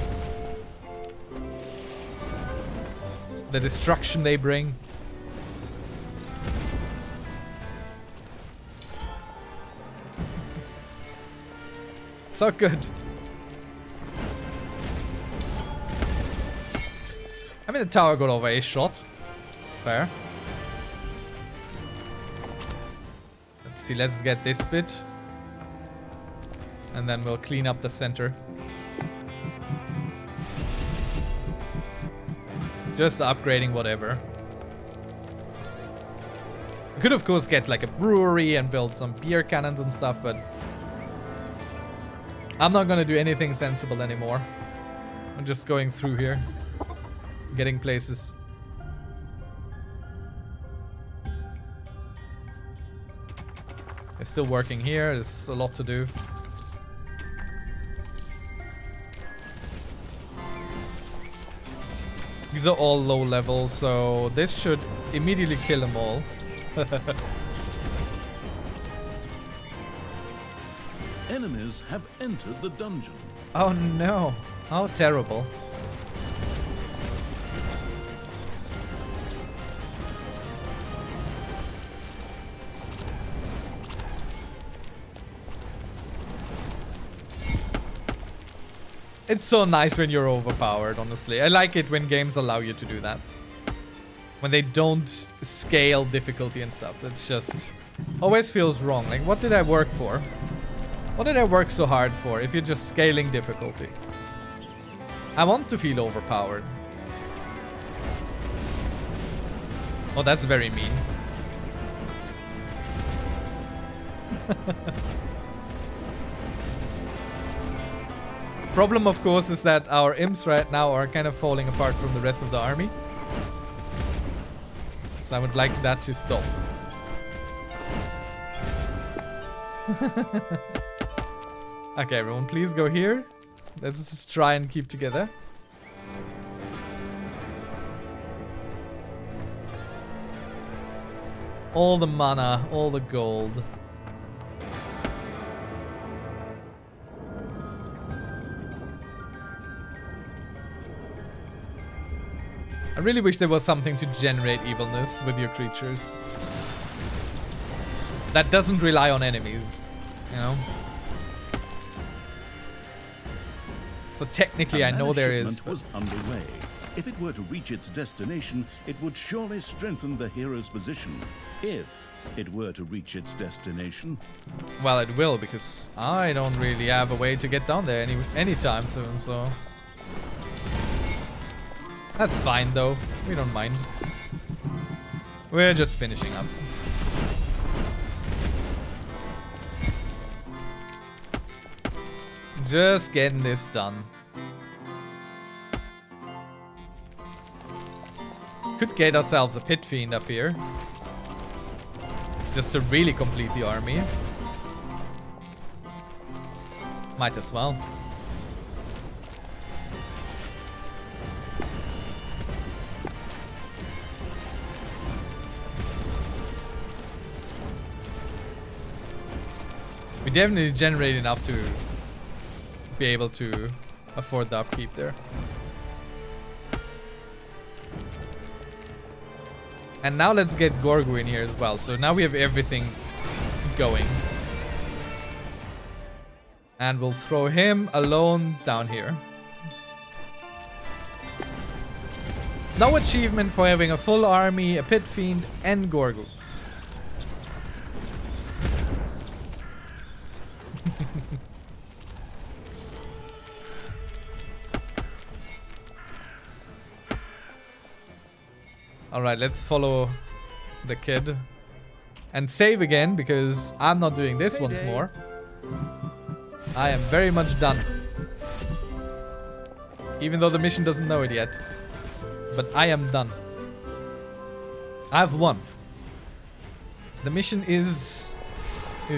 The destruction they bring. So good. I mean, the tower got over a shot. It's fair. Let's see, let's get this bit. And then we'll clean up the center. Just upgrading whatever. Could of course get like a brewery and build some beer cannons and stuff, but I'm not gonna do anything sensible anymore. I'm just going through here. Getting places. It's still working here, there's a lot to do. These are all low level, so this should immediately kill them all.
Enemies have entered the dungeon.
oh no, how terrible. It's so nice when you're overpowered, honestly. I like it when games allow you to do that. When they don't scale difficulty and stuff. It's just... Always feels wrong. Like, what did I work for? What did I work so hard for if you're just scaling difficulty? I want to feel overpowered. Oh, that's very mean. Problem, of course, is that our imps right now are kind of falling apart from the rest of the army. So I would like that to stop. okay, everyone, please go here. Let's just try and keep together. All the mana, all the gold. I really wish there was something to generate evilness with your creatures. That doesn't rely on enemies, you know? So technically I know there is,
was underway. If it were to reach its destination, it would surely strengthen the hero's position. If it were to reach its destination.
well it will because I don't really have a way to get down there any anytime soon, so that's fine though. We don't mind. We're just finishing up. Just getting this done. Could get ourselves a pit fiend up here. Just to really complete the army. Might as well. We definitely generate enough to be able to afford the upkeep there. And now let's get Gorgu in here as well. So now we have everything going. And we'll throw him alone down here. No achievement for having a full army, a pit fiend, and Gorgu. Alright, let's follow the kid. And save again, because I'm not doing this once
Payday.
more. I am very much done. Even though the mission doesn't know it yet. But I am done. I've won. The mission is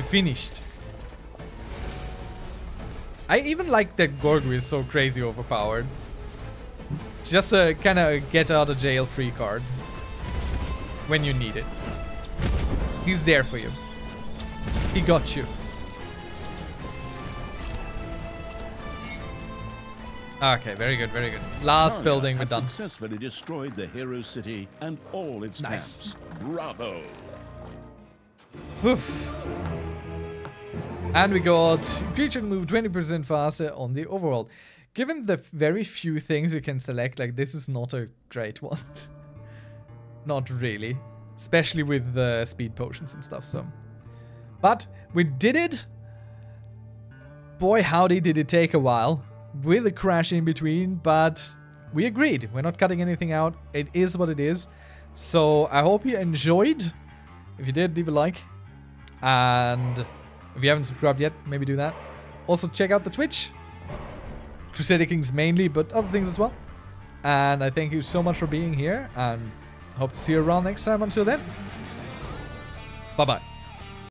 finished. I even like that Gorgu is so crazy overpowered. Just a kind of get out of jail free card. When you need it. He's there for you. He got you. Okay, very good, very good. Last building we're done.
successfully destroyed the hero city and all its
Nice.
camps. Bravo!
Oof. And we got creature move 20% faster on the overworld. Given the very few things you can select, like this is not a great one. Not really. Especially with the speed potions and stuff, so. But we did it. Boy, howdy did it take a while. With a crash in between, but we agreed. We're not cutting anything out. It is what it is. So I hope you enjoyed. If you did, leave a like. And if you haven't subscribed yet, maybe do that. Also, check out the Twitch. Crusader Kings mainly, but other things as well. And I thank you so much for being here. And hope to see you around next time. Until then, bye bye.